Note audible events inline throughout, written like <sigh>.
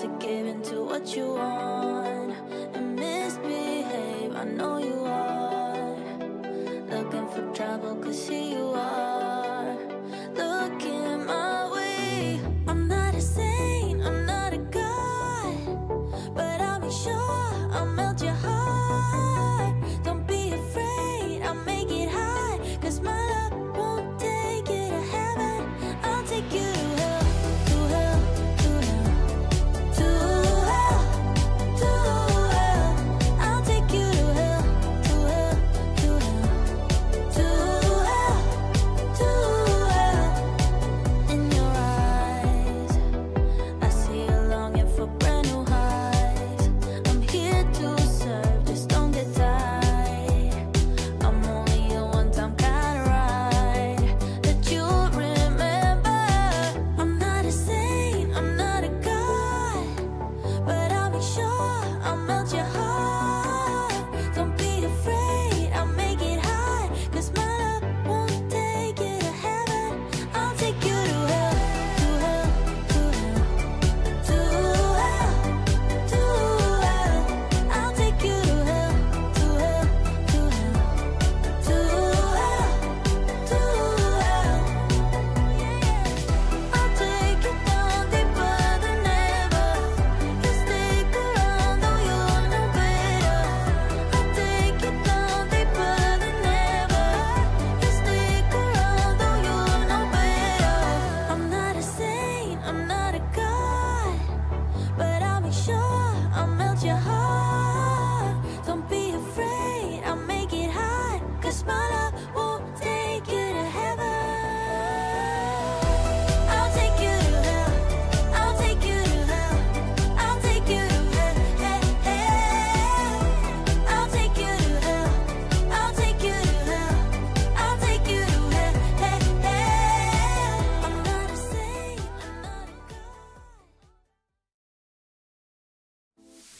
to give into what you want and misbehave. I know you are looking for trouble, cause here you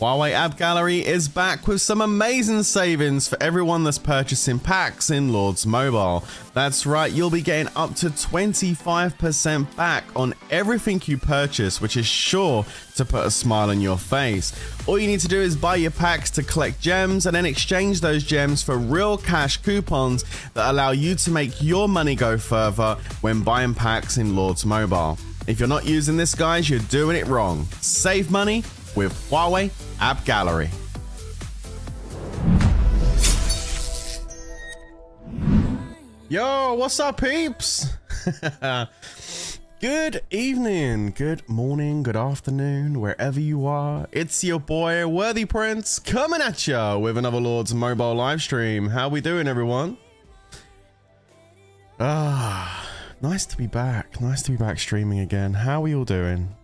Huawei App Gallery is back with some amazing savings for everyone that's purchasing packs in Lords Mobile. That's right, you'll be getting up to 25% back on everything you purchase, which is sure to put a smile on your face. All you need to do is buy your packs to collect gems and then exchange those gems for real cash coupons that allow you to make your money go further when buying packs in Lords Mobile. If you're not using this, guys, you're doing it wrong. Save money with Huawei App Gallery. Yo, what's up, peeps? <laughs> good evening, good morning, good afternoon, wherever you are. It's your boy, Worthy Prince, coming at you with another Lords Mobile live stream. How we doing, everyone? Ah, nice to be back. Nice to be back streaming again. How are you all doing?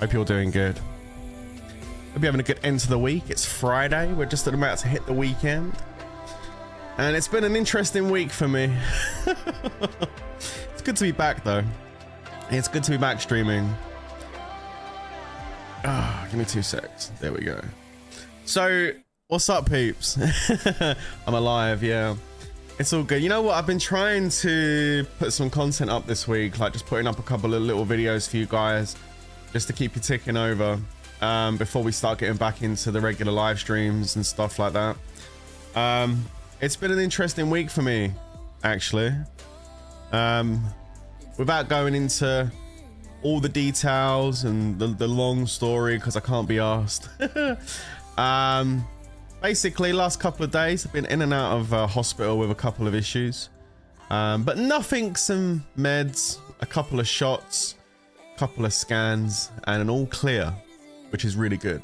Hope you're doing good. Hope you're having a good end to the week. It's Friday. We're just about to hit the weekend. And it's been an interesting week for me. <laughs> it's good to be back though. It's good to be back streaming. Ah, give me two secs. There we go. So, what's up, peeps? <laughs> I'm alive, yeah. It's all good. You know what? I've been trying to put some content up this week, like just putting up a couple of little videos for you guys, just to keep you ticking over um, before we start getting back into the regular live streams and stuff like that. Um, it's been an interesting week for me, actually. Um, without going into all the details and the, the long story, because I can't be asked. <laughs> um, basically, last couple of days, I've been in and out of uh, hospital with a couple of issues. Um, but nothing, some meds, a couple of shots, couple of scans, and an all clear, which is really good.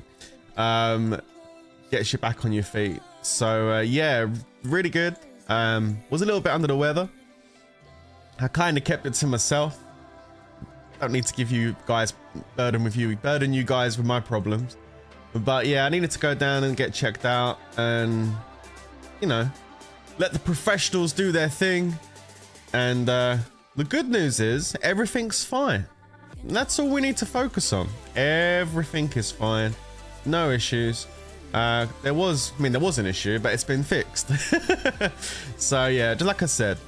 Um, gets you back on your feet. So uh, yeah, really good. Um, was a little bit under the weather. I kind of kept it to myself. Don't need to give you guys burden with you, burden you guys with my problems. But yeah, I needed to go down and get checked out, and you know, let the professionals do their thing. And uh, the good news is everything's fine. That's all we need to focus on. Everything is fine. No issues. Uh, there was, I mean, there was an issue, but it's been fixed. <laughs> so yeah, just like I said,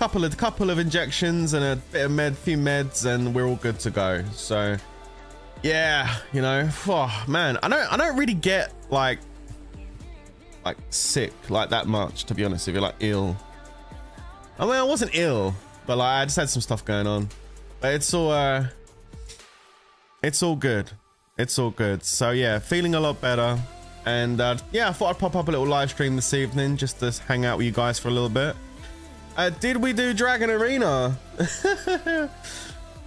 couple of couple of injections and a bit of med, few meds, and we're all good to go. So, yeah, you know, oh, man, I don't I don't really get like like sick like that much to be honest. If you're like ill, I mean, I wasn't ill, but like I just had some stuff going on. But it's all uh, it's all good. It's all good. So yeah, feeling a lot better. And uh, yeah, I thought I'd pop up a little live stream this evening just to hang out with you guys for a little bit. Uh, did we do Dragon Arena? <laughs>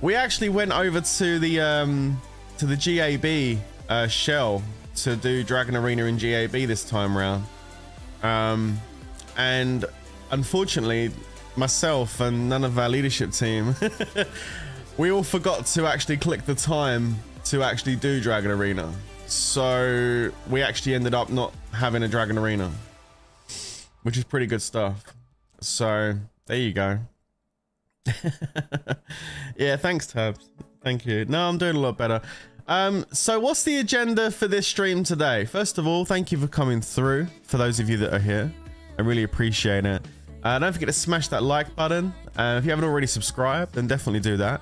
we actually went over to the um, to the GAB uh, shell to do Dragon Arena in GAB this time around. Um, and unfortunately, myself and none of our leadership team, <laughs> we all forgot to actually click the time to actually do Dragon Arena. So we actually ended up not having a Dragon Arena, which is pretty good stuff. So there you go. <laughs> yeah, thanks, Tabs. Thank you. No, I'm doing a lot better. Um, so what's the agenda for this stream today? First of all, thank you for coming through. For those of you that are here, I really appreciate it. Uh, don't forget to smash that like button. Uh, if you haven't already subscribed, then definitely do that.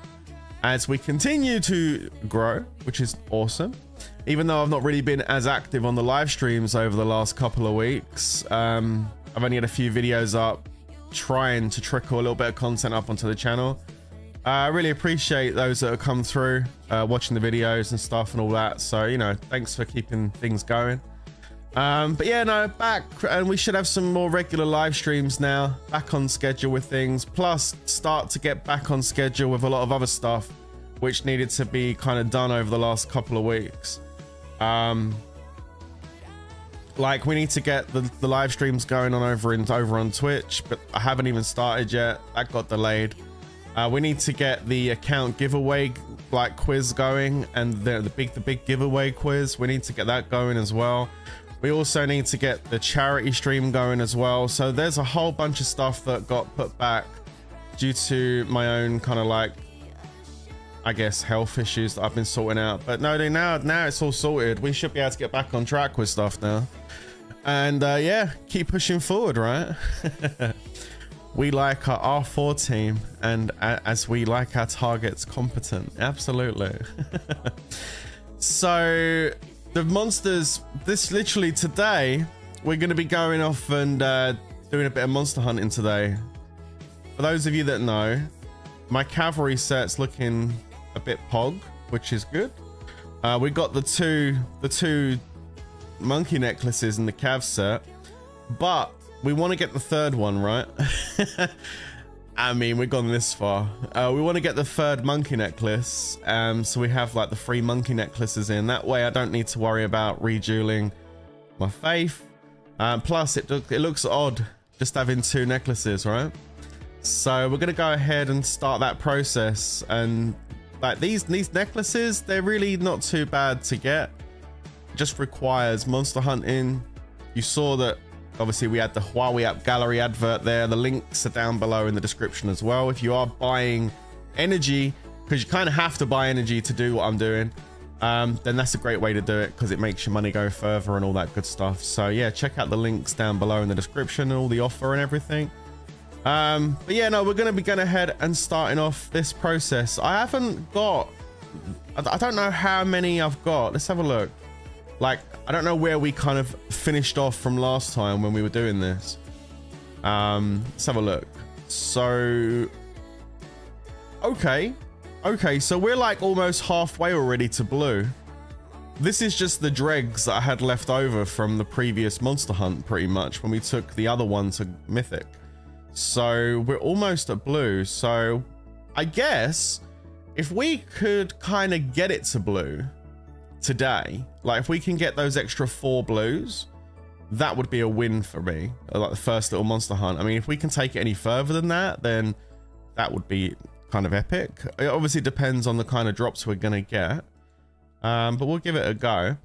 As we continue to grow, which is awesome. Even though I've not really been as active on the live streams over the last couple of weeks, um, I've only had a few videos up trying to trickle a little bit of content up onto the channel. Uh, I really appreciate those that have come through, uh, watching the videos and stuff and all that. So, you know, thanks for keeping things going. Um, but yeah, no, back and we should have some more regular live streams now, back on schedule with things, plus start to get back on schedule with a lot of other stuff, which needed to be kind of done over the last couple of weeks. Um, like we need to get the, the live streams going on over and over on Twitch, but I haven't even started yet. That got delayed. Uh, we need to get the account giveaway like quiz going and the, the big the big giveaway quiz. We need to get that going as well. We also need to get the charity stream going as well. So there's a whole bunch of stuff that got put back due to my own kind of like I guess health issues that I've been sorting out. But no, now now it's all sorted. We should be able to get back on track with stuff now. And uh, yeah, keep pushing forward, right? <laughs> we like our R4 team, and as we like our targets competent. Absolutely. <laughs> so the monsters, this literally today, we're going to be going off and uh, doing a bit of monster hunting today. For those of you that know, my cavalry set's looking a bit pog, which is good. Uh, we got the two, the two monkey necklaces in the cav set, but we want to get the third one, right? <laughs> I mean, we've gone this far. Uh, we want to get the third monkey necklace, um, so we have like the three monkey necklaces in. That way, I don't need to worry about redueling my faith. Uh, plus, it it looks odd just having two necklaces, right? So we're gonna go ahead and start that process. And like these these necklaces, they're really not too bad to get. It just requires monster hunting. You saw that Obviously, we had the Huawei app gallery advert there. The links are down below in the description as well. If you are buying energy, because you kind of have to buy energy to do what I'm doing, um, then that's a great way to do it because it makes your money go further and all that good stuff. So yeah, check out the links down below in the description and all the offer and everything. Um, but yeah, no, we're going to be going ahead and starting off this process. I haven't got, I don't know how many I've got. Let's have a look. Like, I don't know where we kind of finished off from last time when we were doing this. Um, let's have a look. So, okay. Okay, so we're like almost halfway already to blue. This is just the dregs that I had left over from the previous monster hunt, pretty much, when we took the other one to mythic. So we're almost at blue. So I guess if we could kind of get it to blue, today, like if we can get those extra four blues, that would be a win for me. Like the first little monster hunt. I mean, if we can take it any further than that, then that would be kind of epic. It obviously depends on the kind of drops we're going to get. Um, but we'll give it a go.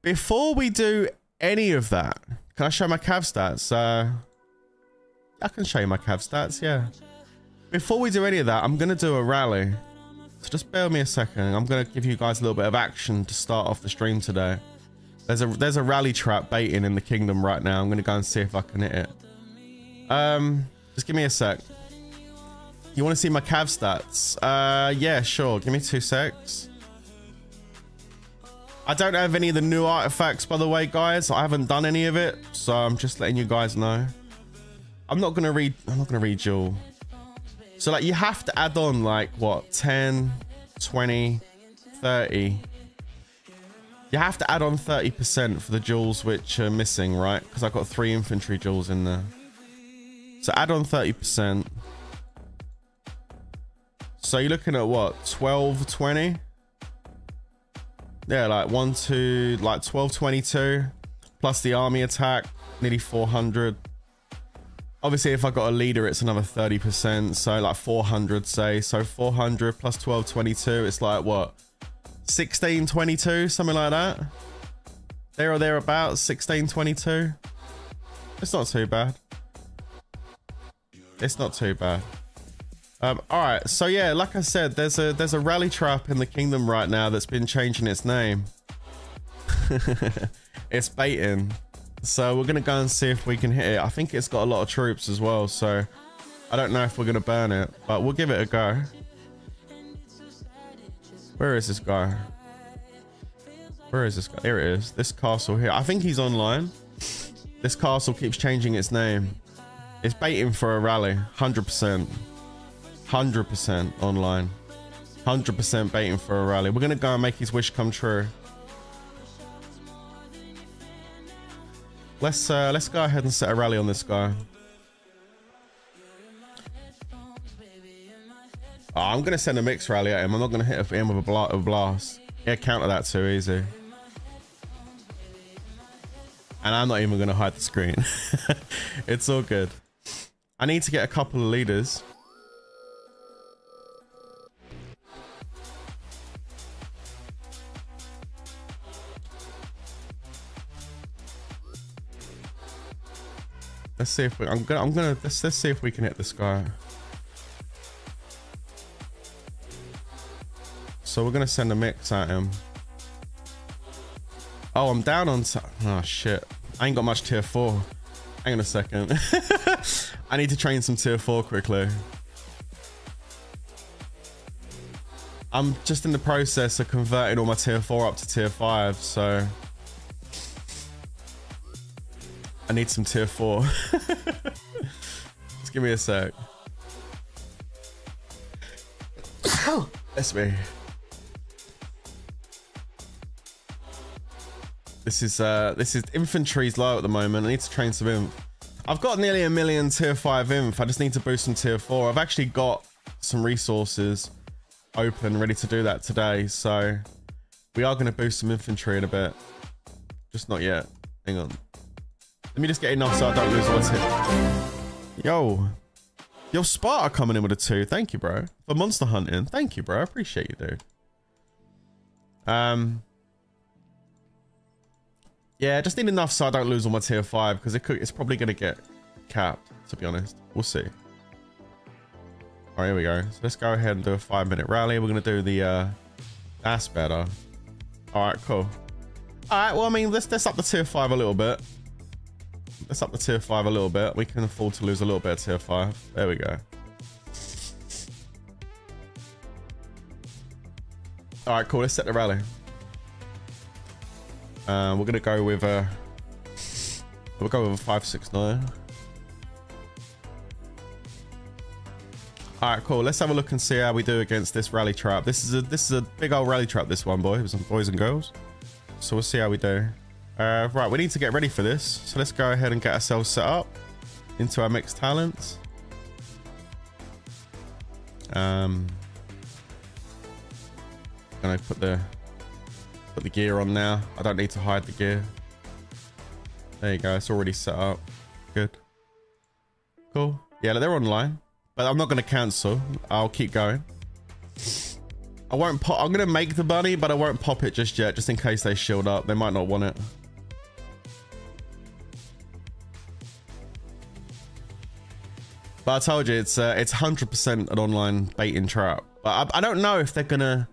Before we do any of that, can I show my cav stats? Uh, I can show you my cav stats, yeah. Before we do any of that, I'm going to do a rally. So just bear with me a second. I'm going to give you guys a little bit of action to start off the stream today. There's a there's a rally trap baiting in the kingdom right now. I'm going to go and see if I can hit it. Um, just give me a sec. You want to see my cav stats? Uh, yeah, sure. Give me two secs. I don't have any of the new artifacts, by the way, guys. I haven't done any of it, so I'm just letting you guys know. I'm not gonna read. I'm not gonna read you. So like, you have to add on like what 10, 20, 30. You have to add on 30% for the jewels which are missing, right? Because I've got three infantry jewels in there. So add on 30%. So you're looking at what? 12, 20? Yeah, like 1, 2, like 12, 22. Plus the army attack, nearly 400. Obviously, if I got a leader, it's another 30%. So like 400, say. So 400 plus 12, 22. It's like what? 16, 22, something like that. There or thereabouts, 16, 22. It's not too bad. It's not too bad. Um, all right, so yeah, like I said, there's a there's a rally trap in the kingdom right now that's been changing its name. <laughs> it's baiting, so we're gonna go and see if we can hit it. I think it's got a lot of troops as well, so I don't know if we're gonna burn it, but we'll give it a go. Where is this guy? Where is this guy? Here it is. This castle here. I think he's online. This castle keeps changing its name. It's baiting for a rally, 100%. 100% online. 100% baiting for a rally. We're going to go and make his wish come true. Let's uh, let's go ahead and set a rally on this guy. Oh, I'm going to send a mix rally at him. I'm not going to hit him with a, bla a blast. Yeah, counter that too easy. And I'm not even going to hide the screen. <laughs> it's all good. I need to get a couple of leaders. Let's see if we. I'm gonna. I'm gonna. Let's let's see if we can hit this guy. So we're gonna send a mix at him. Oh, I'm down on. Oh shit! I ain't got much tier four. Hang on a second. <laughs> I need to train some tier four quickly. I'm just in the process of converting all my tier four up to tier five, so. I need some tier 4. Just give me a sec. That's me. This is uh this is infantry's low at the moment. I need to train some. I've got nearly a million tier 5 inf. I just need to boost some tier 4. I've actually got some resources open ready to do that today. So we are going to boost some infantry in a bit. Just not yet. Hang on. Let me just get enough so I don't lose all hit. Yo. Yo, Sparta coming in with a two. Thank you, bro. For monster hunting. Thank you, bro. I appreciate you, dude. Um. Yeah, just need enough so I don't lose all my tier 5 because it could, it's probably going to get capped, to be honest. We'll see. All right, here we go. So let's go ahead and do a five minute rally. We're going to do the, uh, that's better. All right, cool. All right, well, I mean, let's, let's up the tier 5 a little bit. Let's up the tier 5 a little bit. We can afford to lose a little bit of tier 5. There we go. All right, cool. Let's set the rally. Uh, we're going to go with a... We'll go with a 569. All right, cool. Let's have a look and see how we do against this rally trap. This is a this is a big old rally trap. This one, boys, boys and girls. So we'll see how we do. Uh, right, we need to get ready for this. So let's go ahead and get ourselves set up into our mixed talents. Um, gonna put the put the gear on now. I don't need to hide the gear. There you go. It's already set up. Good. Cool. Yeah, they're online, but I'm not gonna cancel. I'll keep going. I won't pop. I'm gonna make the bunny, but I won't pop it just yet, just in case they shield up. They might not want it. But I told you it's uh, it's hundred percent an online baiting trap. But I, I don't know if they're gonna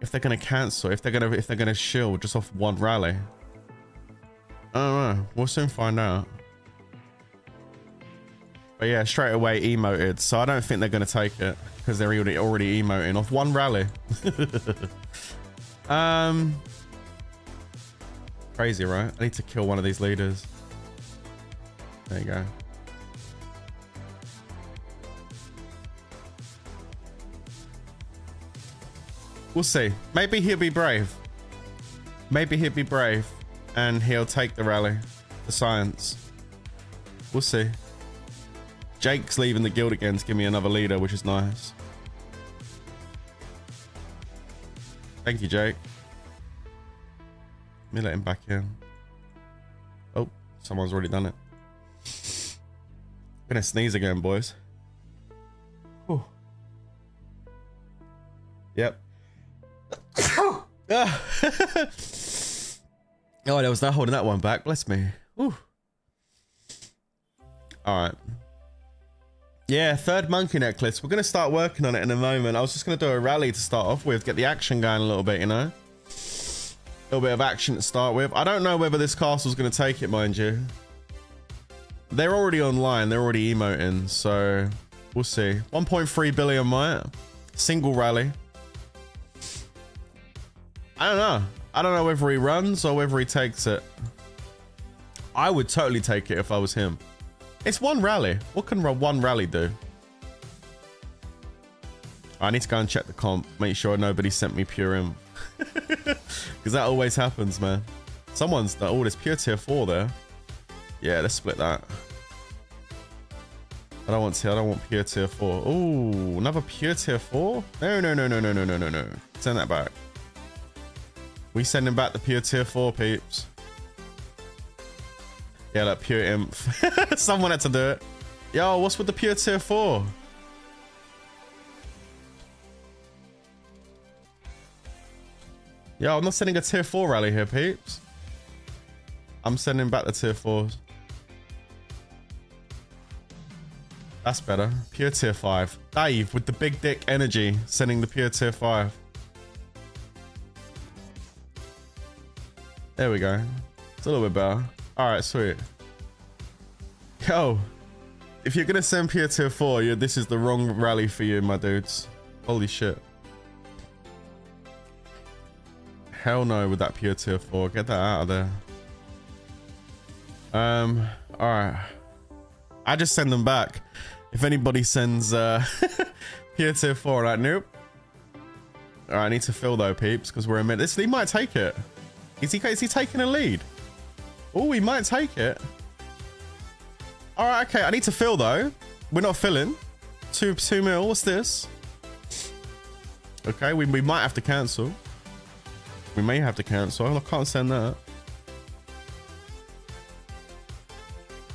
if they're gonna cancel if they're gonna if they're gonna shield just off one rally. I don't know. We'll soon find out. But yeah, straight away emoted. So I don't think they're to take it because they're already, already emoting off one rally. <laughs> um, Crazy, right? I need to kill one of these leaders. There you go. We'll see. Maybe he'll be brave. Maybe he'll be brave and he'll take the rally. The science. We'll see. Jake's leaving the guild again to give me another leader, which is nice. Thank you, Jake. Let me let him back in. Oh, someone's already done it. Gonna sneeze again, boys. Whew. Yep. <laughs> oh, there was no holding that one back. Bless me. Whew. All right. Yeah, third monkey necklace. We're going to start working on it in a moment. I was just going to do a rally to start off with, get the action going a little bit, you know? A little bit of action to start with. I don't know whether this castle's going to take it, mind you. They're already online. They're already emoting, so we'll see. 1.3 billion might. Single rally. I don't know. I don't know whether he runs or whether he takes it. I would totally take it if I was him. It's one rally. What can one rally do? I need to go and check the comp. Make sure nobody sent me pure. Because <laughs> that always happens, man. Someone's done. Oh, there's pure tier 4 there. Yeah, let's split that. I don't want to. I don't want pure tier 4. Oh, another pure tier 4? No, no, no, no, no, no, no, no, no. Send that back. We sending back the pure tier 4 peeps. Yeah, that pure imp. <laughs> Someone had to do it. Yo, what's with the pure tier 4? Yo, I'm not sending a tier 4 rally here, peeps. I'm sending back the tier 4s. That's better. Pure tier 5. Dave with the big dick energy sending the pure tier 5. There we go. It's a little bit better. Alright, sweet. Yo, if you're gonna send pure tier 4, you this is the wrong rally for you, my dudes. Holy shit. Hell no with that pure tier 4. Get that out of there. Um, alright. I just send them back. If anybody sends uh, <laughs> pure tier 4, like, nope. Alright, I need to fill though, peeps, because we're a minute. This, he might take it. Is he, is he taking a lead? Oh, he might take it. Alright, okay. I need to fill though. We're not filling. Two, two mil. What's this? Okay, we, we might have to cancel. We may have to cancel. I can't send that.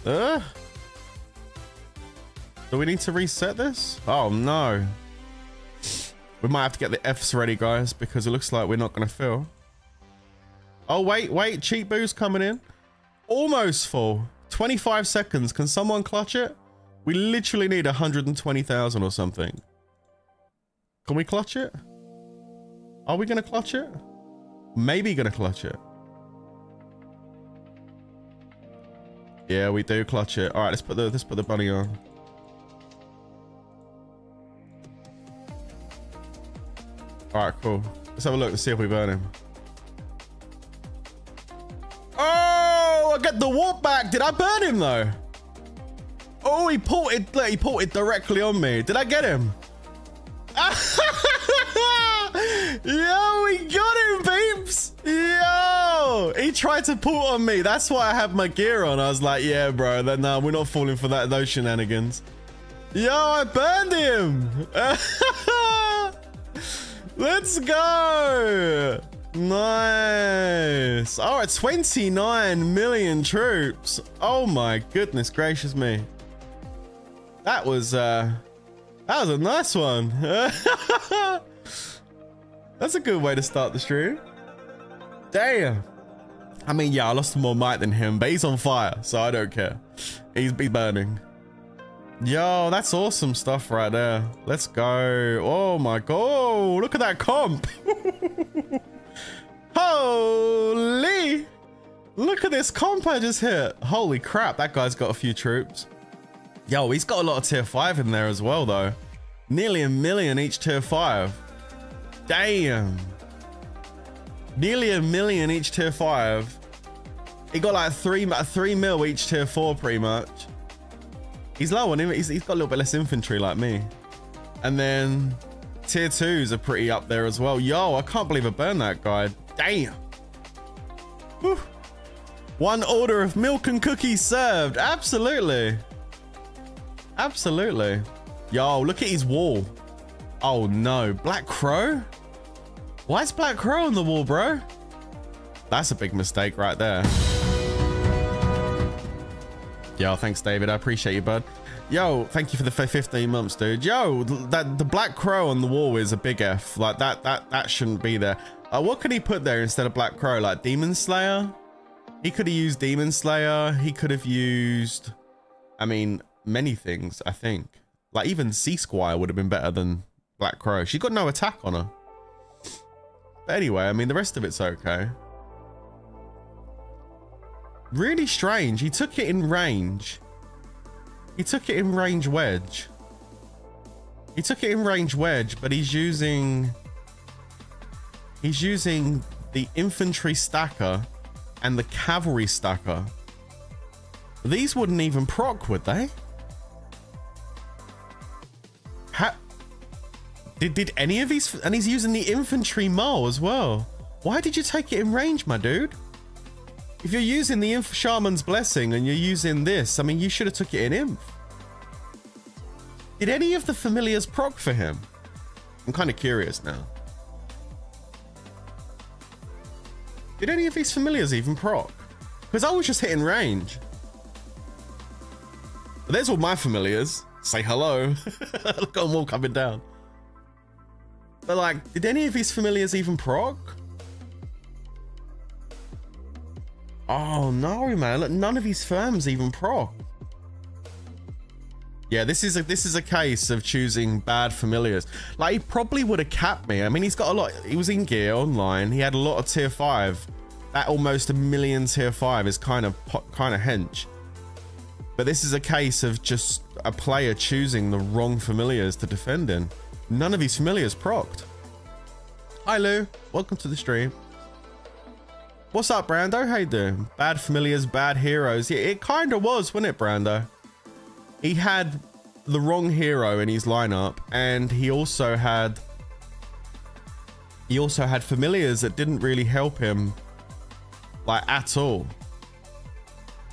Uh, do we need to reset this? Oh no. We might have to get the Fs ready, guys, because it looks like we're not going to fill. Oh, wait, wait. Cheat boost coming in. Almost full. 25 seconds. Can someone clutch it? We literally need 120,000 or something. Can we clutch it? Are we going to clutch it? Maybe gonna clutch it. Yeah, we do clutch it. All right, let's put the let's put the bunny on. All right, cool. Let's have a look to see if we burn him. Oh, I get the warp back. Did I burn him though? Oh, he ported. He ported directly on me. Did I get him? <laughs> Yo, we got him, peeps. Yo, he tried to pull on me. That's why I had my gear on. I was like, yeah, bro. Then no, we're not falling for that those shenanigans. Yo, I burned him. <laughs> Let's go. Nice. All right, 29 million troops. Oh my goodness gracious me. That was uh that was a nice one. <laughs> That's a good way to start the stream. Damn. I mean, yeah, I lost more might than him, but he's on fire, so I don't care. He's be burning. Yo, that's awesome stuff right there. Let's go. Oh my god. Look at that comp. <laughs> Holy. Look at this comp I just hit. Holy crap, that guy's got a few troops. Yo, he's got a lot of tier 5 in there as well, though. Nearly a million each tier 5. Damn. Nearly a million each tier 5. He got like three, three mil each tier 4, pretty much. He's low on him. He's, he's got a little bit less infantry like me. And then tier 2s are pretty up there as well. Yo, I can't believe I burned that guy. Damn. Whew. One order of milk and cookies served. Absolutely. Absolutely. Yo, look at his wall. Oh no, Black Crow? Why is Black Crow on the wall, bro? That's a big mistake right there. Yo, thanks, David. I appreciate you, bud. Yo, thank you for the 15 months, dude. Yo, that the Black Crow on the wall is a big F. Like that, that, that shouldn't be there. Uh, what could he put there instead of Black Crow? Like Demon Slayer? He could have used Demon Slayer. He could have used, I mean, many things, I think. Like even Sea Squire would have been better than Black Crow. She got no attack on her. But anyway, I mean, the rest of it's okay. Really strange. He took it in range. He took it in range wedge. He took it in range wedge, but he's using... He's using the infantry stacker and the cavalry stacker. These wouldn't even proc, would they? How, did, did any of these, and he's using the infantry maul as well. Why did you take it in range, my dude? If you're using the Inf Shaman's Blessing and you're using this, I mean, you should have took it in Inf. Did any of the familiars proc for him? I'm kind of curious now. Did any of these familiars even proc? Because I was just hitting range. But there's all my familiars. Say hello. <laughs> Look at them all coming down. But like, did any of these familiars even proc? Oh no, man! Look, none of these firms even proc. Yeah, this is a this is a case of choosing bad familiars. Like he probably would have capped me. I mean, he's got a lot. He was in gear online. He had a lot of tier five. That almost a million tier five is kind of kind of hench. But this is a case of just a player choosing the wrong familiars to defend in. None of these familiars procced. Hi Lou, welcome to the stream. What's up, Brando? How you doing? Bad familiars, bad heroes. Yeah, it kind of was, wasn't it, Brando? He had the wrong hero in his lineup, and he also had he also had familiars that didn't really help him like at all.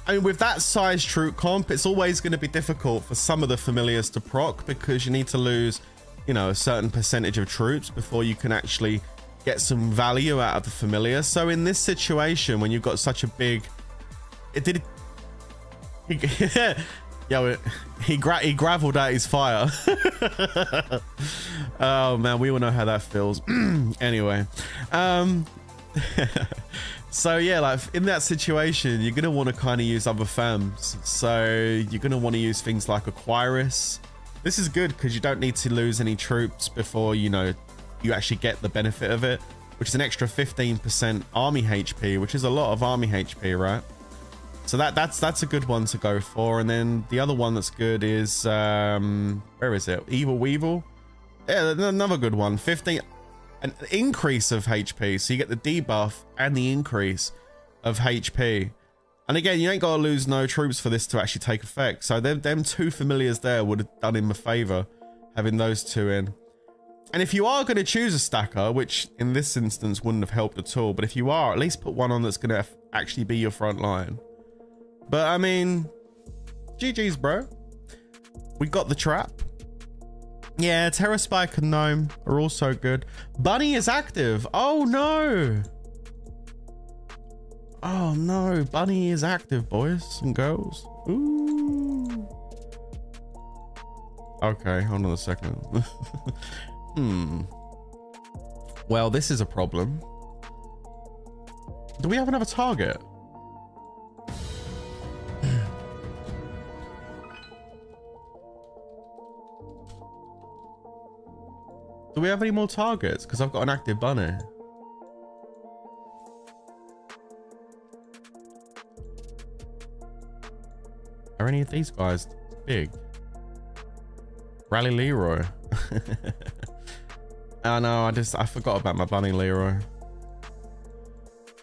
I mean, with that size troop comp, it's always going to be difficult for some of the familiars to proc because you need to lose, you know, a certain percentage of troops before you can actually get some value out of the familiar. So in this situation, when you've got such a big, it did. <laughs> Yeah, he gra he graveled out his fire. <laughs> oh man, we all know how that feels. <clears throat> anyway, um. <laughs> So yeah, like in that situation, you're gonna want to kind of use other fams. So you're gonna want to use things like Aquirus. This is good because you don't need to lose any troops before you know you actually get the benefit of it, which is an extra 15% army HP, which is a lot of army HP, right? So that that's that's a good one to go for. And then the other one that's good is um where is it? Evil Weevil. Yeah, another good one. 15 an increase of HP. So you get the debuff and the increase of HP. And again, you ain't got to lose no troops for this to actually take effect. So them, them two familiars there would have done him a favor having those two in. And if you are going to choose a stacker, which in this instance wouldn't have helped at all, but if you are, at least put one on that's going to actually be your front line. But I mean, GG's, bro. We got the trap. Yeah, Terra Spike and Gnome are also good. Bunny is active. Oh no. Oh no, Bunny is active, boys and girls. Ooh. Okay, hold on a second. <laughs> hmm. Well, this is a problem. Do we have another target? Do we have any more targets? Because I've got an active bunny. Are any of these guys big? Rally Leroy. oh <laughs> no, I just I forgot about my bunny Leroy.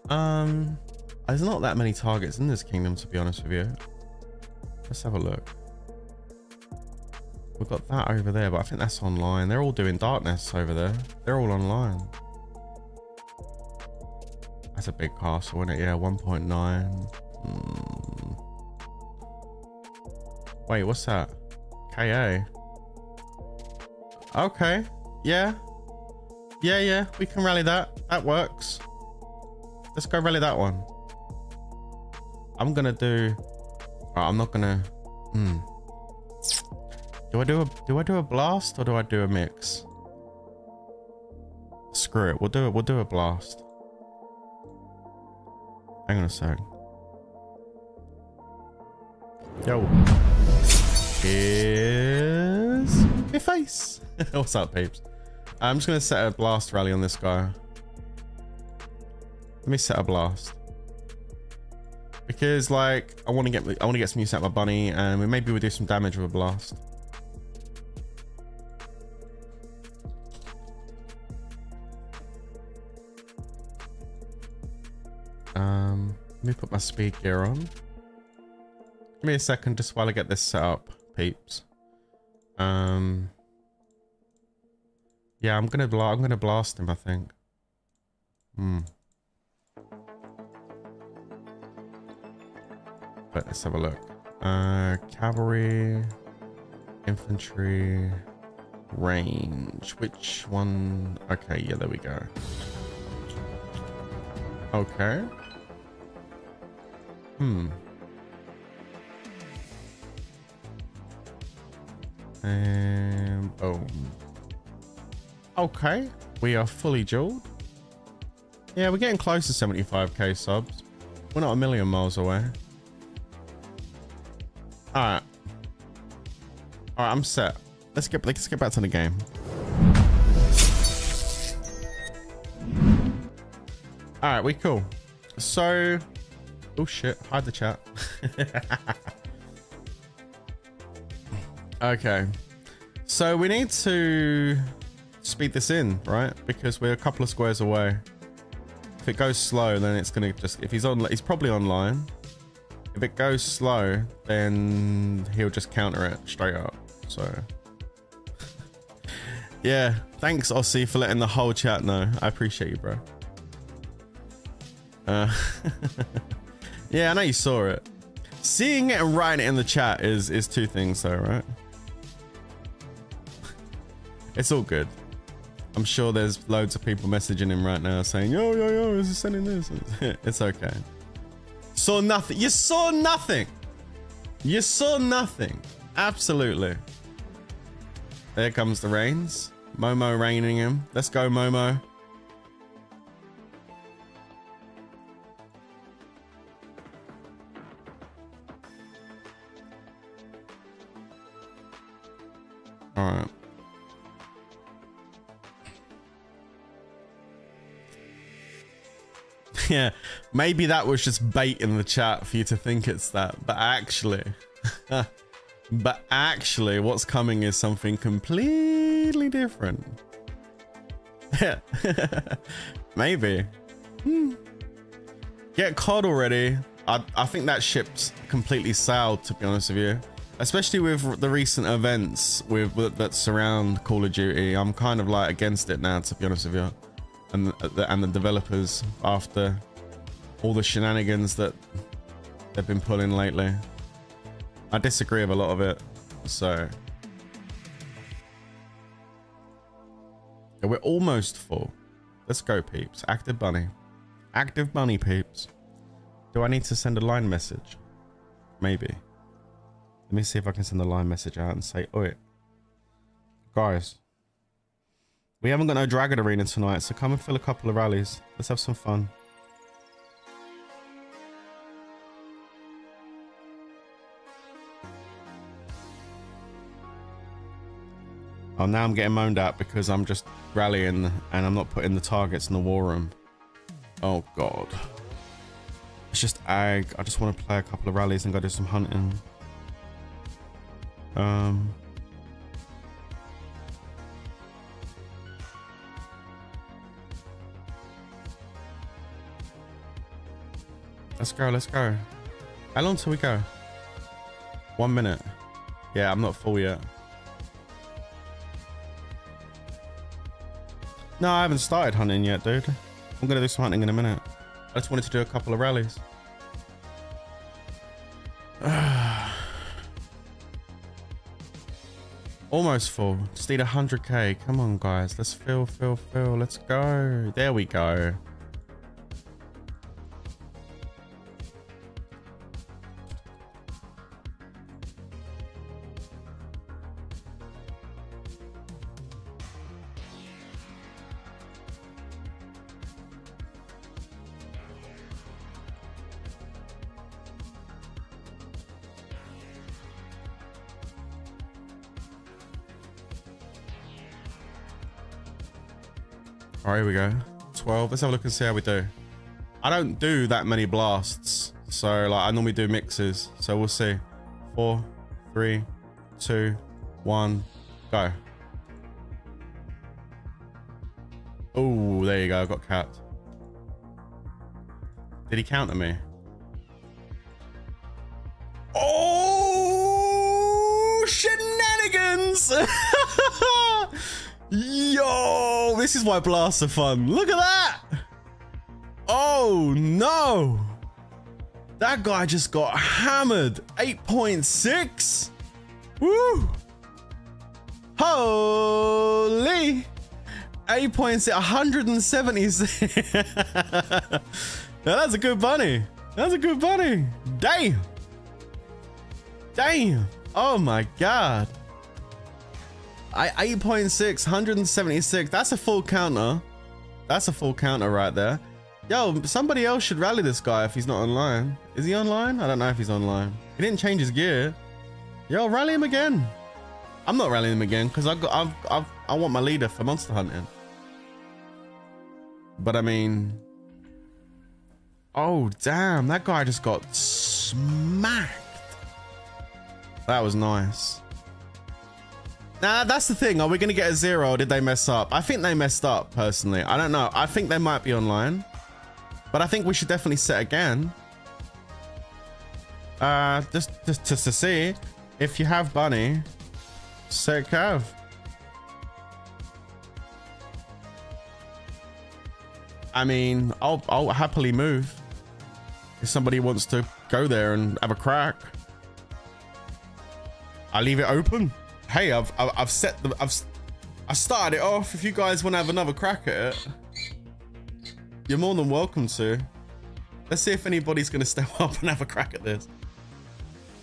Um there's not that many targets in this kingdom to be honest with you. Let's have a look. We've got that over there, but I think that's online. They're all doing darkness over there. They're all online. That's a big castle, isn't it? Yeah, 1.9. Hmm. Wait, what's that? KA. Okay. Yeah. Yeah, yeah. We can rally that. That works. Let's go rally that one. I'm gonna do. Oh, I'm not gonna. Hmm. Do I do a do I do a blast or do I do a mix? Screw it. We'll do it. We'll do a blast. Hang on a sec. Yo. Here's your face. <laughs> What's up, peeps? I'm just gonna set a blast rally on this guy. Let me set a blast. Because like I want to get I want to get some use out of my bunny and maybe we'll do some damage with a blast. Um, let me put my speed gear on. Give me a second just while I get this set up, peeps. Um, yeah, I'm gonna I'm gonna blast him. I think. Hmm. But let's have a look. Uh, cavalry, infantry, range. Which one? Okay, yeah, there we go. Okay. Hmm. And boom. Okay, we are fully jeweled. Yeah, we're getting close to 75k subs. We're not a million miles away. All right. All right, I'm set. Let's get let's get back to the game. All right, we cool. So, oh shit, hide the chat. <laughs> okay. So we need to speed this in, right? Because we're a couple of squares away. If it goes slow, then it's gonna just if he's on he's probably online. If it goes slow, then he'll just counter it straight up. So <laughs> yeah, thanks Aussie for letting the whole chat know. I appreciate you, bro. Uh, <laughs> yeah, I know you saw it. Seeing it and writing it in the chat is is two things though, right? It's all good. I'm sure there's loads of people messaging him right now saying, yo, yo, yo, is he sending this? <laughs> it's okay. Saw nothing. You saw nothing. You saw nothing. Absolutely. There comes the rains. Momo raining him. Let's go, Momo. All right. <laughs> yeah, maybe that was just bait in the chat for you to think it's that, but actually, <laughs> but actually, what's coming is something completely different. Yeah, <laughs> maybe. Hmm. Get COD already. I I think that ship's completely sailed. To be honest with you, especially with the recent events with, that surround Call of Duty, I'm kind of like against it now. To be honest with you and uh, the, and the developers after all the shenanigans that they've been pulling lately. I disagree with a lot of it, so we're almost full. Let's go, peeps. Active bunny, active bunny, peeps. Do I need to send a line message? Maybe. Let me see if I can send a line message out and say, "Oi, guys." We haven't got no Dragon Arena tonight, so come and fill a couple of rallies. Let's have some fun. Oh, now I'm getting moaned at because I'm just rallying and I'm not putting the targets in the war room. Oh, God. It's just ag. I just want to play a couple of rallies and go do some hunting. Um, let's go, let's go. How long till we go? One minute. Yeah, I'm not full yet. No, I haven't started hunting yet, dude. I'm going to do some hunting in a minute. I just wanted to do a couple of rallies. Almost full. Just need 100k. Come on, guys. Let's fill, fill, fill. Let's go. There we go. Let's have a look and see how we do. I don't do that many blasts. So, like, I normally do mixes. So, we'll see. Four, three, two, one, go. Oh, there you go. I got capped. Did he counter me? Oh, shenanigans! <laughs> Yo, this is why blasts are fun. Look at that. Oh, no. That guy just got hammered. 8.6. Woo. Holy. 8.6, 176. <laughs> now that's a good bunny. That's a good bunny. Damn. Damn. Oh my God. I 8.6, 176. That's a full counter. That's a full counter right there. Yo, somebody else should rally this guy if he's not online. Is he online? I don't know if he's online. He didn't change his gear. Yo, rally him again. I'm not rallying him again because I got I've, I've I want my leader for monster hunting. But I mean, oh damn, that guy just got smacked. That was nice. Nah, that's the thing. Are we going to get a zero or did they mess up? I think they messed up, personally. I don't know. I think they might be online. But I think we should definitely set again. Uh, just, just, just to see. If you have Bunny, set Cav. I mean, I'll, I'll happily move. If somebody wants to go there and have a crack. I leave it open hey, I've I've set the I've I started it off. If you guys want to have another crack at it, you're more than welcome to. Let's see if anybody's gonna step <laughs> up and have a crack at this.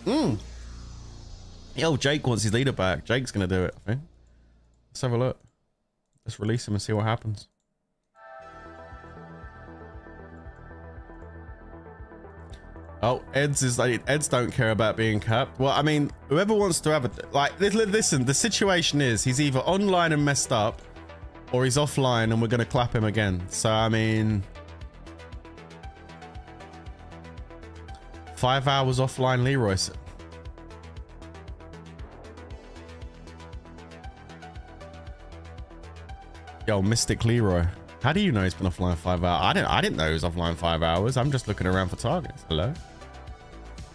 Hmm. Yo, Jake wants his leader back. Jake's gonna do it. I think. Let's have a look. Let's release him and see what happens. Oh, Eds is like Eds don't care about being capped. Well, I mean, whoever wants to have it, like, listen. The situation is he's either online and messed up, or he's offline and we're gonna clap him again. So I mean, five hours offline, Leroy. Yo, Mystic Leroy. How do you know he's been offline five hours? I didn't. I didn't know he was offline five hours. I'm just looking around for targets. Hello.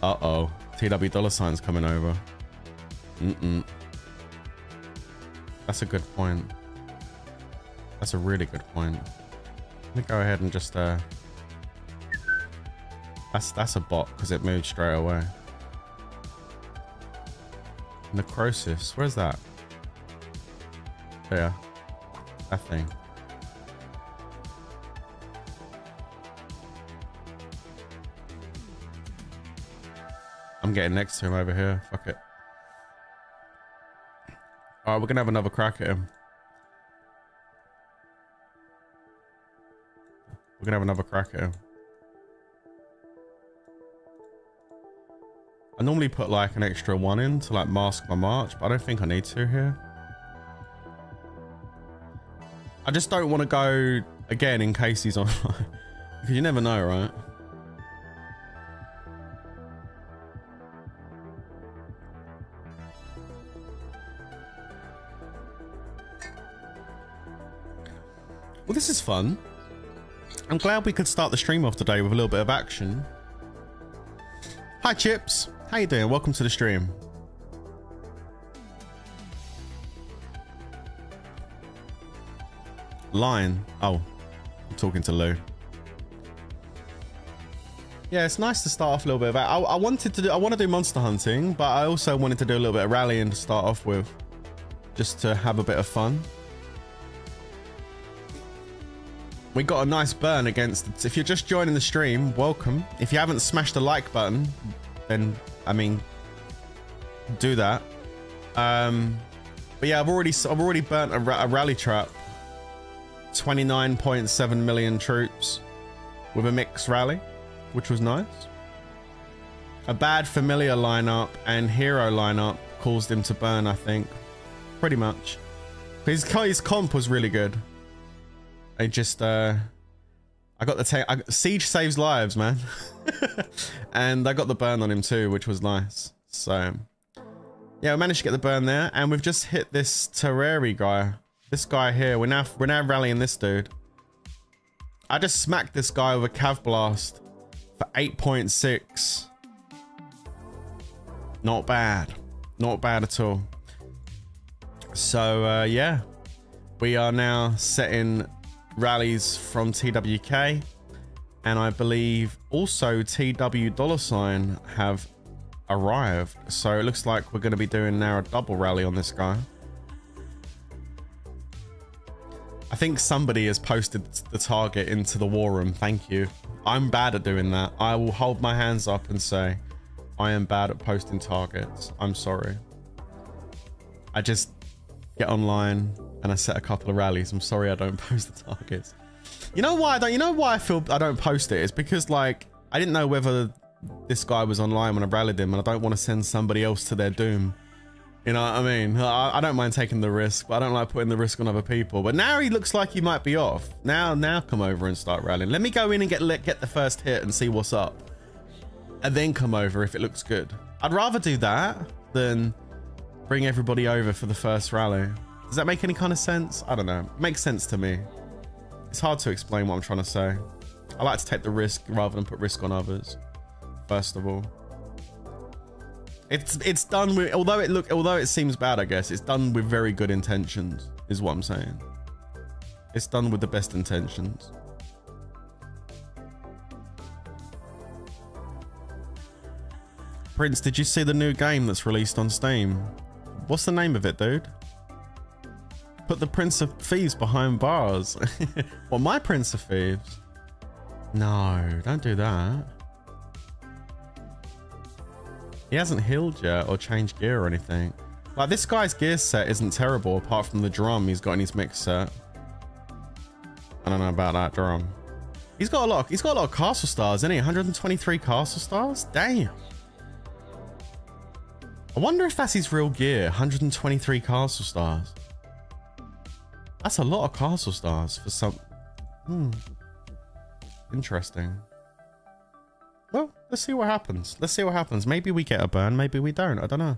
Uh oh. TW dollar signs coming over. Mm mm. That's a good point. That's a really good point. Let me go ahead and just uh. That's that's a bot because it moved straight away. Necrosis. Where's that? Yeah. That thing. I'm getting next to him over here. Fuck it. All right, we're gonna have another crack at him. We're gonna have another crack him. I normally put like an extra one in to like mask my march, but I don't think I need to here. I just don't want to go again in case he's <laughs> on because you never know, right? Well, this is fun. I'm glad we could start the stream off today with a little bit of action. Hi, Chips. How you doing? Welcome to the stream. Lion. Oh, I'm talking to Lou. Yeah, it's nice to start off a little bit about. I, I wanted to do. I want to do monster hunting, but I also wanted to do a little bit of rallying to start off with, just to have a bit of fun. We got a nice burn against. If you're just joining the stream, welcome. If you haven't smashed the like button, then I mean, do that. Um, but yeah, I've already I've already burnt a, a rally trap 29.7 million troops with a mixed rally, which was nice. A bad familiar lineup and hero lineup caused him to burn, I think. Pretty much. His, his comp was really good. I just, uh, I got the. Siege saves lives, man. <laughs> and I got the burn on him too, which was nice. So, yeah, we managed to get the burn there. And we've just hit this Terrari guy. This guy here, we're now we're now rallying this dude. I just smacked this guy with a cav blast for 8.6. Not bad. Not bad at all. So uh, yeah, we are now setting rallies from TWK, and I believe also TW dollar sign have arrived. So it looks like we're going to be doing now a double rally on this guy. I think somebody has posted the target into the war room. Thank you. I'm bad at doing that. I will hold my hands up and say, I am bad at posting targets. I'm sorry. I just get online and I set a couple of rallies. I'm sorry I don't <laughs> post the targets. You know why I don't? You know why I feel I don't post it? It's because like I didn't know whether this guy was online when I rallied him, and I don't want to send somebody else to their doom. You know what I mean? I, I, don't mind taking the risk, but I don't like putting the risk on other people. But now he looks like he might be off. Now, now come over and start rallying. Let me go in and get get the first hit and see what's up. And then come over if it looks good. I'd rather do that than bring everybody over for the first rally. Does that make any kind of sense? I don't know. It makes sense to me. It's hard to explain what I'm trying to say. I like to take the risk rather than put risk on others. First of all. It's it's done with although it look although it seems bad, I guess, it's done with very good intentions, is what I'm saying. It's done with the best intentions. Prince, did you see the new game that's released on Steam? What's the name of it, dude? Put the Prince of Thieves behind bars. <laughs> well, my Prince of Thieves? No, don't do that. He hasn't healed yet or changed gear or anything. Like, this guy's gear set isn't terrible apart from the drum he's got in his mix set. I don't know about that drum. He's got a lot. He's got a lot of castle stars, isn't he? 123 castle stars. Damn. I wonder if that's his real gear. 123 castle stars. That's a lot of castle stars for some. Hmm. Interesting. Well, let's see what happens. Let's see what happens. Maybe we get a burn. Maybe we don't. I don't know.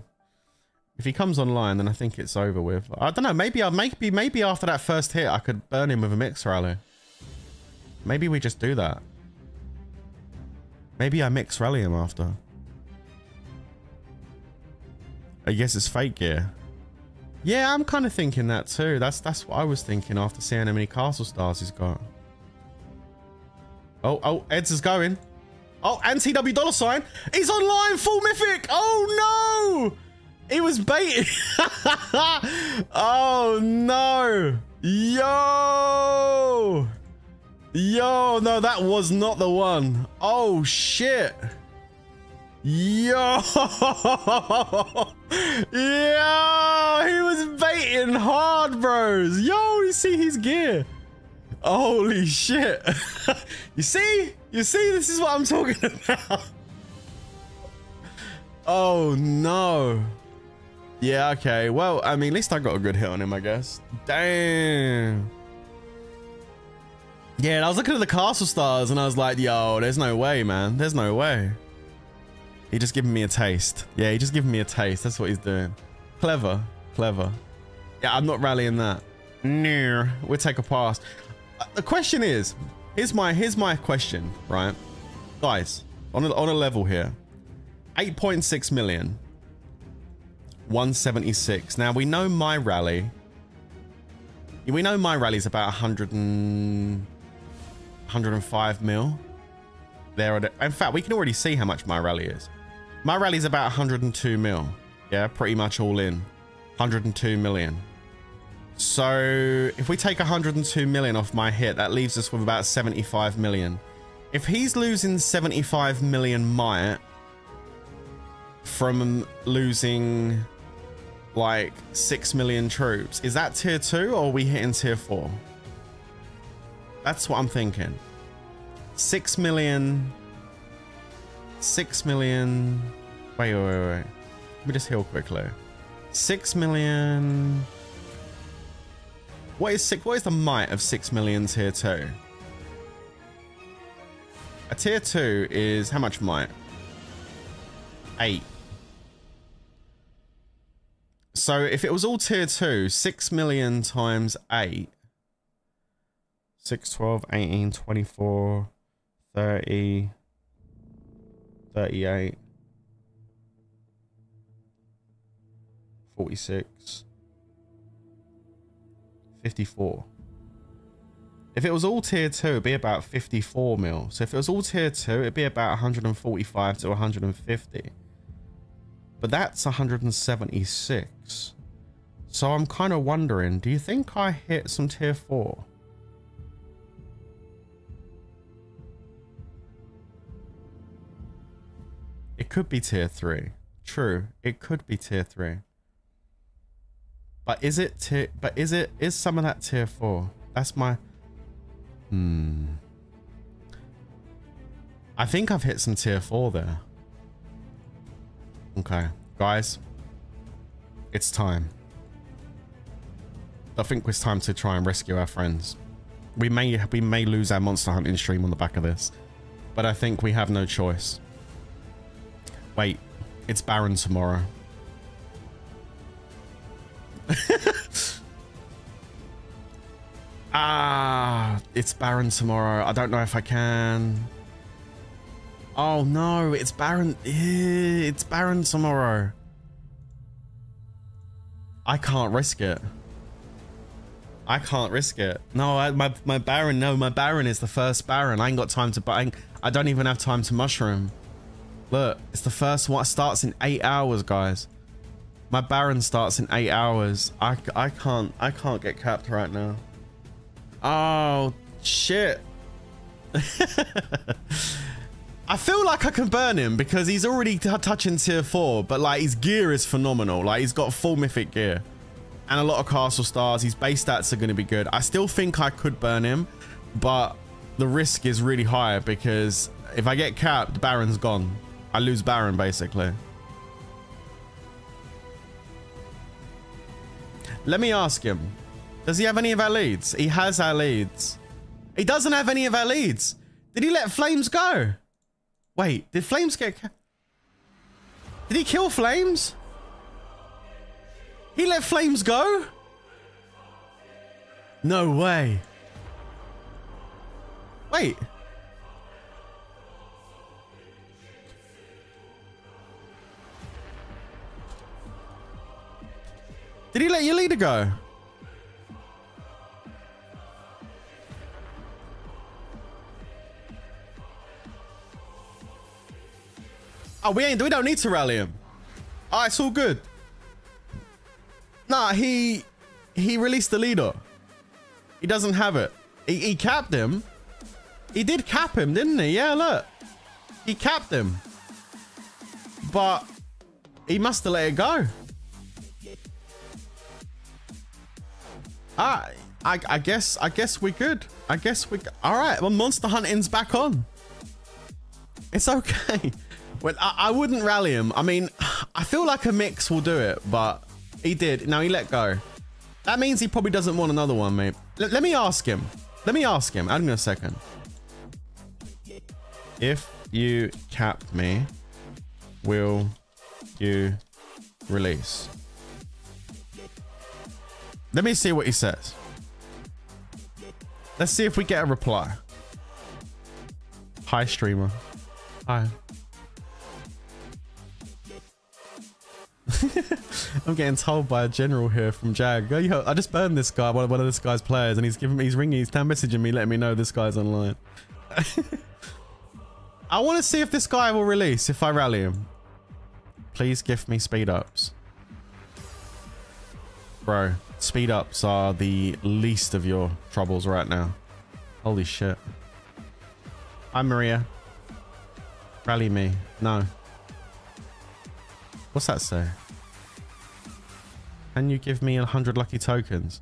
If he comes online, then I think it's over with. I don't know. Maybe I maybe maybe after that first hit, I could burn him with a mix rally. Maybe we just do that. Maybe I mix rally him after. I guess it's fake gear. Yeah, I'm kind of thinking that too. That's that's what I was thinking after seeing how many castle stars he's got. Oh, oh, Eds is going. Oh, and TW dollar sign. He's online, full mythic. Oh no! He was baiting. <laughs> oh no! Yo! Yo, no, that was not the one. Oh shit. Yo! <laughs> Yo! He was baiting hard, bros. Yo, you see his gear. Holy shit. <laughs> you see? You see, this is what I'm talking <laughs> about. oh, no. Yeah, okay. Well, I mean, at least I got a good hit on him, I guess. Damn. Yeah, and I was looking at the castle stars and I was like, yo, there's no way, man. There's no way. He just giving me a taste. Yeah, he just giving me a taste. That's what he's doing. Clever. Clever. Yeah, I'm not rallying that. No, we'll take a pass. Uh, the question is, Here's my here's my question, right? Guys, on a, on a level here. 8.6 million. 176. Now we know my rally. We know my rally's about 100 and 105 mil. There, in fact, we can already see how much my rally is. My rally's about 102 mil. Yeah, pretty much all in. 102 million. So if we take 102 million off my hit, that leaves us with about 75 million. If he's losing 75 million might from losing like 6 million troops, is that tier 2 or are we hitting tier 4? That's what I'm thinking. 6 million. 6 million. Wait, wait, wait, wait. Let me just heal quickly. 6 million. What is six? What is the might of six million tier two? A tier two is how much might? Eight. So if it was all tier two, six million times eight. 6, 12, 18, 24, 30, 38, 46. 54. If it was all tier 2, it'd be about 54 mil. So if it was all tier 2, it'd be about 145 to 150. But that's 176. So I'm kind of wondering, do you think I hit some tier 4? It could be tier 3. True, it could be tier 3. But is it tier? But is it is some of that tier four? That's my. Hmm. I think I've hit some tier four there. Okay, guys. It's time. I think it's time to try and rescue our friends. We may we may lose our monster hunting stream on the back of this, but I think we have no choice. Wait, it's Baron tomorrow. <laughs> ah, it's Baron tomorrow. I don't know if I can. Oh no, it's Baron. It's Baron tomorrow. I can't risk it. I can't risk it. No, I, my my Baron. No, my Baron is the first Baron. I ain't got time to. I, I don't even have time to mushroom. Look, it's the first one. It starts in eight hours, guys. My Baron starts in eight hours. I, I can't I can't get capped right now. Oh shit. <laughs> I feel like I can burn him because he's already touching tier 4, but like his gear is phenomenal. Like he's got full mythic gear and a lot of castle stars. His base stats are going to be good. I still think I could burn him, but the risk is really high because if I get capped, Baron's gone. I lose Baron basically. Let me ask him. Does he have any of our leads? He has our leads. He doesn't have any of our leads. Did he let Flames go? Wait, did Flames get... Did he kill Flames? He let Flames go? No way. Wait. Did he let your leader go? Oh, we ain't. We don't need to rally him. Oh, ah, it's all good. Nah, he he released the leader. He doesn't have it. He, he capped him. He did cap him, didn't he? Yeah, look. He capped him. But he must have let it go. Ah, I, I guess I guess we could. I guess we. All right. Well, monster hunting's back on. It's okay. <laughs> Well, I, I wouldn't rally him. I mean, <sighs> I feel like a mix will do it, but he did. Now he let go. That means he probably doesn't want another one, mate. L let me ask him. Let me ask him. Add me a second. If you cap me, will you release? Let me see what he says. Let's see if we get a reply. Hi, streamer. Hi. <laughs> I'm getting told by a general here from Jag. Oh, yo, I just burned this guy, one of, one of this guy's players, and he's giving me, he's ringing, he's now messaging me, letting me know this guy's online. <laughs> I want to see if this guy will release if I rally him. Please give me speed ups. Bro, speed ups are the least of your troubles right now. Holy shit. Hi, Maria. Rally me. No. What's that say? Can you give me a hundred lucky tokens?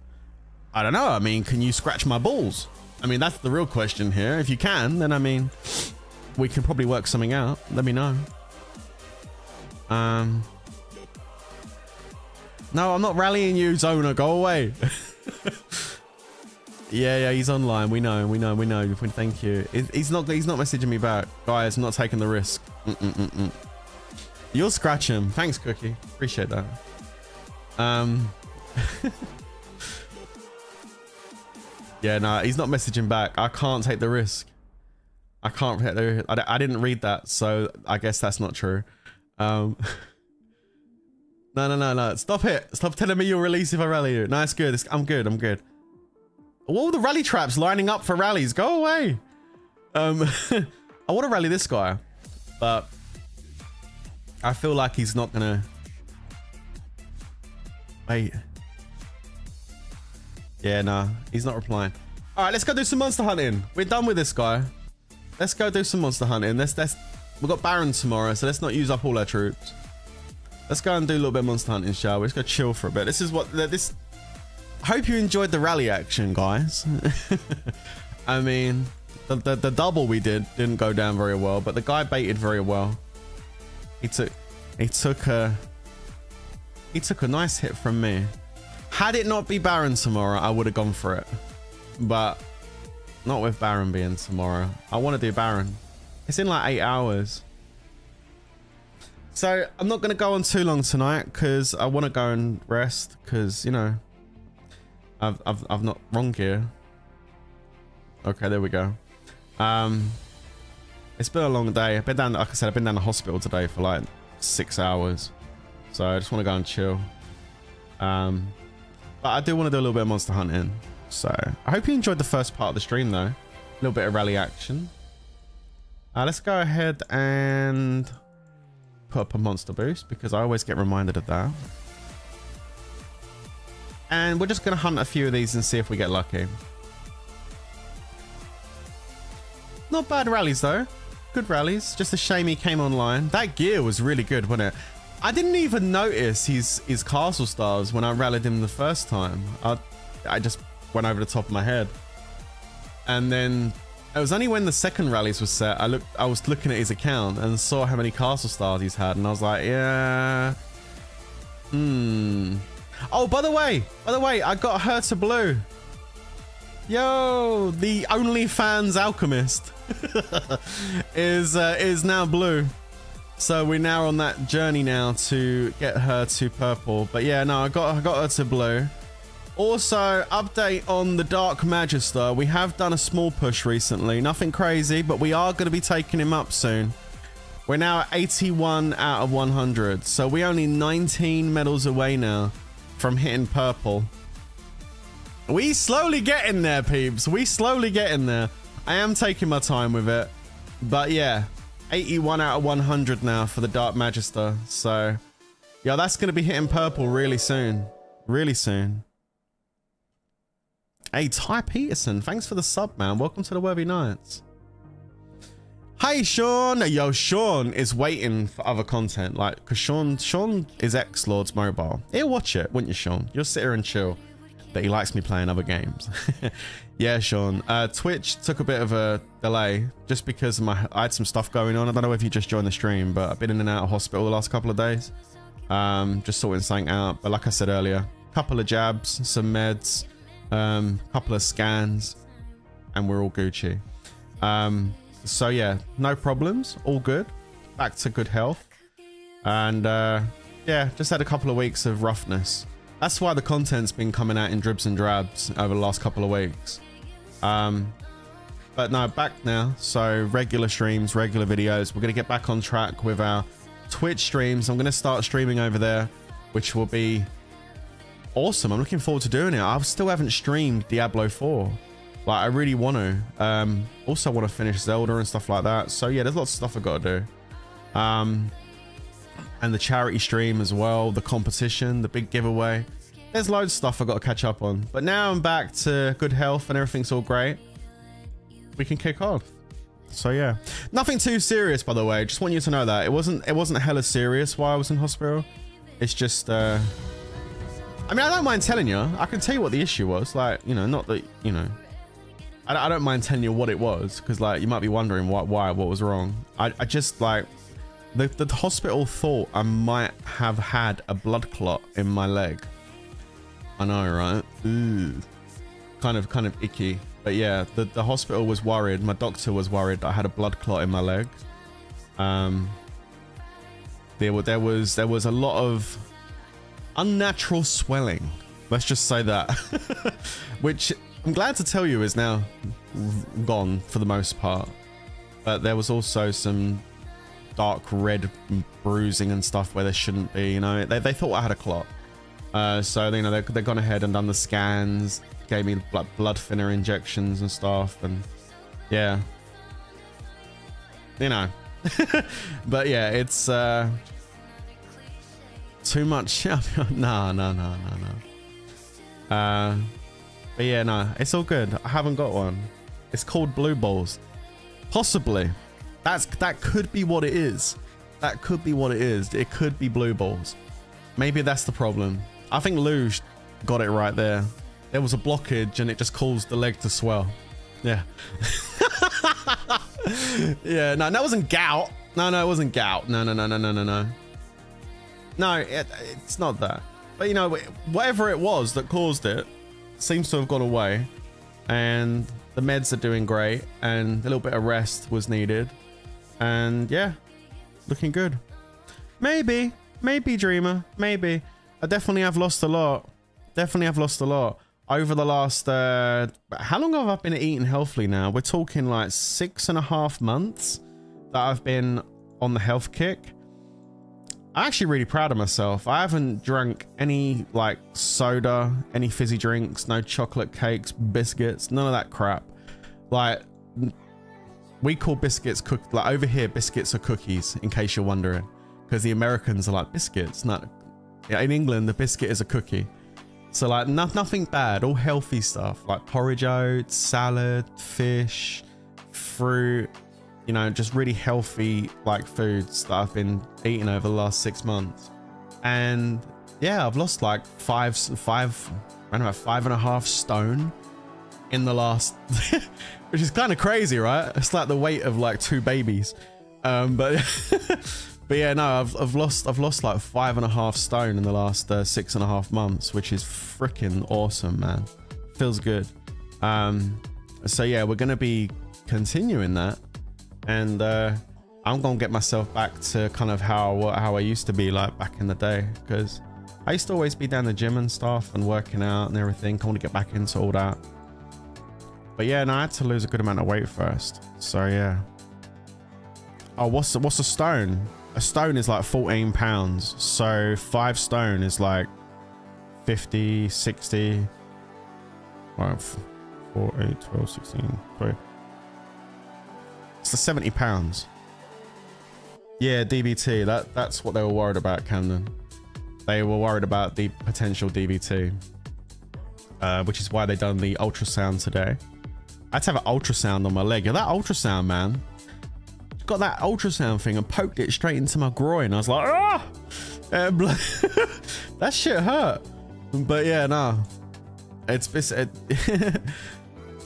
I don't know. I mean, can you scratch my balls? I mean, that's the real question here. If you can, then I mean, we can probably work something out. Let me know. Um. No, I'm not rallying you, Zona. Go away. <laughs> yeah, yeah, he's online. We know, we know, we know. Thank you. He's not. He's not messaging me back, guys. I'm not taking the risk. Mm -mm -mm You'll scratch him. Thanks, Cookie. Appreciate that. Um. <laughs> yeah, no, nah, he's not messaging back. I can't take the risk. I can't. I, I didn't read that, so I guess that's not true. Um. <laughs> no, no, no, no. Stop it. Stop telling me you'll release if I rally you. No, it's good. It's, I'm good. I'm good. All the rally traps lining up for rallies. Go away. Um, <laughs> I want to rally this guy, but I feel like he's not gonna. Wait. Yeah, nah, he's not replying. All right, let's go do some monster hunting. We're done with this guy. Let's go do some monster hunting. Let's let's. We've got Baron tomorrow, so let's not use up all our troops. Let's go and do a little bit of monster hunting, shall we? Let's go chill for a bit. This is what this. Hope you enjoyed the rally action, guys. <laughs> I mean, the, the the double we did didn't go down very well, but the guy baited very well. He took he took a he took a nice hit from me. Had it not be Baron tomorrow, I would have gone for it. But not with Baron being tomorrow. I want to do Baron. It's in like eight hours. So I'm not going to go on too long tonight because I want to go and rest because, you know, I've, I've, I've not wrong here. Okay, there we go. Um, it's been a long day. I've been down, like I said, I've been down the hospital today for like six hours. So I just want to go and chill. Um, but I do want to do a little bit of monster hunting. So I hope you enjoyed the first part of the stream though. A little bit of rally action. Uh, let's go ahead and put up a monster boost because I always get reminded of that. And we're just going to hunt a few of these and see if we get lucky. Not bad rallies though. Good rallies. Just a shame he came online. That gear was really good, wasn't it? I didn't even notice his his castle stars when I rallied him the first time. I I just went over the top of my head. And then it was only when the second rallies was set, I looked I was looking at his account and saw how many castle stars he's had, and I was like, yeah. Hmm. Oh, by the way, by the way, I got her to blue. Yo, the OnlyFans alchemist <laughs> is uh, is now blue. So we're now on that journey now to get her to purple. But yeah, no, I got I got her to blue. Also, update on the Dark Magister. We have done a small push recently. Nothing crazy, but we are going to be taking him up soon. We're now at 81 out of 100. So we're only 19 medals away now from hitting purple. We slowly getting there, peeps. We slowly getting there. I am taking my time with it. But yeah, 81 out of 100 now for the Dark Magister. So, yeah, that's going to be hitting purple really soon. Really soon. Hey, Ty Peterson, thanks for the sub, man. Welcome to the Worthy Knights. Hey, Sean. Yo, Sean is waiting for other content. Like, because Sean, Sean is X-Lords Mobile. He'll watch it, wouldn't you, Sean? You'll sit here and chill but he likes me playing other games. <laughs> yeah, Sean. Uh, Twitch took a bit of a delay just because my I had some stuff going on. I don't know if you just joined the stream, but I've been in and out of hospital the last couple of days. Um, just sorting something out. But like I said earlier, couple of jabs, some meds, um, couple of scans, and we're all Gucci. Um, so yeah, no problems, all good. Back to good health. And uh, yeah, just had a couple of weeks of roughness. That's why the content's been coming out in dribs and drabs over the last couple of weeks. Um, but no, back now. So regular streams, regular videos. We're going to get back on track with our Twitch streams. I'm going to start streaming over there which will be awesome. I'm looking forward to doing it. I still haven't streamed Diablo 4. Like, I really want to. Um, also want to finish Zelda and stuff like that. So, yeah, there's lots of stuff I've got to do. Um, and the charity stream as well, the competition, the big giveaway. There's loads of stuff I've got to catch up on. But now I'm back to good health and everything's all great. We can kick off. So yeah, nothing too serious, by the way. Just want you to know that it wasn't it wasn't hella serious while I was in hospital. It's just, uh, I mean, I don't mind telling you. I can tell you what the issue was. Like, you know, not that you know, I, I don't mind telling you what it was because like you might be wondering why, why, what was wrong. I, I just like the the hospital thought I might have had a blood clot in my leg. I know, right? Ooh. Kind of, kind of icky. But yeah, the, the hospital was worried. My doctor was worried I had a blood clot in my leg. Um, there were there was there was a lot of unnatural swelling. Let's just say that, <laughs> which I'm glad to tell you is now gone for the most part. But there was also some dark red bruising and stuff where there shouldn't be. You know, they they thought I had a clot. Uh, so you know they they've gone ahead and done the scans gave me blood, blood thinner injections and stuff and yeah you know <laughs> but yeah it's uh too much. <laughs> No no no no no. Uh but yeah no it's all good. I haven't got one. It's called blue balls. Possibly. That's that could be what it is. That could be what it is. It could be blue balls. Maybe that's the problem. I think luge got it right there. There was a blockage and it just caused the leg to swell. Yeah. <laughs> yeah, no, that wasn't gout. No, no, it wasn't gout. No, no, no, no, no, no, no. No, it, it's not that. But you know, whatever it was that caused it seems to have gone away. And the meds are doing great. And a little bit of rest was needed. And yeah, looking good. Maybe, maybe, Dreamer, maybe. I definitely have lost a lot. Definitely have lost a lot over the last uh how long have i been eating healthily now we're talking like six and a half months that i've been on the health kick i'm actually really proud of myself. I haven't drunk any like soda any fizzy drinks no chocolate cakes biscuits none of that crap. Like we call biscuits cook like over here biscuits are cookies in case you're wondering. Because the americans are like biscuits? Not in england the biscuit is a cookie. So like no, nothing bad, all healthy stuff like porridge oats, salad, fish, fruit, you know, just really healthy like foods that I've been eating over the last six months. And yeah, I've lost like five, five, I don't know, five and a half stone in the last, <laughs> which is kind of crazy, right? It's like the weight of like two babies. Um, but <laughs> But yeah, no, I've, I've lost I've lost like five and a half stone in the last uh, six and a half months, which is freaking awesome, man. Feels good. Um, so yeah, we're gonna be continuing that, and uh, I'm gonna get myself back to kind of how how I used to be like back in the day, because I used to always be down the gym and stuff and working out and everything. I want to get back into all that. But yeah, no, I had to lose a good amount of weight first. So yeah. Oh, what's what's a stone? a stone is like 14 pounds so five stone is like 50 60 5 4 8 12 16 20 it's the 70 pounds. Yeah DVT that that's what they were worried about camden. They were worried about the potential DVT uh, which is why they done the ultrasound today. I had to have an ultrasound on my leg. Yeah that ultrasound man. Got that ultrasound thing and poked it straight into my groin. I was like, ah, <laughs> that shit hurt. But yeah, no, it's, it's it, <laughs>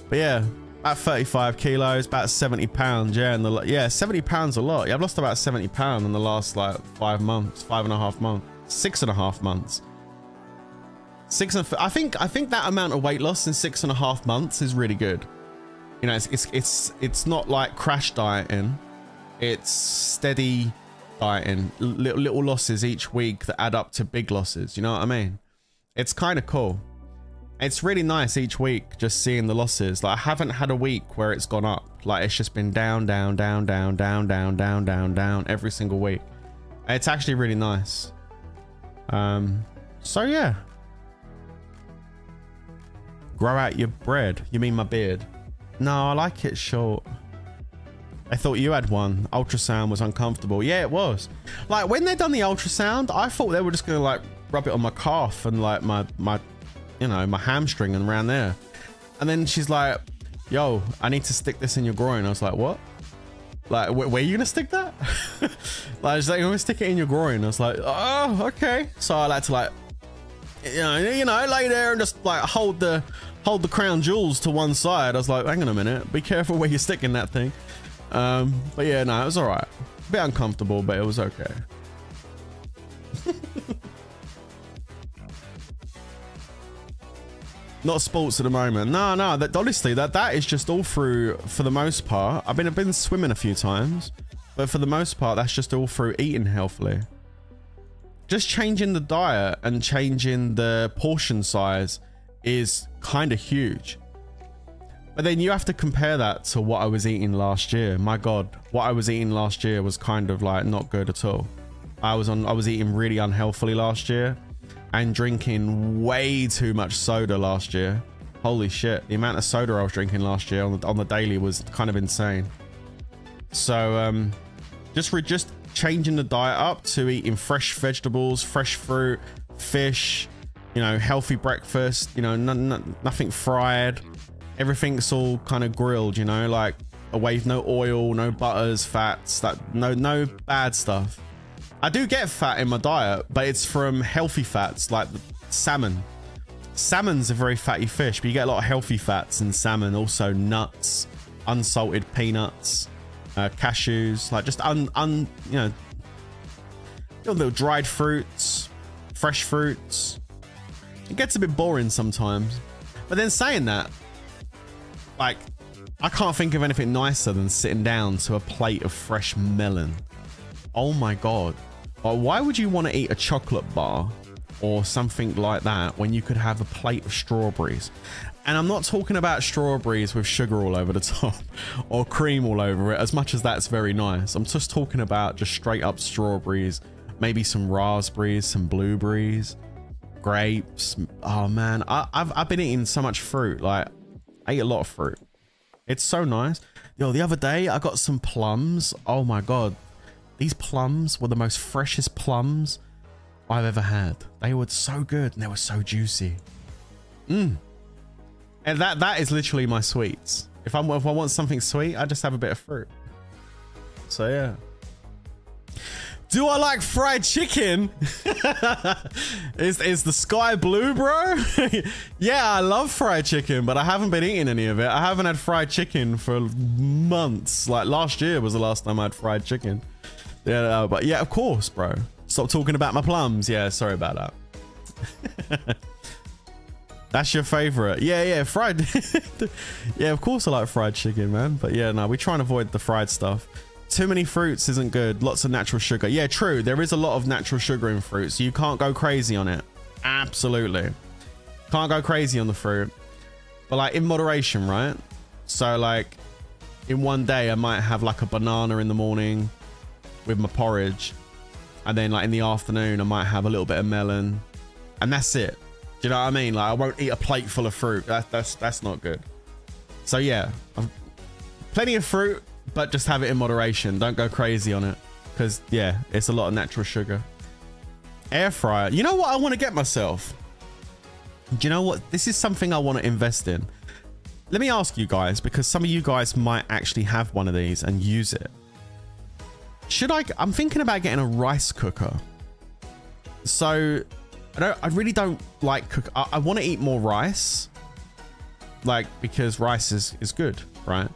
but yeah, about 35 kilos, about 70 pounds. Yeah, and the yeah, 70 pounds a lot. Yeah, I've lost about 70 pounds in the last like five months, five and a half months, six and a half months. Six and I think I think that amount of weight loss in six and a half months is really good. You know, it's it's it's, it's not like crash dieting it's steady dieting, little, little losses each week that add up to big losses. You know what I mean? It's kind of cool. It's really nice each week just seeing the losses. Like I haven't had a week where it's gone up. Like it's just been down, down, down, down, down, down, down, down, down every single week. It's actually really nice. Um, so yeah. Grow out your bread. You mean my beard? No, I like it short. I thought you had one. Ultrasound was uncomfortable. Yeah, it was. Like when they done the ultrasound, I thought they were just gonna like rub it on my calf and like my my, you know, my hamstring and around there. And then she's like, "Yo, I need to stick this in your groin." I was like, "What?" Like, wh where are you gonna stick that? <laughs> like, she's like, "I'm gonna stick it in your groin." I was like, "Oh, okay." So I like to like, you know, you know, lay there and just like hold the hold the crown jewels to one side. I was like, "Hang on a minute, be careful where you're sticking that thing." Um, but yeah, no, it was all right. A bit uncomfortable, but it was okay. <laughs> Not sports at the moment. No, no. That honestly, that that is just all through for the most part. I've been I've been swimming a few times, but for the most part, that's just all through eating healthily. Just changing the diet and changing the portion size is kind of huge. But then you have to compare that to what I was eating last year. My God, what I was eating last year was kind of like not good at all. I was on I was eating really unhealthily last year and drinking way too much soda last year. Holy shit, the amount of soda I was drinking last year on the, on the daily was kind of insane. So um, just re just changing the diet up to eating fresh vegetables, fresh fruit, fish, you know, healthy breakfast, you know, nothing fried. Everything's all kind of grilled, you know, like away no oil, no butters, fats, that no no bad stuff. I do get fat in my diet, but it's from healthy fats like salmon. Salmon's a very fatty fish, but you get a lot of healthy fats in salmon. Also nuts, unsalted peanuts, uh, cashews, like just un, un you know, little dried fruits, fresh fruits. It gets a bit boring sometimes. But then saying that, like, I can't think of anything nicer than sitting down to a plate of fresh melon. Oh my god. But why would you want to eat a chocolate bar or something like that when you could have a plate of strawberries? And I'm not talking about strawberries with sugar all over the <laughs> top or cream all over it, as much as that's very nice. I'm just talking about just straight up strawberries, maybe some raspberries, some blueberries, grapes. Oh man, I, have I've been eating so much fruit. Like, I eat a lot of fruit. It's so nice. Yo, the other day I got some plums. Oh my god, these plums were the most freshest plums I've ever had. They were so good and they were so juicy. Mmm. And that that is literally my sweets. If I'm if I want something sweet, I just have a bit of fruit. So yeah. Do I like fried chicken? <laughs> is is the sky blue, bro? <laughs> yeah, I love fried chicken, but I haven't been eating any of it. I haven't had fried chicken for months. Like last year was the last time I had fried chicken. Yeah, but yeah, of course, bro. Stop talking about my plums. Yeah, sorry about that. <laughs> That's your favorite. Yeah, yeah, fried. <laughs> yeah, of course I like fried chicken, man. But yeah, no, we try and avoid the fried stuff. Too many fruits isn't good. Lots of natural sugar. Yeah, true. There is a lot of natural sugar in fruits. So you can't go crazy on it. Absolutely. Can't go crazy on the fruit. But like in moderation, right? So like in one day, I might have like a banana in the morning with my porridge. And then like in the afternoon, I might have a little bit of melon and that's it. Do you know what I mean? Like I won't eat a plate full of fruit. That, that's, that's not good. So yeah, I've, plenty of fruit, but just have it in moderation. Don't go crazy on it. Cause yeah, it's a lot of natural sugar. Air fryer. You know what I want to get myself? Do you know what? This is something I want to invest in. Let me ask you guys, because some of you guys might actually have one of these and use it. Should I? I'm thinking about getting a rice cooker. So I don't. I really don't like cook. I, I want to eat more rice, like because rice is is good, right?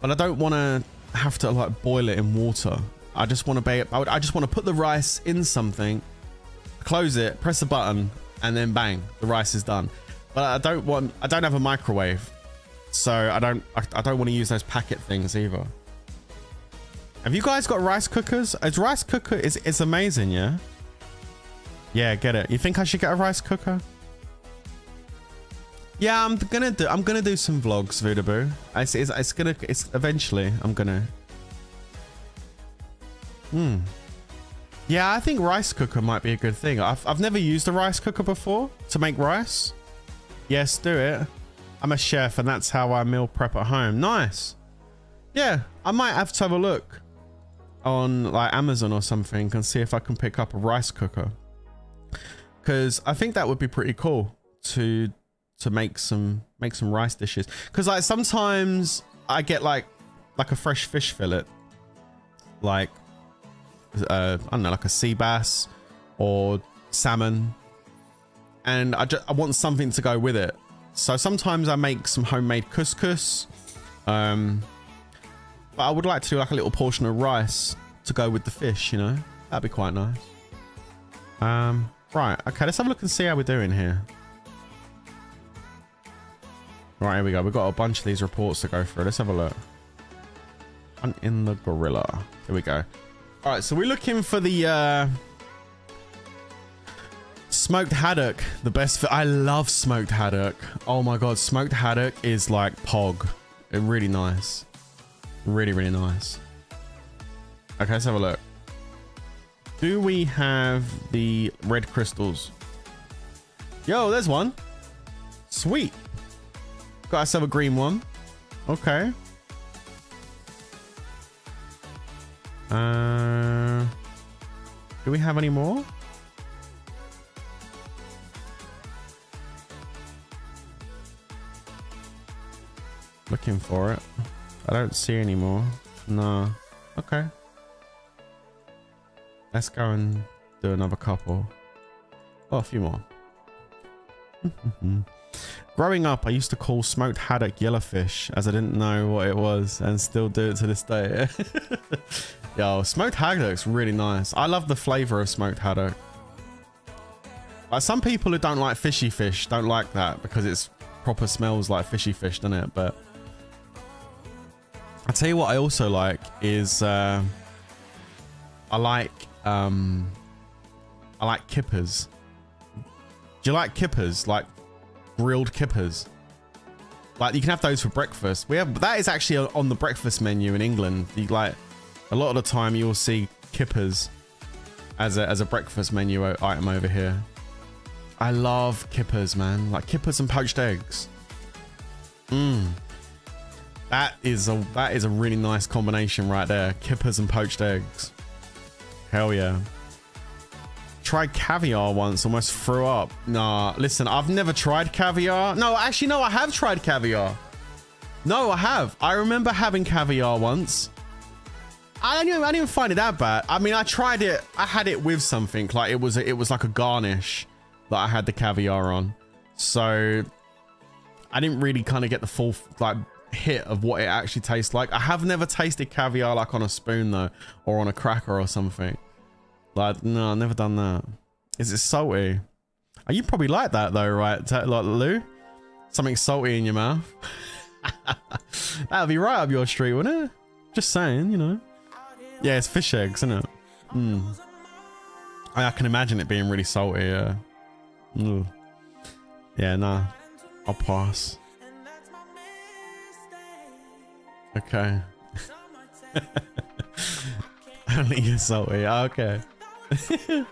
But I don't want to have to like boil it in water. I just want to be. I, would, I just want to put the rice in something, close it, press a button, and then bang, the rice is done. But I don't want. I don't have a microwave, so I don't. I, I don't want to use those packet things either. Have you guys got rice cookers? A rice cooker is it's amazing, yeah? Yeah, get it. You think I should get a rice cooker? Yeah, I'm gonna do. I'm gonna do some vlogs, Voodoo. It's, it's, it's gonna. It's eventually. I'm gonna. Hmm. Yeah, I think rice cooker might be a good thing. I've, I've never used a rice cooker before to make rice. Yes, do it. I'm a chef and that's how I meal prep at home. Nice. Yeah, I might have to have a look on like Amazon or something and see if I can pick up a rice cooker. Cause I think that would be pretty cool to to make some make some rice dishes. Cause like sometimes I get like like a fresh fish fillet. Like uh, I don't know, like a sea bass or salmon. And I, just, I want something to go with it. So sometimes I make some homemade couscous. Um, but I would like to do like a little portion of rice to go with the fish, you know? That'd be quite nice. Um, right, okay, let's have a look and see how we're doing here. Right, here we go. We've got a bunch of these reports to go through. Let's have a look. Hunt in the gorilla. Here we go. All right, so we're looking for the uh, smoked haddock. The best. I love smoked haddock. Oh my god, smoked haddock is like pog. It really nice. Really, really nice. Okay, let's have a look. Do we have the red crystals? Yo, there's one. Sweet. Got ourselves a green one. Okay. Uh, do we have any more? Looking for it. I don't see any more. No. Okay. Let's go and do another couple. Oh, a few more. <laughs> Growing up, I used to call smoked haddock yellowfish as I didn't know what it was and still do it to this day. <laughs> Yo, smoked haddock's really nice. I love the flavor of smoked haddock. Like some people who don't like fishy fish don't like that because it's proper smells like fishy fish, doesn't it? But I tell you what I also like is uh, I like um, I like kippers. Do you like kippers? Like grilled kippers? Like you can have those for breakfast. We have that is actually on the breakfast menu in England. You like a lot of the time you'll see kippers as a as a breakfast menu item over here. I love kippers, man. Like kippers and poached eggs. Mmm. That is a that is a really nice combination right there. Kippers and poached eggs. Hell yeah. Tried caviar once, almost threw up. Nah, listen, I've never tried caviar. No, actually, no, I have tried caviar. No, I have. I remember having caviar once. I didn't, even, I didn't even find it that bad. I mean, I tried it. I had it with something like it was. A, it was like a garnish that I had the caviar on. So I didn't really kind of get the full like hit of what it actually tastes like. I have never tasted caviar like on a spoon though, or on a cracker or something. Like, no, I've never done that. Is it salty? Oh, you probably like that though, right? Like Lou? Something salty in your mouth. <laughs> That'd be right up your street, wouldn't it? Just saying, you know. Yeah, it's fish eggs, isn't it? Mm. I, I can imagine it being really salty, yeah. Ugh. Yeah, nah. I'll pass. Okay. <laughs> Only you salty. Okay. <laughs>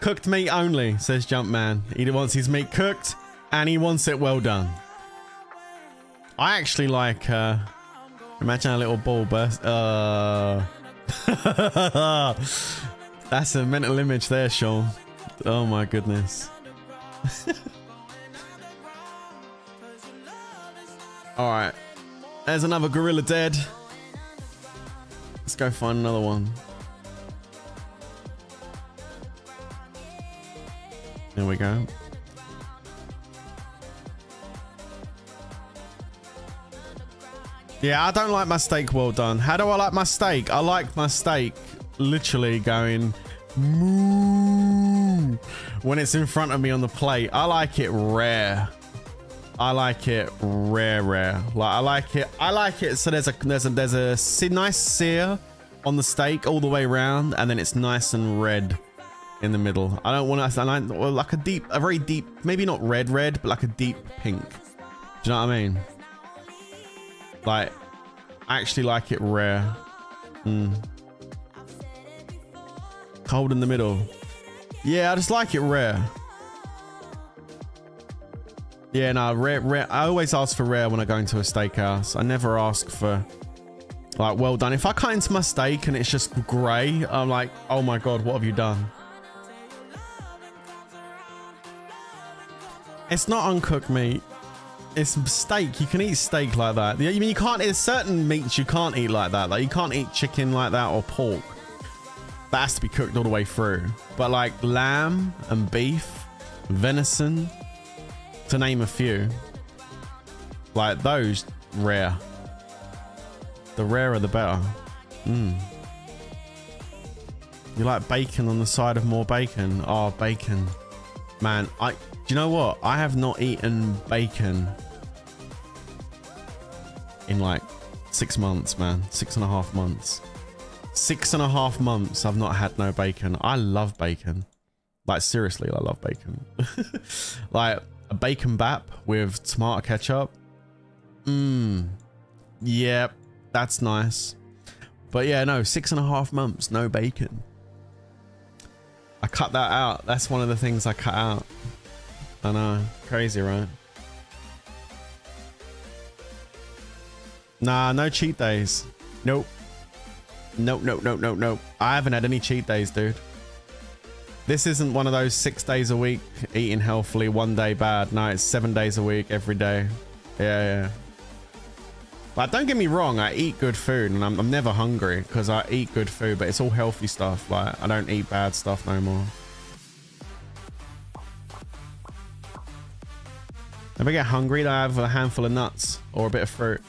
cooked meat only, says Jumpman. He wants his meat cooked and he wants it well done. I actually like, uh, imagine a little ball burst. Uh, <laughs> that's a mental image there, Sean. Oh my goodness. All right. There's another gorilla dead. Let's go find another one. There we go. Yeah, I don't like my steak well done. How do I like my steak? I like my steak literally going moo when it's in front of me on the plate. I like it rare. I like it rare, rare. Like I like it. I like it. So there's a there's a there's a nice sear on the steak all the way around, and then it's nice and red in the middle. I don't want to. I like well, like a deep, a very deep, maybe not red, red, but like a deep pink. Do you know what I mean? Like, I actually like it rare. Mm. Cold in the middle. Yeah, I just like it rare. Yeah, no, rare, rare. I always ask for rare when I go into a steakhouse. I never ask for like well done. If I cut into my steak and it's just grey, I'm like, oh my god, what have you done? It's not uncooked meat. It's steak. You can eat steak like that. I mean, you can't. There's certain meats you can't eat like that. Like you can't eat chicken like that or pork. That has to be cooked all the way through. But like lamb and beef, venison, to name a few, like those rare. The rarer the better. Mm. You like bacon on the side of more bacon? Oh, bacon. Man, I do you know what? I have not eaten bacon in like six months, man. Six and a half months. Six and a half months I've not had no bacon. I love bacon. Like seriously, I love bacon. <laughs> like a bacon bap with tomato ketchup. Mmm. Yep, that's nice. But yeah, no, six and a half months, no bacon. I cut that out. That's one of the things I cut out. I know. Crazy, right? Nah, no cheat days. Nope. Nope, nope, nope, nope, nope. I haven't had any cheat days, dude. This isn't one of those six days a week eating healthily, one day bad. No, it's seven days a week, every day. Yeah, yeah. Like, don't get me wrong, I eat good food and I'm, I'm never hungry because I eat good food, but it's all healthy stuff. Like, I don't eat bad stuff no more. If I get hungry, I have a handful of nuts or a bit of fruit.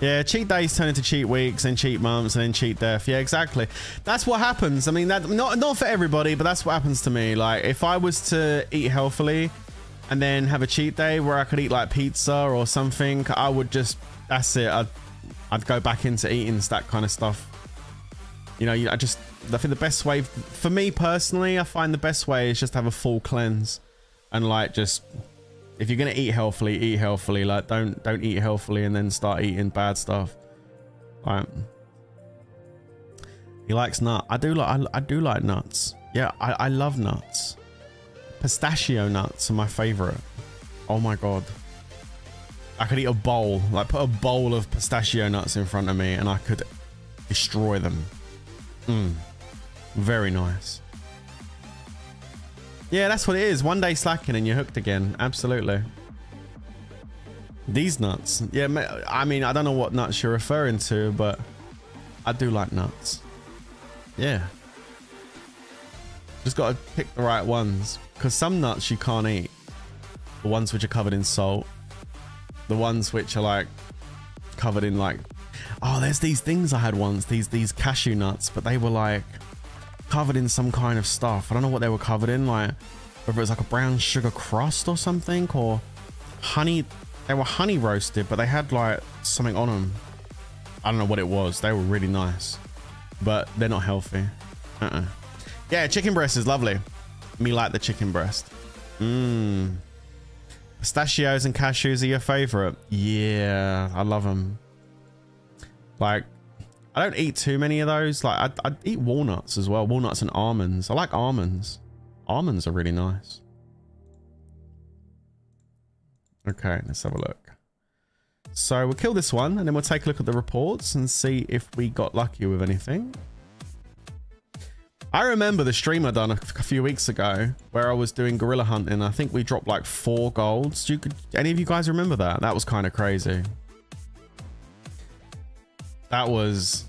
Yeah, cheat days turn into cheat weeks and cheat months and then cheat death. Yeah, exactly. That's what happens. I mean, that not not for everybody, but that's what happens to me. Like, if I was to eat healthily and then have a cheat day where I could eat like pizza or something, I would just that's it. I'd I'd go back into eating that kind of stuff. You know, I just I think the best way for me personally, I find the best way is just to have a full cleanse and like just if you're gonna eat healthily, eat healthily. Like don't don't eat healthily and then start eating bad stuff. Like he likes nut. I do like I, I do like nuts. Yeah, I, I love nuts. Pistachio nuts are my favorite. Oh my god. I could eat a bowl, like put a bowl of pistachio nuts in front of me and I could destroy them. Mmm. Very nice. Yeah, that's what it is. One day slacking and you're hooked again. Absolutely. These nuts. Yeah, I mean, I don't know what nuts you're referring to, but I do like nuts. Yeah. Just got to pick the right ones. Because some nuts you can't eat. The ones which are covered in salt. The ones which are like covered in like... Oh, there's these things I had once. These, these cashew nuts, but they were like covered in some kind of stuff. I don't know what they were covered in, like whether it was like a brown sugar crust or something, or honey. They were honey roasted, but they had like something on them. I don't know what it was. They were really nice, but they're not healthy. Uh-uh. Yeah, chicken breast is lovely. Me like the chicken breast. Mmm. Pistachios and cashews are your favorite? Yeah, I love them. Like, I don't eat too many of those. Like I, I eat walnuts as well. Walnuts and almonds. I like almonds. Almonds are really nice. Okay, let's have a look. So we'll kill this one and then we'll take a look at the reports and see if we got lucky with anything. I remember the stream I done a, a few weeks ago where I was doing gorilla hunting. I think we dropped like four golds. Do you, any of you guys remember that? That was kind of crazy that was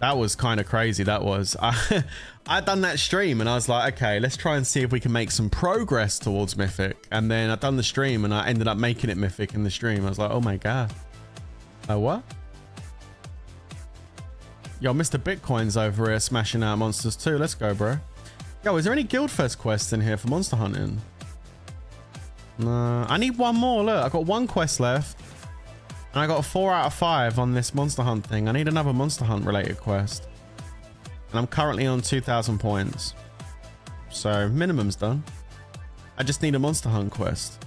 that was kind of crazy that was. <laughs> I i done that stream and i was like okay let's try and see if we can make some progress towards mythic. And then i done the stream and i ended up making it mythic in the stream. I was like oh my god. Oh what? Yo mr bitcoin's over here smashing out monsters too. Let's go bro. Yo is there any guildfest quests in here for monster hunting? No i need one more. Look I've got one quest left and I got a 4 out of 5 on this Monster Hunt thing. I need another Monster Hunt related quest. And I'm currently on 2,000 points. So minimum's done. I just need a Monster Hunt quest.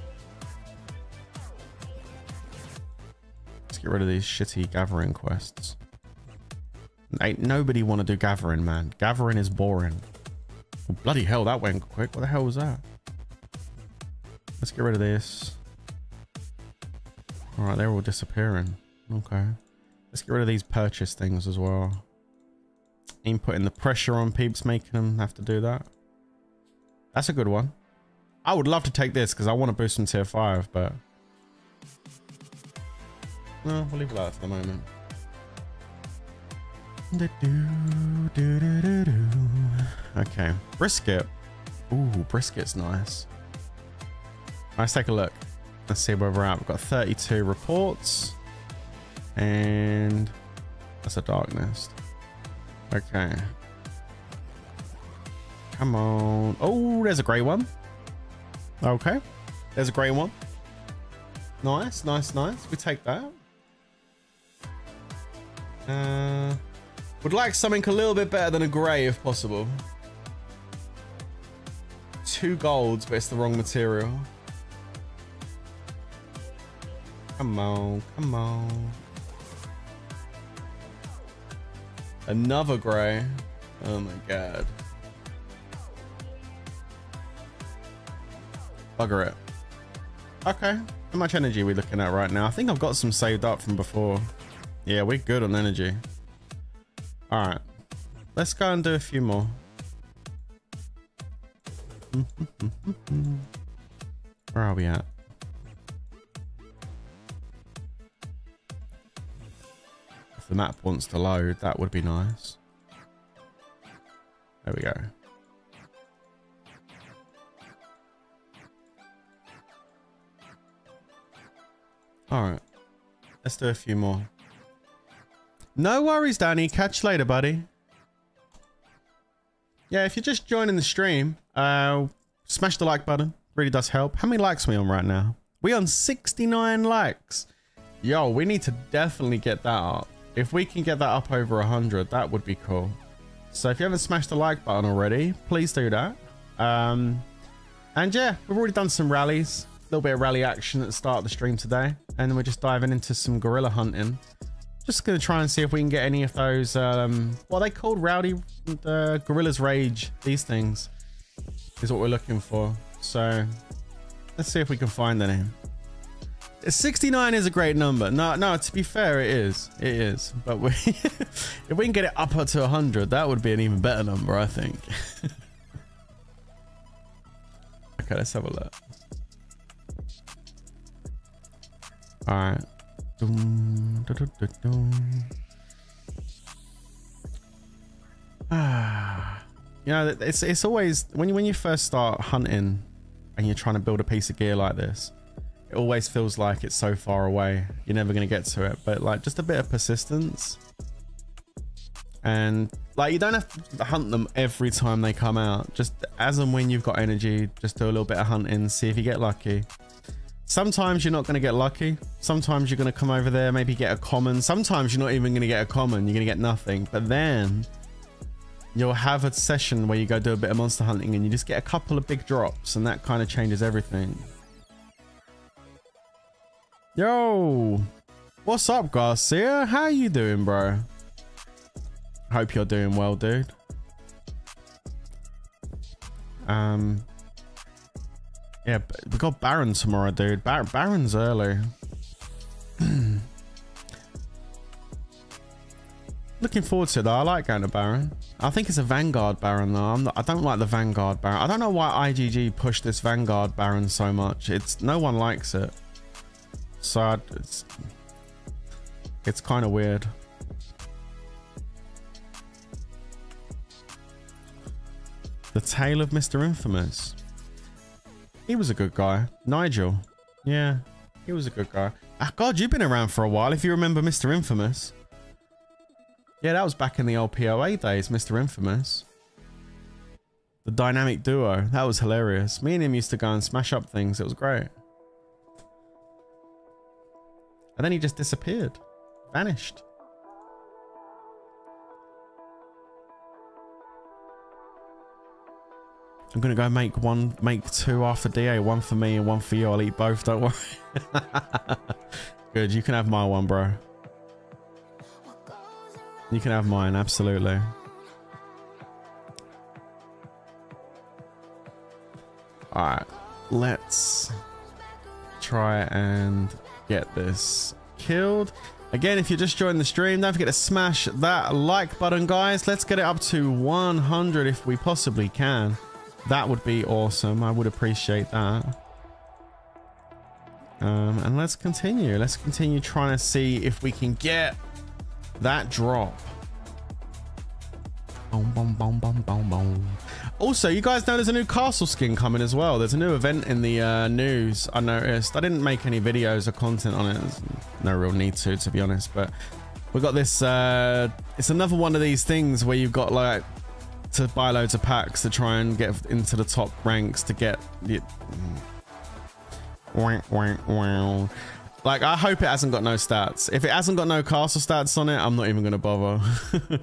Let's get rid of these shitty gathering quests. Ain't nobody want to do gathering, man. Gathering is boring. Bloody hell, that went quick. What the hell was that? Let's get rid of this. All right, they're all disappearing. Okay. Let's get rid of these purchase things as well. Ain't putting the pressure on peeps, making them have to do that. That's a good one. I would love to take this because I want to boost some tier 5, but... No, we'll leave it like that for the moment. Okay, brisket. Ooh, brisket's nice. Let's take a look. Let's see where we're at. We've got 32 reports. And that's a darkness. Okay. Come on. Oh, there's a grey one. Okay. There's a grey one. Nice, nice, nice. We take that. Uh, would like something a little bit better than a grey if possible. Two golds, but it's the wrong material. Come on, come on. Another grey. Oh my god. Bugger it. Okay. How much energy are we looking at right now? I think I've got some saved up from before. Yeah, we're good on energy. Alright. Let's go and do a few more. <laughs> Where are we at? The map wants to load, that would be nice. There we go. All right. Let's do a few more. No worries, Danny. Catch you later, buddy. Yeah, if you're just joining the stream, uh, smash the like button. Really does help. How many likes are we on right now? We on 69 likes. Yo, we need to definitely get that up. If we can get that up over 100, that would be cool. So if you haven't smashed the like button already, please do that. Um, and yeah, we've already done some rallies. A little bit of rally action at the start of the stream today. And then we're just diving into some gorilla hunting. Just going to try and see if we can get any of those, um, what are they called? Rowdy, uh, Gorillas Rage. These things is what we're looking for. So let's see if we can find any. 69 is a great number. No, no, to be fair, it is. It is. But we, <laughs> if we can get it up to 100, that would be an even better number, I think. <laughs> okay, let's have a look. All right. Ah. You know, it's it's always when you when you first start hunting and you're trying to build a piece of gear like this, it always feels like it's so far away. You're never going to get to it. But like just a bit of persistence. And like you don't have to hunt them every time they come out. Just as and when you've got energy, just do a little bit of hunting, see if you get lucky. Sometimes you're not going to get lucky. Sometimes you're going to come over there, maybe get a common. Sometimes you're not even going to get a common. You're going to get nothing. But then you'll have a session where you go do a bit of monster hunting and you just get a couple of big drops and that kind of changes everything. Yo, what's up, Garcia? How you doing, bro? Hope you're doing well, dude. Um, yeah, we got Baron tomorrow, dude. Bar Baron's early. <clears throat> Looking forward to it, though. I like going to Baron. I think it's a Vanguard Baron, though. Not, i don't like the Vanguard Baron. I don't know why IGG pushed this Vanguard Baron so much. It's No one likes it. So it's it's kind of weird. The Tale of Mr. Infamous. He was a good guy. Nigel. Yeah, he was a good guy. Ah, God, you've been around for a while if you remember Mr. Infamous. Yeah, that was back in the old POA days, Mr. Infamous. The dynamic duo. That was hilarious. Me and him used to go and smash up things. It was great. And then he just disappeared. Vanished. I'm gonna go make one, make two after DA, one for me and one for you. I'll eat both, don't worry. <laughs> Good, you can have my one, bro. You can have mine, absolutely. Alright, let's try and get this killed. Again, if you just joined the stream, don't forget to smash that like button, guys. Let's get it up to 100 if we possibly can. That would be awesome. I would appreciate that. Um, and let's continue. Let's continue trying to see if we can get that drop. Boom, boom, boom, boom, boom, boom. Also, you guys know there's a new castle skin coming as well. There's a new event in the uh, news. I noticed. I didn't make any videos or content on it. There's no real need to, to be honest. But we got this. Uh, it's another one of these things where you've got like to buy loads of packs to try and get into the top ranks to get. Like, I hope it hasn't got no stats. If it hasn't got no castle stats on it, I'm not even going to bother. <laughs>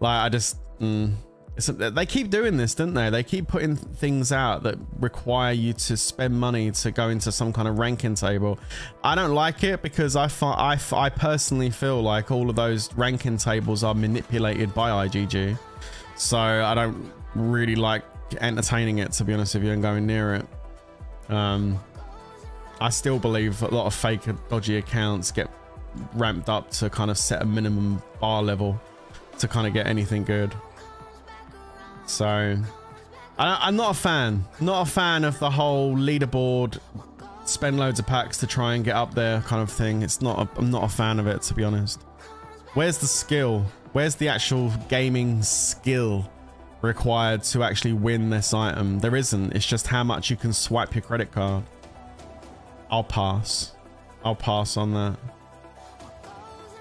like, I just Mm. they keep doing this, don't they? They keep putting things out that require you to spend money to go into some kind of ranking table. I don't like it because I, I, I personally feel like all of those ranking tables are manipulated by IGG. So I don't really like entertaining it, to be honest with you, and going near it. Um, I still believe a lot of fake dodgy accounts get ramped up to kind of set a minimum bar level to kind of get anything good. So I, am not a fan. Not a fan of the whole leaderboard, spend loads of packs to try and get up there kind of thing. It's not. A, I'm not a fan of it to be honest. Where's the skill? Where's the actual gaming skill required to actually win this item? There isn't. It's just how much you can swipe your credit card. I'll pass. I'll pass on that.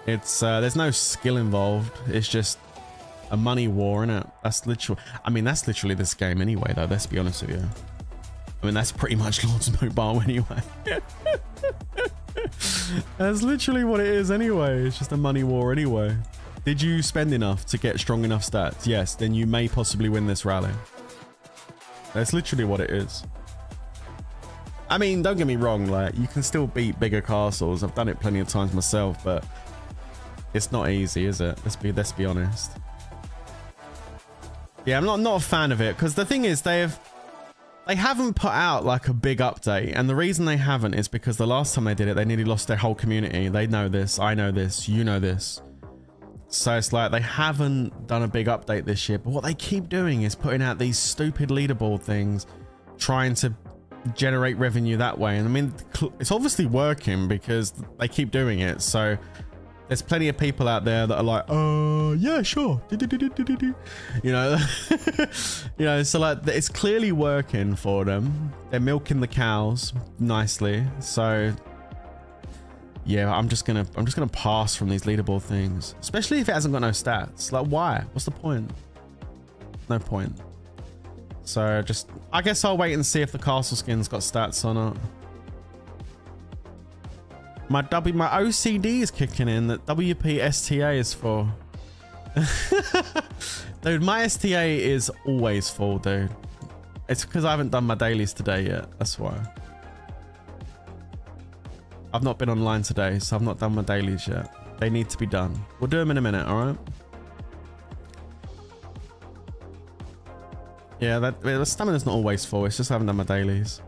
It's uh, there's no skill involved. It's just a money war, in it? That's literally. I mean, that's literally this game anyway, though. Let's be honest with you. I mean, that's pretty much <laughs> Lords Mobile anyway. <laughs> that's literally what it is anyway. It's just a money war anyway. Did you spend enough to get strong enough stats? Yes, then you may possibly win this rally. That's literally what it is. I mean, don't get me wrong, like, you can still beat bigger castles. I've done it plenty of times myself, but it's not easy, is it? Let's be let's be honest. Yeah, I'm not not a fan of it because the thing is they have they haven't put out like a big update and the reason they haven't is because the last time they did it they nearly lost their whole community. They know this, I know this, you know this. So it's like they haven't done a big update this year, but what they keep doing is putting out these stupid leaderboard things, trying to generate revenue that way. And I mean, it's obviously working because they keep doing it. So there's plenty of people out there that are like, uh, yeah, sure. You know, <laughs> you know, so like it's clearly working for them. They're milking the cows nicely. So yeah, I'm just gonna I'm just gonna pass from these leaderboard things, especially if it hasn't got no stats. Like, why? What's the point? No point. So just, I guess I'll wait and see if the castle skin's got stats or not. My W, my OCD is kicking in that WP STA is full. <laughs> dude, my STA is always full, dude. It's because I haven't done my dailies today yet. That's why. I've not been online today, so I've not done my dailies yet. They need to be done. We'll do them in a minute, all right? Yeah, that the stamina's not always full. It's just I haven't done my dailies.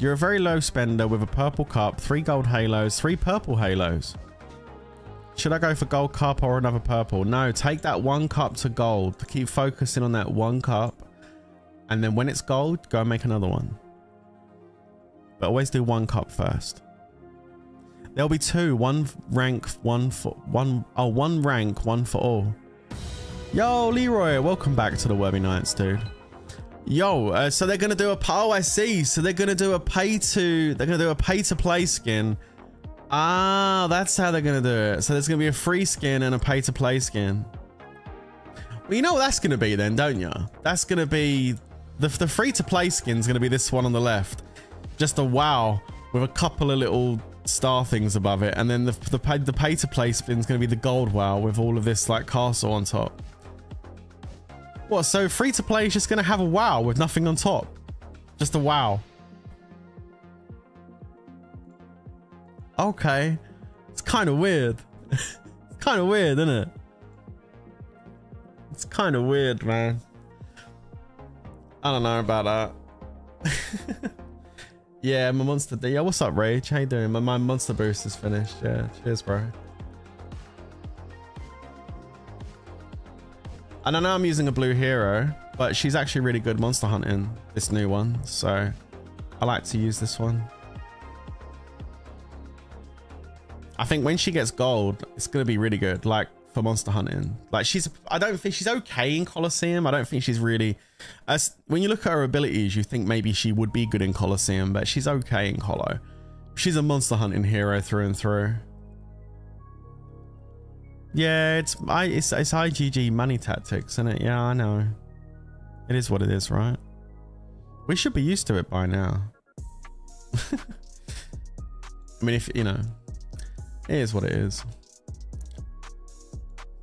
You're a very low spender with a purple cup, three gold halos, three purple halos. Should I go for gold cup or another purple? No, take that one cup to gold. Keep focusing on that one cup. And then when it's gold, go and make another one. But always do one cup first. There'll be two. One rank, one for one. Oh, one rank, one for all. Yo, Leroy, welcome back to the Worthy Knights, dude. Yo, uh, so they're gonna do a oh I see. So they're gonna do a pay to they're gonna do a pay to play skin. Ah, that's how they're gonna do it. So there's gonna be a free skin and a pay to play skin. Well, you know what that's gonna be then, don't you? That's gonna be the the free to play skin's gonna be this one on the left, just a wow with a couple of little star things above it, and then the the pay, the pay to play spin's gonna be the gold wow with all of this like castle on top. What, so free to play is just going to have a WoW with nothing on top? Just a WoW. Okay. It's kind of weird. <laughs> It's kind of weird, isn't it? It's kind of weird, man. I don't know about that. <laughs> yeah, my monster. Yeah, what's up, Rage? How you doing? My, my monster boost is finished. Yeah, cheers, bro. And I know I'm using a blue hero, but she's actually really good monster hunting, this new one. So I like to use this one. I think when she gets gold, it's going to be really good. Like for monster hunting. Like she's, I don't think she's okay in Colosseum. I don't think she's really, as when you look at her abilities, you think maybe she would be good in Colosseum, but she's okay in Colo. She's a monster hunting hero through and through. Yeah, it's I it's it's IGG money tactics, isn't it? Yeah, I know. It is what it is, right? We should be used to it by now. <laughs> I mean, if you know, it is what it is.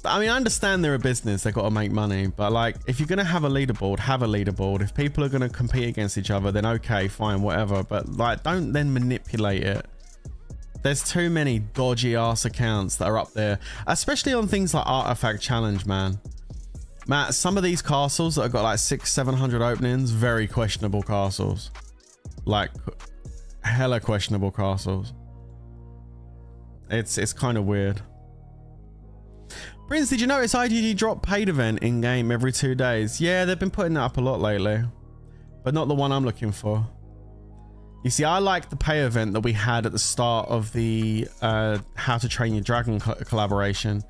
I mean, I understand they're a business; they got to make money. But like, if you're gonna have a leaderboard, have a leaderboard. If people are gonna compete against each other, then okay, fine, whatever. But like, don't then manipulate it there's too many dodgy ass accounts that are up there, especially on things like Artifact Challenge, man. Matt, some of these castles that have got like six, 700 openings, very questionable castles. Like, hella questionable castles. It's, it's kind of weird. Prince, did you notice IGG drop paid event in game every two days? Yeah, they've been putting that up a lot lately, but not the one I'm looking for. You see, I like the pay event that we had at the start of the uh, How to Train Your Dragon co collaboration.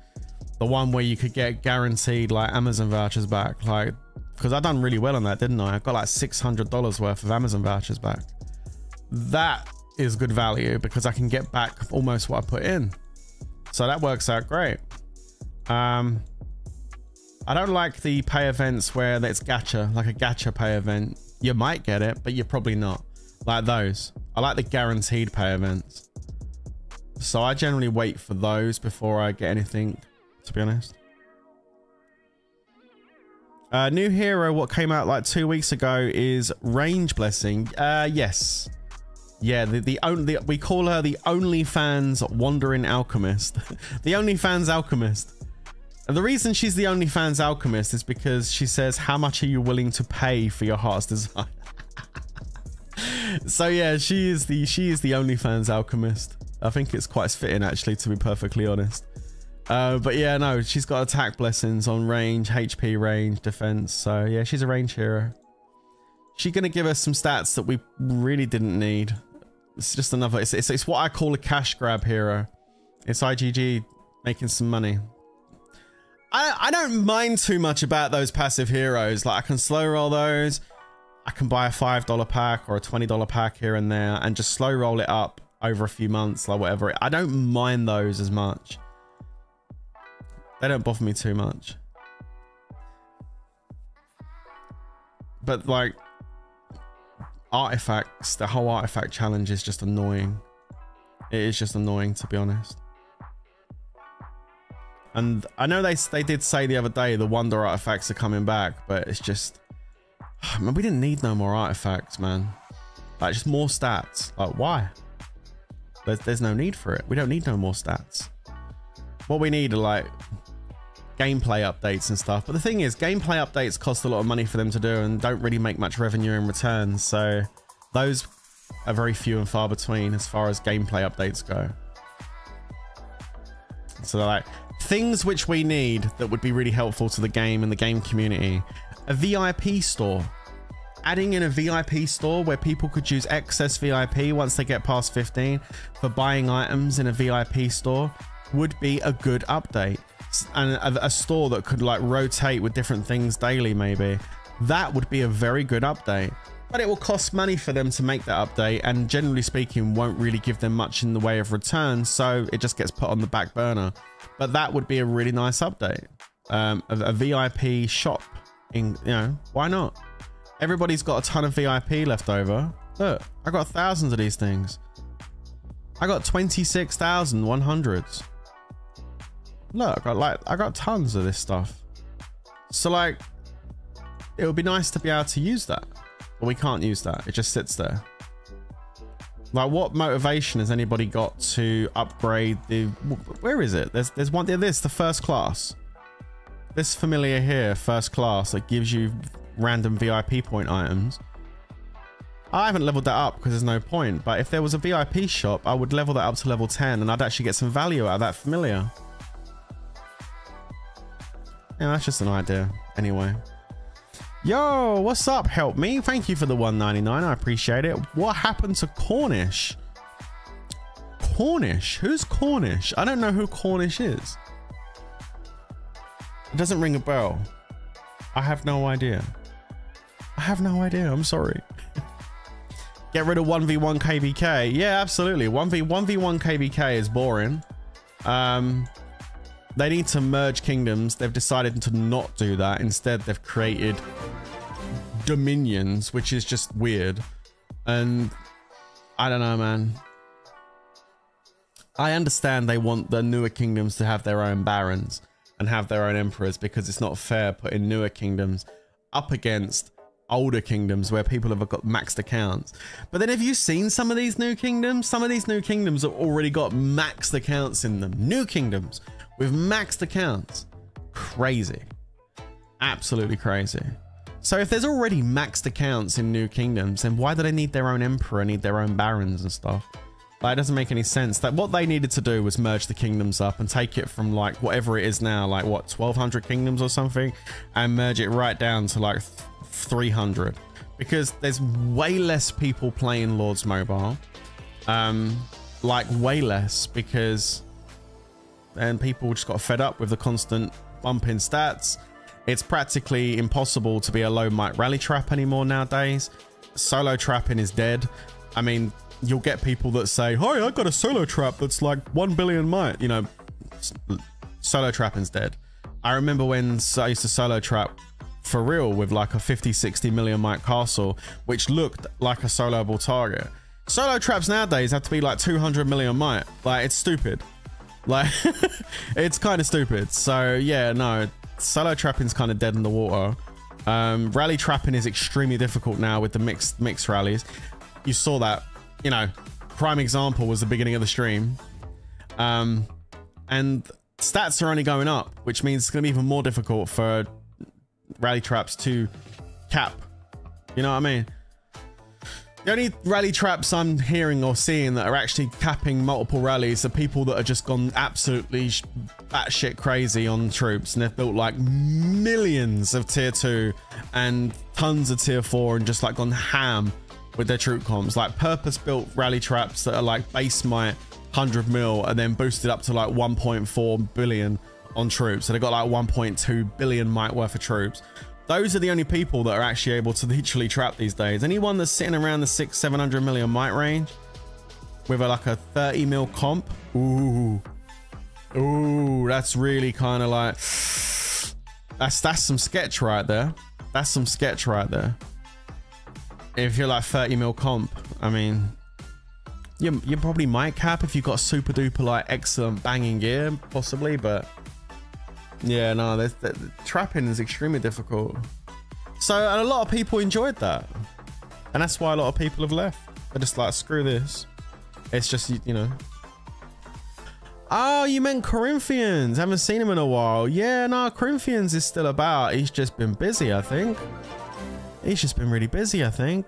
The one where you could get guaranteed like Amazon vouchers back. Like, because I done really well on that, didn't I? I got like $600 worth of Amazon vouchers back. That is good value because I can get back almost what I put in. So that works out great. Um, I don't like the pay events where it's gacha, like a gacha pay event. You might get it, but you're probably not. Like those. I like the guaranteed pay events. So I generally wait for those before I get anything, to be honest. Uh, new hero, what came out like two weeks ago is Range Blessing. Uh, yes. Yeah, the, the only we call her the OnlyFans Wandering Alchemist. <laughs> the OnlyFans Alchemist. And the reason she's the OnlyFans Alchemist is because she says, how much are you willing to pay for your heart's <laughs> desire? So yeah, she is the she is the OnlyFans alchemist. I think it's quite fitting actually, to be perfectly honest. Uh, but yeah, no, she's got attack blessings on range, HP range, defense. So yeah, she's a range hero. She's gonna give us some stats that we really didn't need. It's just another. It's, it's, it's what I call a cash grab hero. It's IGG making some money. I I don't mind too much about those passive heroes. Like I can slow roll those. I can buy a $5 pack or a $20 pack here and there and just slow roll it up over a few months, like whatever. I don't mind those as much. They don't bother me too much. But like artifacts, the whole artifact challenge is just annoying. It is just annoying to be honest. And I know they they did say the other day the wonder artifacts are coming back, but it's just <sighs> Man, we didn't need no more artifacts, man. Like, just more stats. Like, why? There's, there's no need for it. We don't need no more stats. What we need are, like, gameplay updates and stuff. But the thing is, gameplay updates cost a lot of money for them to do and don't really make much revenue in return. So those are very few and far between as far as gameplay updates go. So like things which we need that would be really helpful to the game and the game community a VIP store. Adding in a VIP store where people could use excess VIP once they get past 15 for buying items in a VIP store would be a good update. And a, a store that could like rotate with different things daily, maybe. That would be a very good update but it will cost money for them to make that update and generally speaking won't really give them much in the way of return so it just gets put on the back burner but that would be a really nice update um, a, a vip shop in, you know, why not? Everybody's got a ton of VIP left over. Look, I got thousands of these things. I got 26,100s. Look, I got like, I got tons of this stuff. So like, it would be nice to be able to use that. But we can't use that. It just sits there. Like, what motivation has anybody got to upgrade the? Where is it? There's there's one. there This the first class. This familiar here, first class, that gives you random VIP point items. I haven't leveled that up because there's no point. But if there was a VIP shop, I would level that up to level 10 and I'd actually get some value out of that familiar. Yeah, that's just an idea. Anyway. Yo, what's up? Help me. Thank you for the 199. I appreciate it. What happened to Cornish? Cornish? Who's Cornish? I don't know who Cornish is. It doesn't ring a bell. I have no idea. I have no idea. I'm sorry. <laughs> Get rid of 1v1 KVK. Yeah, absolutely. 1v 1v1 KVK is boring. Um, they need to merge kingdoms. They've decided to not do that. Instead, they've created dominions, which is just weird. And I don't know, man. I understand they want the newer kingdoms to have their own barons and have their own emperors because it's not fair putting newer kingdoms up against older kingdoms where people have got maxed accounts. But then have you seen some of these new kingdoms? Some of these new kingdoms have already got maxed accounts in them. New kingdoms with maxed accounts. Crazy. Absolutely crazy. So if there's already maxed accounts in new kingdoms, then why do they need their own emperor, need their own barons and stuff? Like, it doesn't make any sense. That what they needed to do was merge the kingdoms up and take it from like whatever it is now, like what 1200 kingdoms or something, and merge it right down to like 300 because there's way less people playing Lords Mobile. Um, like way less because then people just got fed up with the constant bump in stats. It's practically impossible to be a low might rally trap anymore nowadays. Solo trapping is dead. I mean, you'll get people that say, "Hi, I got a solo trap that's like 1 billion might." You know, solo trapping's dead. I remember when I used to solo trap for real with like a 50 60 million might castle which looked like a soloable target. Solo traps nowadays have to be like 200 million might. Like it's stupid. Like <laughs> it's kind of stupid. So yeah no solo trapping's kind of dead in the water. Um, rally trapping is extremely difficult now with the mixed mixed rallies. You saw that you know prime example was the beginning of the stream um, and stats are only going up which means it's going to be even more difficult for rally traps to cap. You know what I mean? The only rally traps I'm hearing or seeing that are actually capping multiple rallies are people that have just gone absolutely batshit crazy on troops and they've built like millions of tier two and tons of tier four and just like gone ham with their troop comms. Like purpose built rally traps that are like base might 100 mil and then boosted up to like 1.4 billion on troops. So they've got like 1.2 billion might worth of troops. Those are the only people that are actually able to literally trap these days. Anyone that's sitting around the six, 700 million might range with a, like a 30 mil comp. Ooh. Ooh, that's really kind of like, that's, that's some sketch right there. That's some sketch right there. If you're like 30 mil comp, I mean, you, you probably might cap if you've got super duper like excellent banging gear, possibly, but yeah, no, the, trapping is extremely difficult. So and a lot of people enjoyed that. And that's why a lot of people have left. They're just like, screw this. It's just, you know. Oh, you meant Corinthians. Haven't seen him in a while. Yeah, no, Corinthians is still about. He's just been busy, I think. He's just been really busy, I think.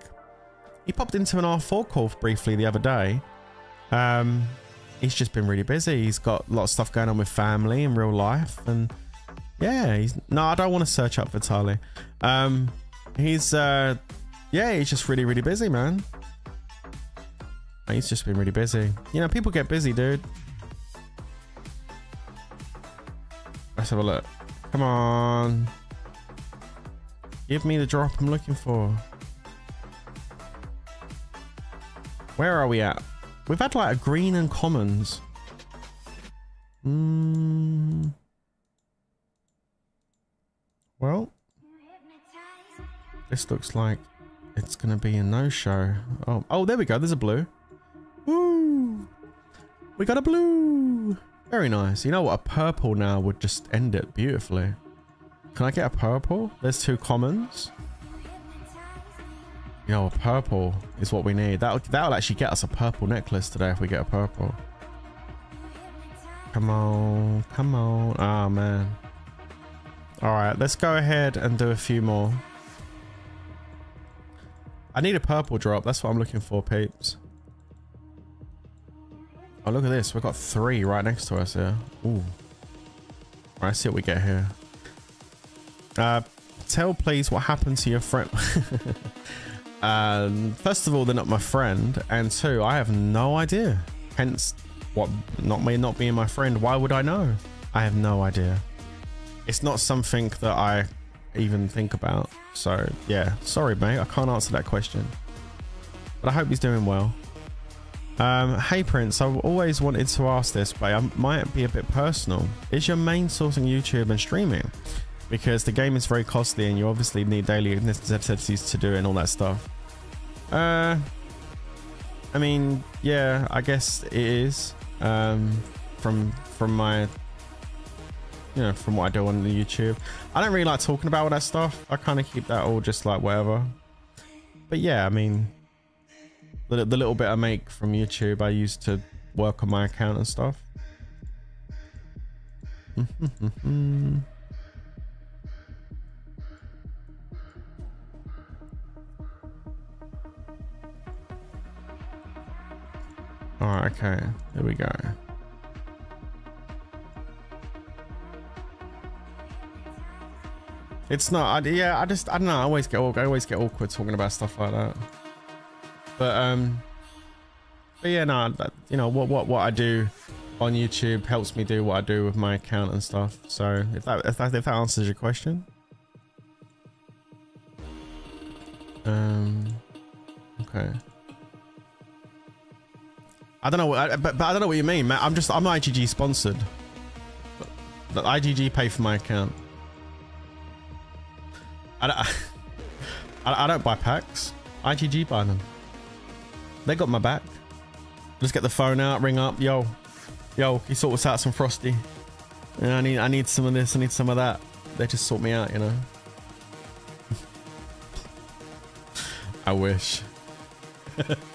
He popped into an R4 call briefly the other day. Um, he's just been really busy. He's got a lot of stuff going on with family and real life, and yeah, he's no, I don't want to search up Vitali. Um, he's uh, yeah, he's just really really busy, man. He's just been really busy. You know, people get busy, dude. Let's have a look. Come on. Give me the drop I'm looking for. Where are we at? We've had like a green and commons. Mm. Well, this looks like it's going to be a no-show. Oh, oh, there we go. There's a blue. Woo! We got a blue. Very nice. You know what? A purple now would just end it beautifully. Can I get a purple? There's two commons. Yo, purple is what we need. That'll, that'll actually get us a purple necklace today if we get a purple. Come on, come on. Oh, man. All right, let's go ahead and do a few more. I need a purple drop. That's what I'm looking for, peeps. Oh, look at this. We've got three right next to us here. Ooh. All right, see what we get here. Uh, tell please what happened to your friend. <laughs> um, first of all, they're not my friend. And two, I have no idea. Hence, what not me not being my friend. Why would I know? I have no idea. It's not something that I even think about. So yeah, sorry mate, I can't answer that question. But I hope he's doing well. Um, hey Prince, I've always wanted to ask this, but I might be a bit personal. Is your main source on YouTube and streaming? Because the game is very costly and you obviously need daily necessities to do it and all that stuff. Uh, I mean, yeah, I guess it is. Um, from from my, you know, from what I do on the YouTube. I don't really like talking about all that stuff. I kind of keep that all just like whatever. But yeah, I mean, the, the little bit I make from YouTube, I use to work on my account and stuff. <laughs> Alright, okay. There we go. It's not. I, yeah, I just. I don't know. I always get. I always get awkward talking about stuff like that. But um. But yeah, no. That, you know what? What? What I do on YouTube helps me do what I do with my account and stuff. So if that if that, if that answers your question. Um. Okay. I don't know, what, but, but I don't know what you mean, man. I'm just I'm IGG sponsored. The IGG pay for my account. I don't, <laughs> I, I don't buy packs. IGG buy them. They got my back. Just get the phone out, ring up, yo, yo, you sort us out some frosty. Yeah, I need I need some of this, I need some of that. They just sort me out, you know. <laughs> I wish. <laughs>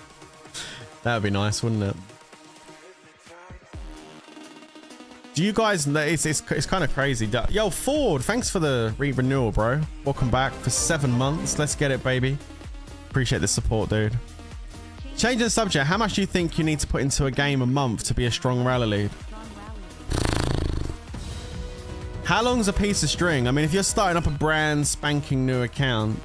That would be nice, wouldn't it? Do you guys it's it's, it's kind of crazy. Yo, Ford, thanks for the re-renewal, bro. Welcome back for seven months. Let's get it, baby. Appreciate the support, dude. Changing the subject, how much do you think you need to put into a game a month to be a strong rally lead? How long's a piece of string? I mean, if you're starting up a brand spanking new account,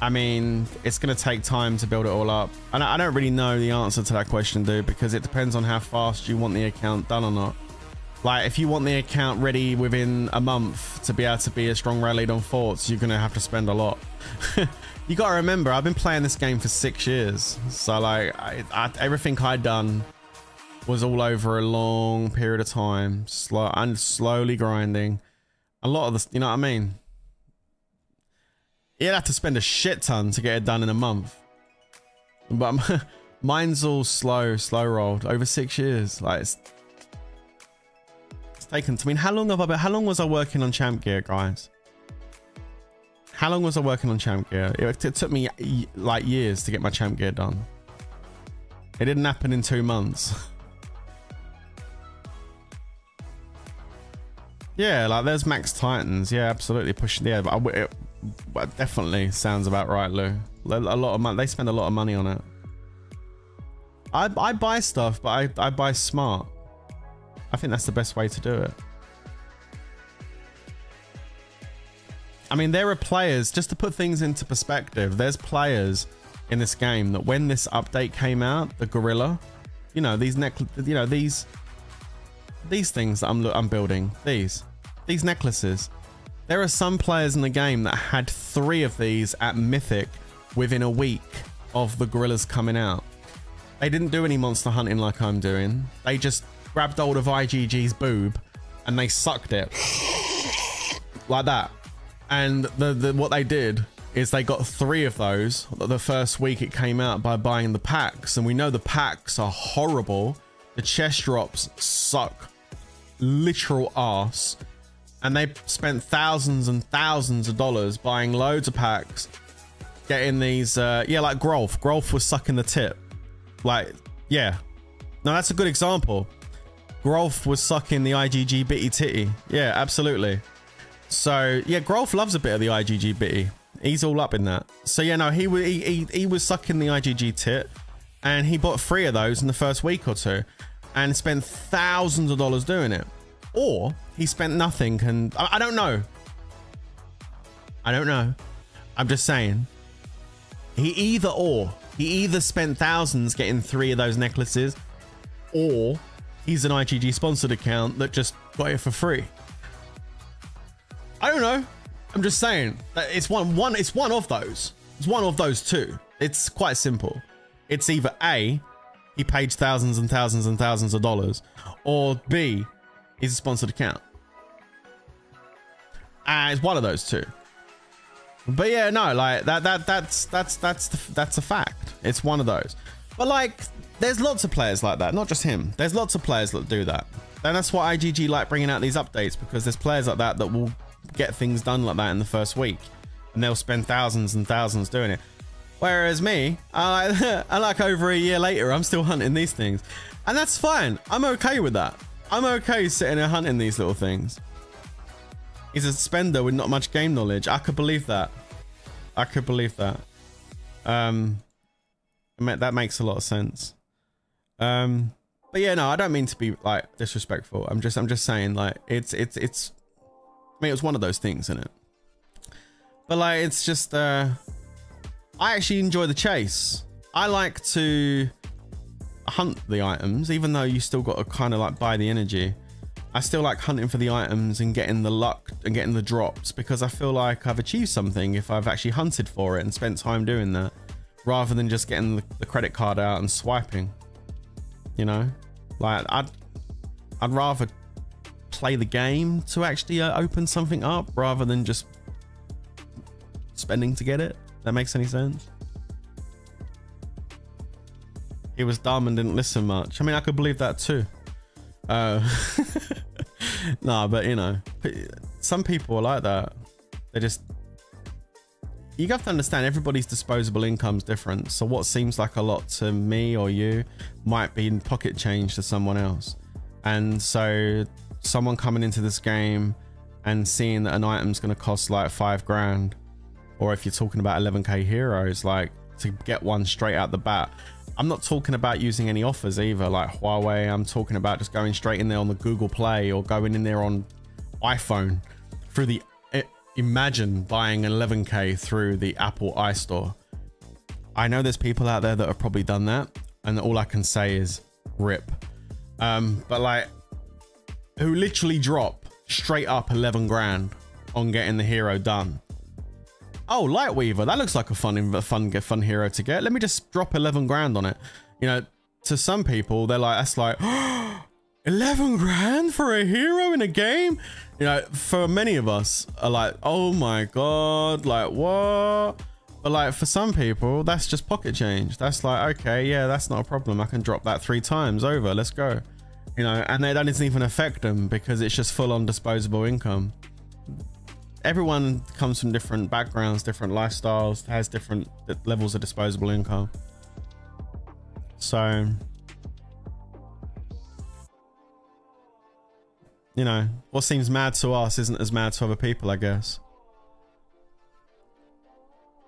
I mean, it's going to take time to build it all up. And I don't really know the answer to that question, dude, because it depends on how fast you want the account done or not. Like, if you want the account ready within a month to be able to be a strong rally on forts, you're going to have to spend a lot. <laughs> you got to remember, I've been playing this game for six years. So, like, I, I, everything I'd done was all over a long period of time. Slow and slowly grinding. A lot of this, you know what I mean? You'd have to spend a shit ton to get it done in a month. But <laughs> mine's all slow, slow rolled over six years. Like it's, it's taken. I mean, how long have I been? How long was I working on Champ Gear, guys? How long was I working on Champ Gear? It, it took me like years to get my Champ Gear done. It didn't happen in two months. <laughs> yeah, like there's Max Titans. Yeah, absolutely pushing. The Yeah, but I, it, but definitely sounds about right, Lou. A lot of money. They spend a lot of money on it. I, I buy stuff, but I, I buy smart. I think that's the best way to do it. I mean, there are players, just to put things into perspective, there's players in this game that when this update came out, the Gorilla, you know, these neck, you know, these, these things that I'm, I'm building, these, these necklaces, there are some players in the game that had three of these at Mythic within a week of the gorillas coming out. They didn't do any monster hunting like I'm doing. They just grabbed hold of IGG's boob and they sucked it. <sighs> like that. And the, the what they did is they got three of those the first week it came out by buying the packs. And we know the packs are horrible. The chest drops suck literal ass and they spent thousands and thousands of dollars buying loads of packs getting these. Uh, yeah, like Grolf. Grolf was sucking the tip. Like, yeah. No, that's a good example. Grolf was sucking the IGG bitty titty. Yeah, absolutely. So yeah, Grolf loves a bit of the IGG bitty. He's all up in that. So yeah, no, he he he, he was sucking the IGG tit, and he bought three of those in the first week or two, and spent thousands of dollars doing it. Or he spent nothing, and I, I don't know. I don't know. I'm just saying. He either or he either spent thousands getting three of those necklaces, or he's an IGG sponsored account that just got it for free. I don't know. I'm just saying it's one one it's one of those. It's one of those two. It's quite simple. It's either A, he paid thousands and thousands and thousands of dollars, or B, he's a sponsored account. And it's one of those two. But yeah, no, like that that that's that's that's the, that's a fact. It's one of those. But like there's lots of players like that, not just him. There's lots of players that do that. And that's why IGG like bringing out these updates because there's players like that that will get things done like that in the first week and they'll spend thousands and thousands doing it. Whereas me, I like <laughs> over a year later, I'm still hunting these things. And that's fine. I'm okay with that. I'm okay sitting there hunting these little things. He's a spender with not much game knowledge. I could believe that. I could believe that. Um, that makes a lot of sense. Um, but yeah, no, I don't mean to be like disrespectful. I'm just, I'm just saying like it's, it's, it's. I mean, it was one of those things, isn't it? But like, it's just. uh I actually enjoy the chase. I like to hunt the items, even though you still got to kind of like buy the energy. I still like hunting for the items and getting the luck and getting the drops because I feel like I've achieved something if I've actually hunted for it and spent time doing that rather than just getting the, credit card out and swiping. You know, like I'd I'd rather play the game to actually uh, open something up rather than just spending to get it. That makes any sense? He was dumb and didn't listen much. I mean, I could believe that too. Uh, <laughs> nah, but you know, some people are like that. They just you have to understand everybody's disposable income's different. So what seems like a lot to me or you might be in pocket change to someone else. And so someone coming into this game and seeing that an item's going to cost like five grand, or if you're talking about 11k heroes, like to get one straight out the bat. I'm not talking about using any offers either, like Huawei. I'm talking about just going straight in there on the Google Play or going in there on iPhone through the imagine buying 11k through the Apple iStore. I know there's people out there that have probably done that, and all I can say is rip. Um, but like, who literally drop straight up 11 grand on getting the hero done. Oh, Lightweaver, that looks like a fun, fun, fun hero to get. Let me just drop 11 grand on it. You know, to some people, they're like, that's like, <gasps> 11 grand for a hero in a game? You know, for many of us are like, oh my God, like what? But like for some people, that's just pocket change. That's like, okay, yeah, that's not a problem. I can drop that three times over. Let's go. You know, and that doesn't even affect them because it's just full on disposable income. Everyone comes from different backgrounds, different lifestyles, has different levels of disposable income. So you know, what seems mad to us isn't as mad to other people, I guess.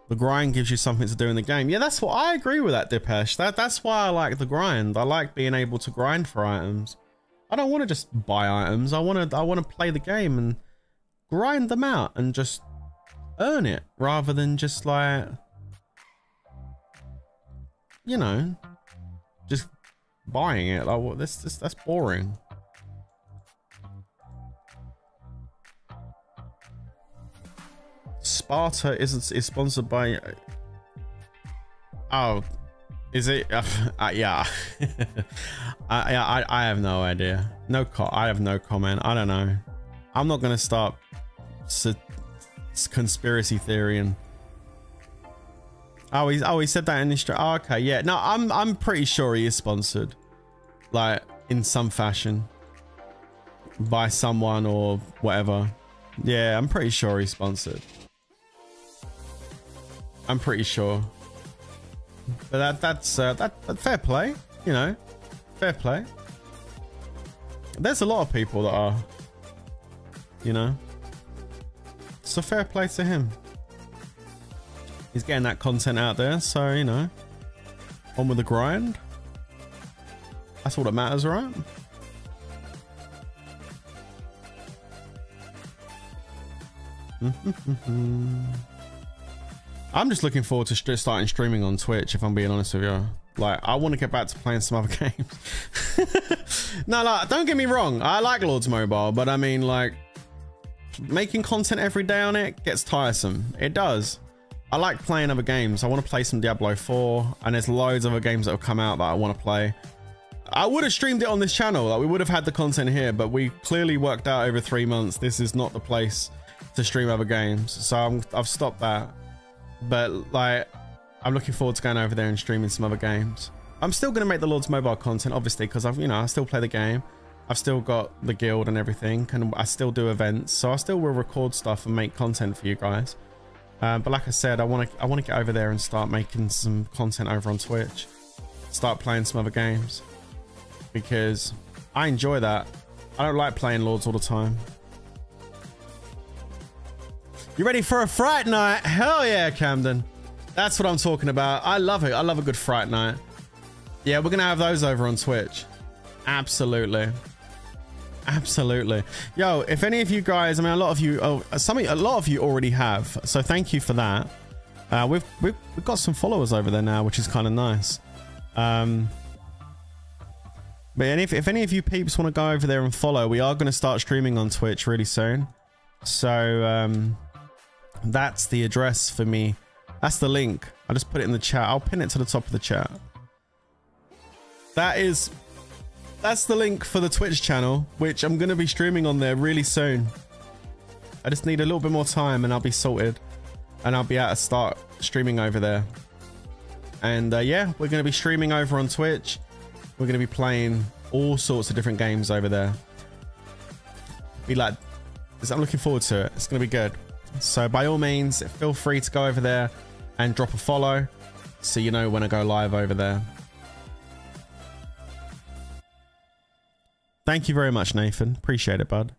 The grind gives you something to do in the game. Yeah, that's what I agree with that, Dipesh. That that's why I like the grind. I like being able to grind for items. I don't want to just buy items. I want to I want to play the game and grind them out and just earn it rather than just like you know, just buying it. Like what this this that's boring. Sparta isn't is sponsored by. Oh, is it? Uh, <laughs> uh, yeah. <laughs> I, I I have no idea. No, I have no comment. I don't know. I'm not gonna start conspiracy theory and. Oh, he's oh he said that in the oh, okay, yeah. No, I'm I'm pretty sure he is sponsored, like in some fashion, by someone or whatever. Yeah, I'm pretty sure he's sponsored. I'm pretty sure. But that that's uh, that, that fair play, you know, fair play. There's a lot of people that are, you know. So fair play to him. He's getting that content out there, so you know, on with the grind. That's all that matters, right? <laughs> I'm just looking forward to st starting streaming on Twitch, if I'm being honest with you. Like, I want to get back to playing some other <laughs> games. <laughs> no, like, don't get me wrong. I like Lords Mobile, but I mean, like, making content every day on it gets tiresome. It does. I like playing other games. I want to play some Diablo 4, and there's loads of other games that have come out that I want to play. I would have streamed it on this channel. Like, we would have had the content here, but we clearly worked out over three months. This is not the place to stream other games. So I'm, I've stopped that. But like, I'm looking forward to going over there and streaming some other games. I'm still going to make the Lord's mobile content, obviously, because I've, you know, I still play the game. I've still got the guild and everything, and I still do events. So I still will record stuff and make content for you guys. Um, but like I said, I want to I want to get over there and start making some content over on Twitch. Start playing some other games because I enjoy that. I don't like playing Lords all the time. You ready for a fright night? Hell yeah, Camden. That's what I'm talking about. I love it. I love a good fright night. Yeah, we're to have those over on Twitch. Absolutely. Absolutely. Yo, if any of you guys, I mean, a lot of you, oh, some, a lot of you already have. So thank you for that. Uh, we've, we've, we've got some followers over there now, which is kind of nice. Um, but if, if any of you peeps want to go over there and follow, we are going to start streaming on Twitch really soon. So, um, that's the address for me. That's the link. I'll just put it in the chat. I'll pin it to the top of the chat. That is... That's the link for the Twitch channel, which I'm going to be streaming on there really soon. I just need a little bit more time and I'll be sorted. And I'll be able to start streaming over there. And uh, yeah, we're going to be streaming over on Twitch. We're going to be playing all sorts of different games over there. Be like, I'm looking forward to it. It's going to be good. So by all means, feel free to go over there and drop a follow so you know when I go live over there. Thank you very much, Nathan. Appreciate it, bud.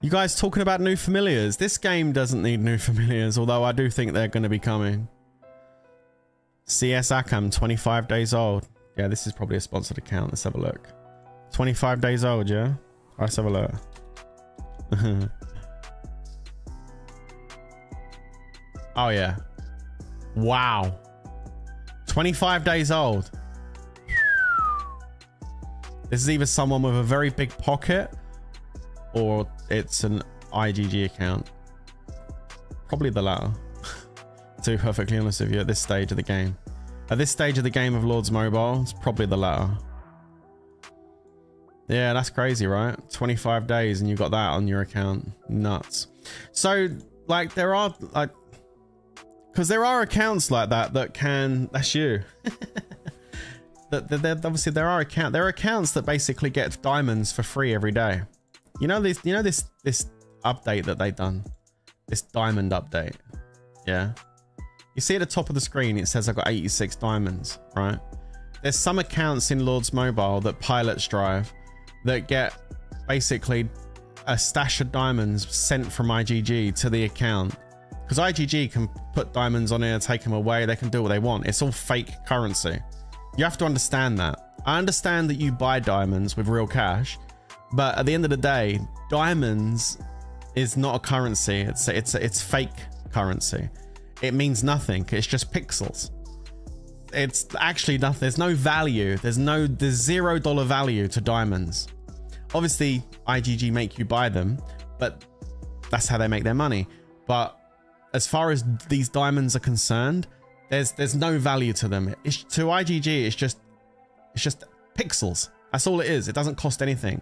You guys talking about new familiars? This game doesn't need new <laughs> familiars, although I do think they're going to be coming. CS Akam, 25 days old. Yeah, this is probably a sponsored account. Let's have a look. 25 days old, yeah? Let's have a look. <laughs> Oh, yeah. Wow. 25 days old. This is either someone with a very big pocket or it's an IGG account. Probably the latter. <laughs> to be perfectly honest with you, at this stage of the game. At this stage of the game of Lords Mobile, it's probably the latter. Yeah, that's crazy, right? 25 days and you got that on your account. Nuts. So, like, there are, like, because there are accounts like that that can. That's you. <laughs> that, obviously there are account. There are accounts that basically get diamonds for free every day. You know this. You know this this update that they've done. This diamond update. Yeah. You see at the top of the screen, it says I've got 86 diamonds, right? There's some accounts in Lords Mobile that pilots drive that get basically a stash of diamonds sent from IGG to the account because IGG can put diamonds on here, take them away. They can do what they want. It's all fake currency. You have to understand that. I understand that you buy diamonds with real cash, but at the end of the day, diamonds is not a currency. It's it's it's fake currency. It means nothing. It's just pixels. It's actually nothing. There's no value. There's no there's zero dollar value to diamonds. Obviously, IGG make you buy them, but that's how they make their money. But as far as these diamonds are concerned, there's there's no value to them. It's, to IGG, it's just it's just pixels. That's all it is. It doesn't cost anything.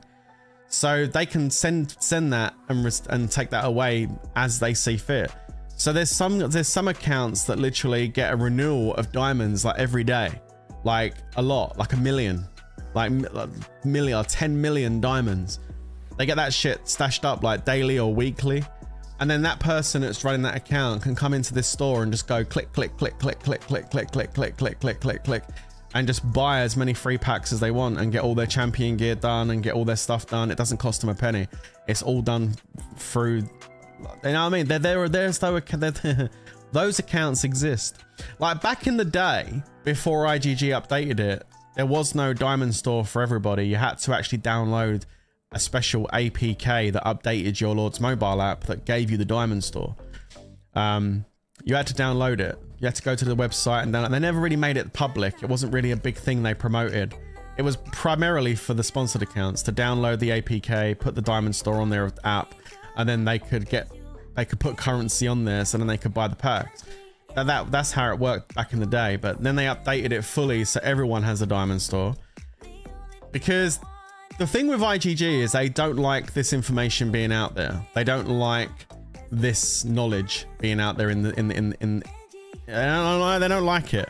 So they can send send that and and take that away as they see fit. So there's some there's some accounts that literally get a renewal of diamonds like every day, like a lot, like a million, like million or 10 million diamonds. They get that shit stashed up like daily or weekly and then that person that's running that account can come into this store and just go click, click, click, click, click, click, click, click, click, click, click, click, click, and just buy as many free packs as they want and get all their champion gear done and get all their stuff done. It doesn't cost them a penny. It's all done through. You know what I mean? They're there. There's those accounts exist. Like back in the day, before IGG updated it, there was no diamond store for everybody. You had to actually download a special APK that updated your Lords mobile app that gave you the diamond store. Um, you had to download it. You had to go to the website and download. They never really made it public. It wasn't really a big thing they promoted. It was primarily for the sponsored accounts to download the APK, put the diamond store on their app, and then they could get, they could put currency on there, so then they could buy the packs. That, that that's how it worked back in the day. But then they updated it fully so everyone has a diamond store because the thing with IGG is they don't like this information being out there. They don't like this knowledge being out there in the in in in. I don't they don't like it.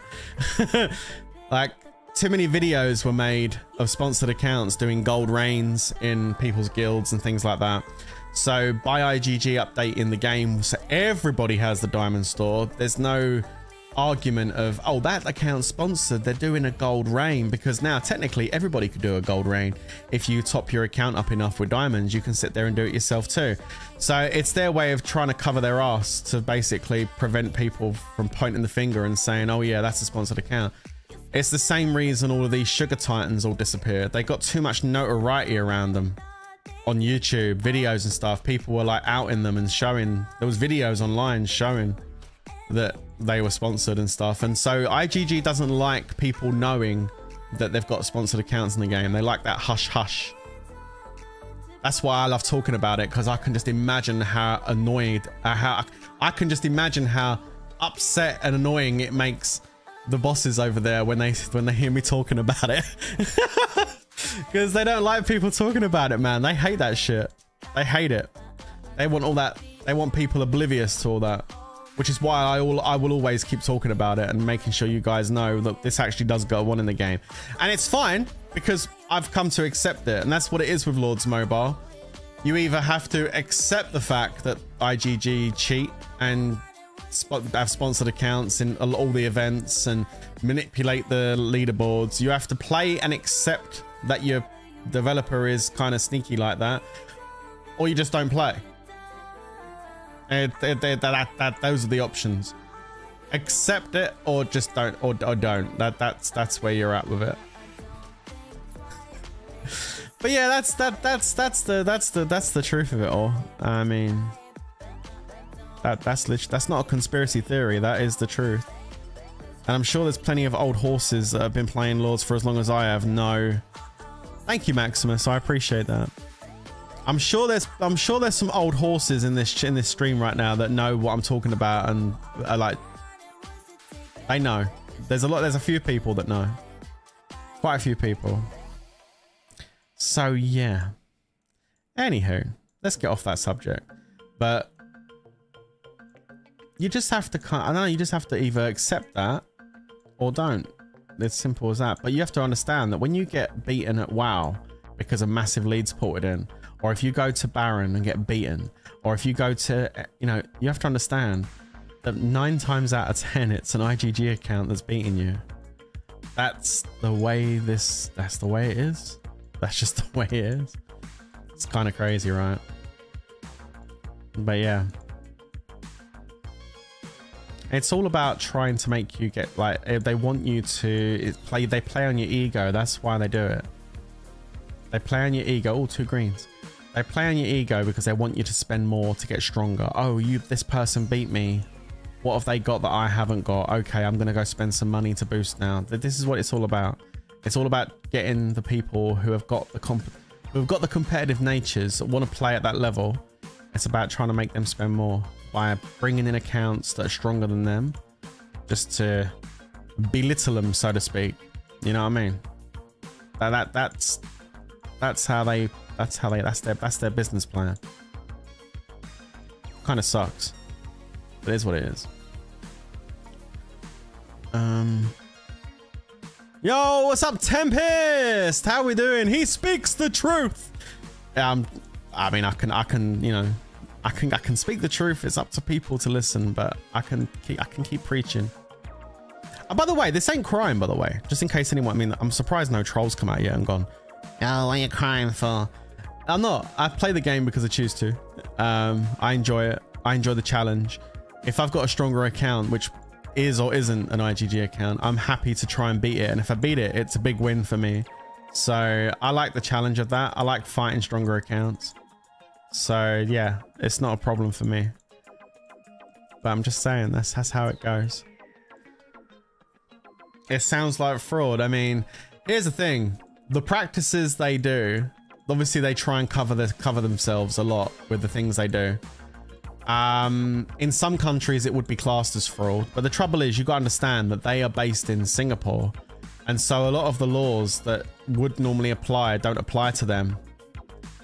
<laughs> like too many videos were made of sponsored accounts doing gold reigns in people's guilds and things like that. So by IGG updating the game, so everybody has the diamond store. There's no argument of, oh, that account sponsored, they're doing a gold rain because now technically everybody could do a gold rain. If you top your account up enough with diamonds, you can sit there and do it yourself too. So it's their way of trying to cover their ass to basically prevent people from pointing the finger and saying, oh yeah, that's a sponsored account. It's the same reason all of these sugar titans all disappeared. They got too much notoriety around them on YouTube, videos and stuff. People were like outing them and showing, there was videos online showing that they were sponsored and stuff. And so IGG doesn't like people knowing that they've got sponsored accounts in the game. They like that hush hush. That's why I love talking about it because I can just imagine how annoyed, uh, how I can just imagine how upset and annoying it makes the bosses over there when they when they hear me talking about it. <laughs> Because they don't like people talking about it, man. They hate that shit. They hate it. They want all that. They want people oblivious to all that which is why I will I will always keep talking about it and making sure you guys know that this actually does go on in the game. And it's fine because I've come to accept it. And that's what it is with Lords Mobile. You either have to accept the fact that IGG cheat and have sponsored accounts in all the events and manipulate the leaderboards. You have to play and accept that your developer is kind of sneaky like that, or you just don't play. Uh, it, that, that, those are the options. Accept it or just don't or, or don't. That that's that's where you're at with it. <laughs> but yeah, that's that that's that's the that's the that's the truth of it all. I mean, that that's that's not a conspiracy theory. That is the truth. And I'm sure there's plenty of old horses that have been playing Lords for as long as I have. No. Thank you, Maximus. I appreciate that. I'm sure there's I'm sure there's some old horses in this in this stream right now that know what I'm talking about and are like they know. There's a lot there's a few people that know. Quite a few people. So yeah. Anywho, let's get off that subject. But you just have to kind I know, you just have to either accept that or don't. It's simple as that. But you have to understand that when you get beaten at WoW because a massive lead's ported in, or if you go to Baron and get beaten, or if you go to, you know, you have to understand that nine times out of 10, it's an IGG account that's beating you. That's the way this, that's the way it is. That's just <laughs> the way it is. It's kind of crazy, right? But yeah. It's all about trying to make you get like if they want you to play they play on your ego. That's why they do it. They play on your ego. All two greens. They play on your ego because they want you to spend more to get stronger. Oh, you this person beat me. What have they got that I haven't got? Okay, I'm going to go spend some money to boost now. This is what it's all about. It's all about getting the people who have got the comp who've got the competitive natures that want to play at that level. It's about trying to make them spend more by bringing in accounts that are stronger than them just to belittle them, so to speak. You know what I mean? That, that that's that's how they that's how they that's their that's their business plan. Kind of sucks. But it is what it is. Um Yo, what's up, Tempest? How we doing? He speaks the truth. Um, I mean, I can, I can, you know, I can I can speak the truth. It's up to people to listen, but I can keep I can keep preaching. And by the way, this ain't crime, by the way. Just in case anyone, I mean, I'm surprised no trolls come out yet and gone, oh, what are you crying for? I'm not. I play the game because I choose to. Um, I enjoy it. I enjoy the challenge. If I've got a stronger account, which is or isn't an IGG account, I'm happy to try and beat it. And if I beat it, it's a big win for me. So I like the challenge of that. I like fighting stronger accounts. So yeah, it's not a problem for me. But I'm just saying that's that's how it goes. It sounds like fraud. I mean, here's the thing. The practices they do, obviously they try and cover the cover themselves a lot with the things they do. Um, in some countries it would be classed as fraud, but the trouble is you got to understand that they are based in Singapore. And so a lot of the laws that would normally apply don't apply to them.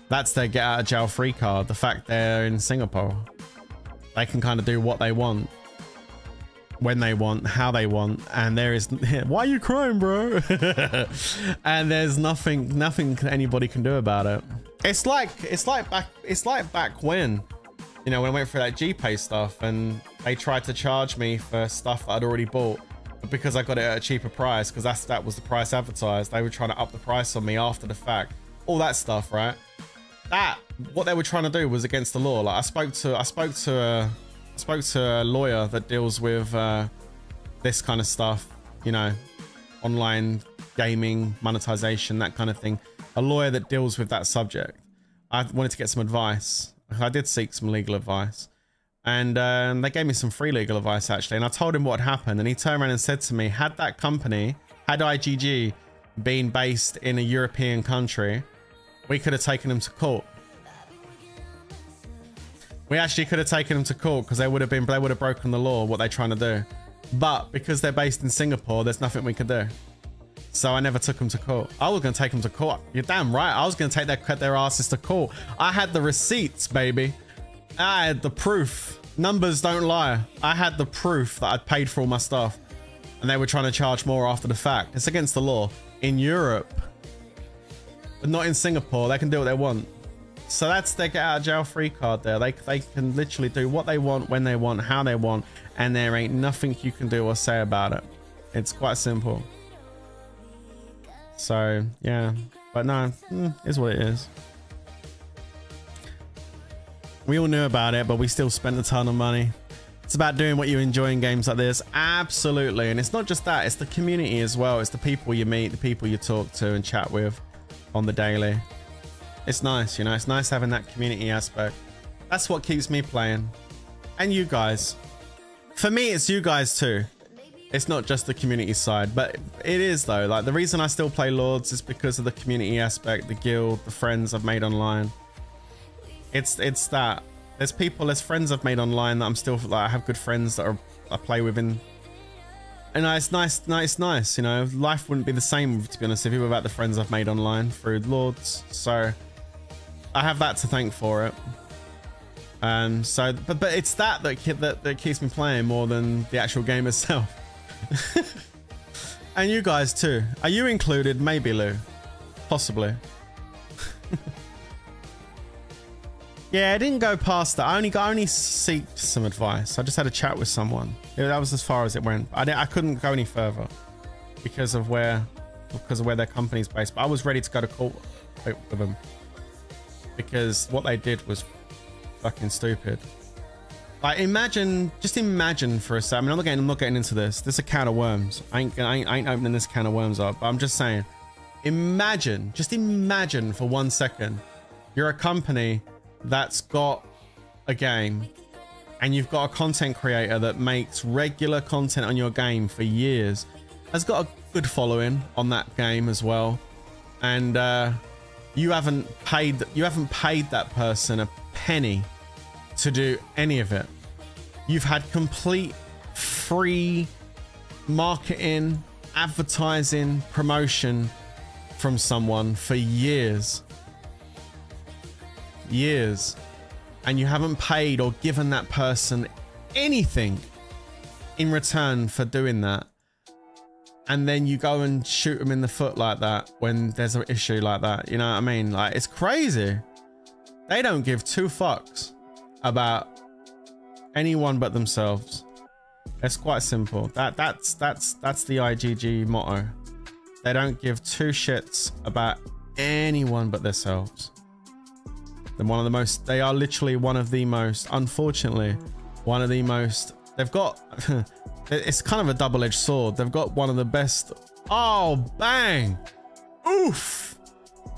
That's their get out of jail free card. The fact they're in Singapore, they can kind of do what they want, when they want, how they want, and there is <laughs> why are you crying, bro? <laughs> and there's nothing, nothing anybody can do about it. It's like it's like back it's like back when, you know, when I went through that GPay stuff and they tried to charge me for stuff that I'd already bought because I got it at a cheaper price because that's that was the price advertised. They were trying to up the price on me after the fact. All that stuff, right? that what they were trying to do was against the law. Like I spoke to I spoke to a I spoke to a lawyer that deals with uh, this kind of stuff, you know, online gaming, monetization, that kind of thing. A lawyer that deals with that subject. I wanted to get some advice. I did seek some legal advice. And um, they gave me some free legal advice actually. And I told him what happened. And he turned around and said to me, had that company, had IGG been based in a European country, we could have taken him to court. We actually could have taken them to court because they would have been they would have broken the law what they're trying to do. But because they're based in Singapore, there's nothing we could do. So I never took them to court. I was going to take them to court. You're damn right. I was going to take their, cut their asses to court. I had the receipts, baby. I had the proof. Numbers don't lie. I had the proof that I'd paid for all my stuff. And they were trying to charge more after the fact. It's against the law. In Europe, but not in Singapore. They can do what they want. So that's their get out of jail free card there. They, they can literally do what they want, when they want, how they want, and there ain't nothing you can do or say about it. It's quite simple. So, yeah. But no, mm, is what it is. We all knew about it, but we still spent a ton of money. It's about doing what you enjoy in games like this. Absolutely. And it's not just that, it's the community as well. It's the people you meet, the people you talk to and chat with on the daily. It's nice, you know, it's nice having that community aspect. That's what keeps me playing. And you guys. For me, it's you guys too. It's not just the community side, but it is though. Like the reason I still play Lords is because of the community aspect, the guild, the friends I've made online. It's it's that. There's people, there's friends I've made online that I'm still like I have good friends that are I play with in and it's nice, nice, nice. You know, life wouldn't be the same to be honest with you without the friends I've made online through Lords. So I have that to thank for it. And so, but but it's that that that, that keeps me playing more than the actual game itself. <laughs> and you guys too. Are you included? Maybe Lou, possibly. <laughs> Yeah, I didn't go past that. I only got only seeked some advice. I just had a chat with someone. That was as far as it went. I I couldn't go any further because of where because of where their company's based. But I was ready to go to court with them because what they did was fucking stupid. Like imagine, just imagine for a second. I mean, I'm not getting, I'm not getting into this. This is a can of worms. I ain't, I ain't, I ain't opening this can of worms up. But I'm just saying, imagine, just imagine for one second, you're a company that's got a game and you've got a content creator that makes regular content on your game for years has got a good following on that game as well and uh, you haven't paid you haven't paid that person a penny to do any of it. You've had complete free marketing advertising promotion from someone for years. Years. And you haven't paid or given that person anything in return for doing that and then you go and shoot them in the foot like that when there's an issue like that you know what i mean like it's crazy they don't give two fucks about anyone but themselves. It's quite simple. That that's that's that's the IGG motto. They don't give two shits about anyone but themselves. They're one of the most. They are literally one of the most. Unfortunately, one of the most. They've got. <laughs> it's kind of a double-edged sword. They've got one of the best. Oh, bang! Oof!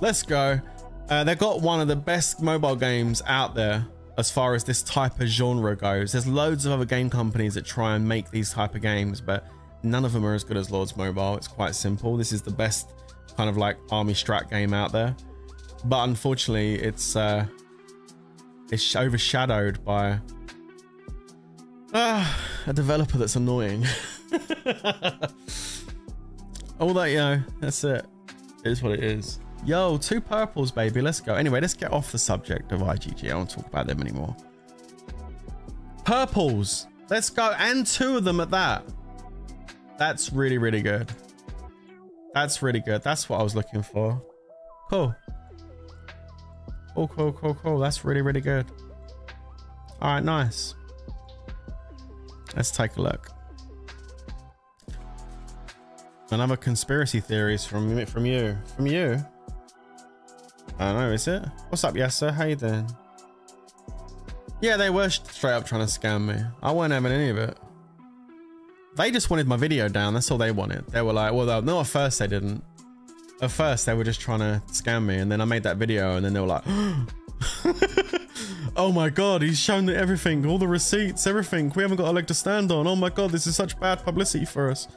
Let's go. Uh, they've got one of the best mobile games out there as far as this type of genre goes. There's loads of other game companies that try and make these type of games, but none of them are as good as Lords Mobile. It's quite simple. This is the best kind of like army strat game out there. But unfortunately, it's uh, it's overshadowed by uh, <sighs> a developer that's annoying. <laughs> All that, you know, that's it. It is what it is. Yo, two purples, baby. Let's go. Anyway, let's get off the subject of IGG. I don't talk about them anymore. Purples. Let's go. And two of them at that. That's really, really good. That's really good. That's what I was looking for. Cool. Cool, cool, cool, cool. That's really, really good. All right, nice. Let's take a look. Another conspiracy theories from from you. From you. I don't know, is it? What's up, yes sir? How you doing? Yeah, they were straight up trying to scam me. I wasn't having any of it. They just wanted my video down. That's all they wanted. They were like, well, no, at first they didn't. At first they were just trying to scam me. And then I made that video and then they were like, <gasps> <laughs> oh my God, he's shown everything, all the receipts, everything. We haven't got a leg to stand on. Oh my God, this is such bad publicity for us.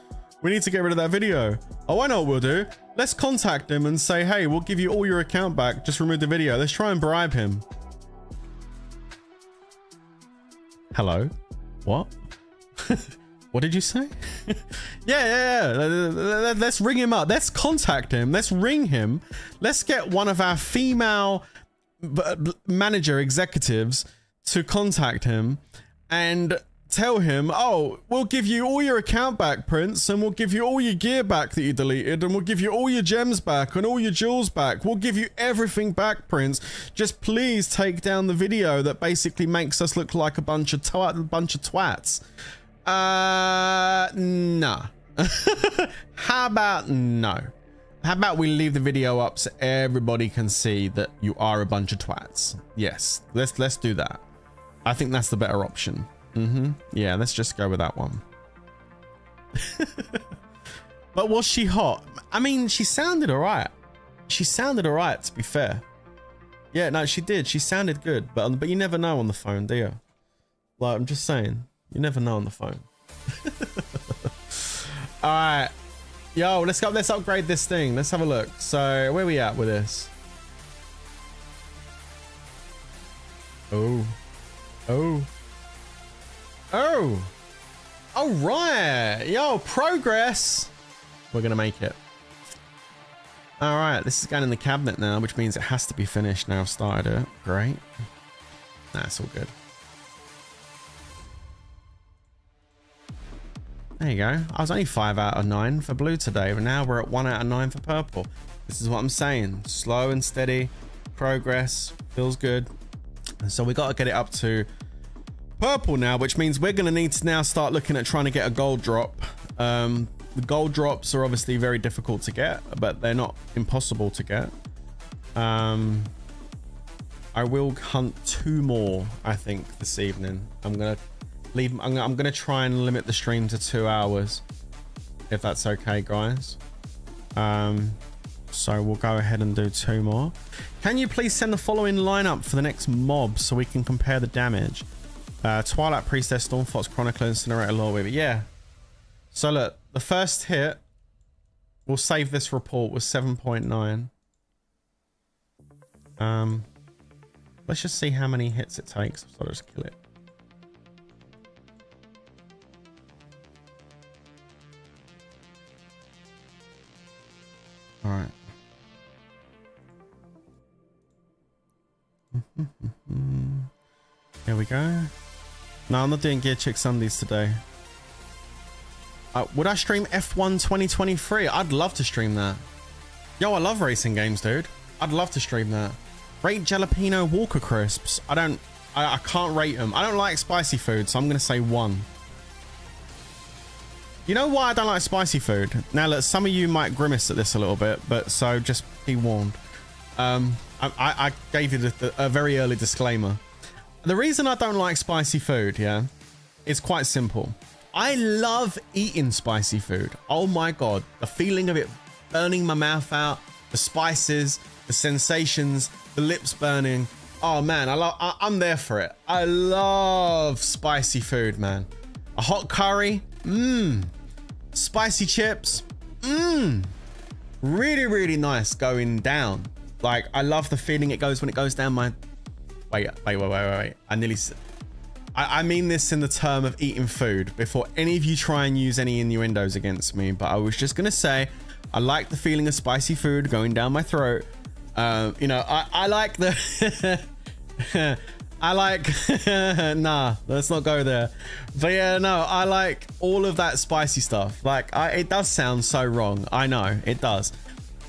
We need to get rid of that video. Oh, I know what we'll do. Let's contact him and say, hey, we'll give you all your account back. Just remove the video. Let's try and bribe him. Hello? What? <laughs> what did you say? <laughs> yeah, yeah, yeah. Let's ring him up. Let's contact him. Let's ring him. Let's get one of our female manager executives to contact him and tell him, oh, we'll give you all your account back, Prince, and we'll give you all your gear back that you deleted, and we'll give you all your gems back and all your jewels back. We'll give you everything back, Prince. Just please take down the video that basically makes us look like a bunch of twat, bunch of twats. Uh, nah. <laughs> How about no? How about we leave the video up so everybody can see that you are a bunch of twats? Yes, let's let's do that. I think that's the better option. Mm-hmm. Yeah, let's just go with that one. <laughs> but was she hot? I mean, she sounded alright. She sounded alright, to be fair. Yeah, no, she did. She sounded good, but but you never know on the phone, do you? Like, I'm just saying, you never know on the phone. <laughs> All right, yo, let's go. Let's upgrade this thing. Let's have a look. So, where we at with this? Oh, oh. Oh. All right. Yo, progress. We're going to make it. All right. This is going in the cabinet now, which means it has to be finished now. I've started it. Great. That's all good. There you go. I was only 5 out of 9 for blue today, but now we're at 1 out of 9 for purple. This is what I'm saying. Slow and steady progress. Feels good. So we got to get it up to purple now, which means we're going to need to now start looking at trying to get a gold drop. Um, the gold drops are obviously very difficult to get, but they're not impossible to get. Um, I will hunt two more, I think, this evening. I'm going to leave. I'm, I'm going to try and limit the stream to two hours, if that's okay, guys. Um, so we'll go ahead and do two more. Can you please send the following lineup for the next mob so we can compare the damage? Uh, Twilight Priestess, Stormfox Chronicler, Incinerator Lightweaver. Yeah. So look, the first hit, we'll save this report, was 7.9. Um, let's just see how many hits it takes. So I'll just kill it. All right. <laughs> Here we go. No, I'm not doing Gear Chick Sundays today. Uh, would I stream F1 2023? I'd love to stream that. Yo, I love racing games, dude. I'd love to stream that. Great Jalapeno Walker Crisps. I don't... I, I can't rate them. I don't like spicy food, so I'm going to say one. You know why I don't like spicy food? Now, look, some of you might grimace at this a little bit, but so just be warned. Um, I, I, gave you the, a very early disclaimer. The reason I don't like spicy food, yeah, is quite simple. I love eating spicy food. Oh my god, the feeling of it burning my mouth out, the spices, the sensations, the lips burning. Oh man, I love. I, I'm there for it. I love spicy food, man. A hot curry, mmm. Spicy chips, mmm. Really, really nice going down. Like I love the feeling it goes when it goes down my. Wait, wait, wait, wait, wait. wait. I nearly. I, I mean this in the term of eating food before any of you try and use any innuendos against me. But I was just gonna say, I like the feeling of spicy food going down my throat. Um, you know, I, I like the. <laughs> I like, <laughs> nah, let's not go there. But yeah, no, I like all of that spicy stuff. Like, I, it does sound so wrong. I know it does.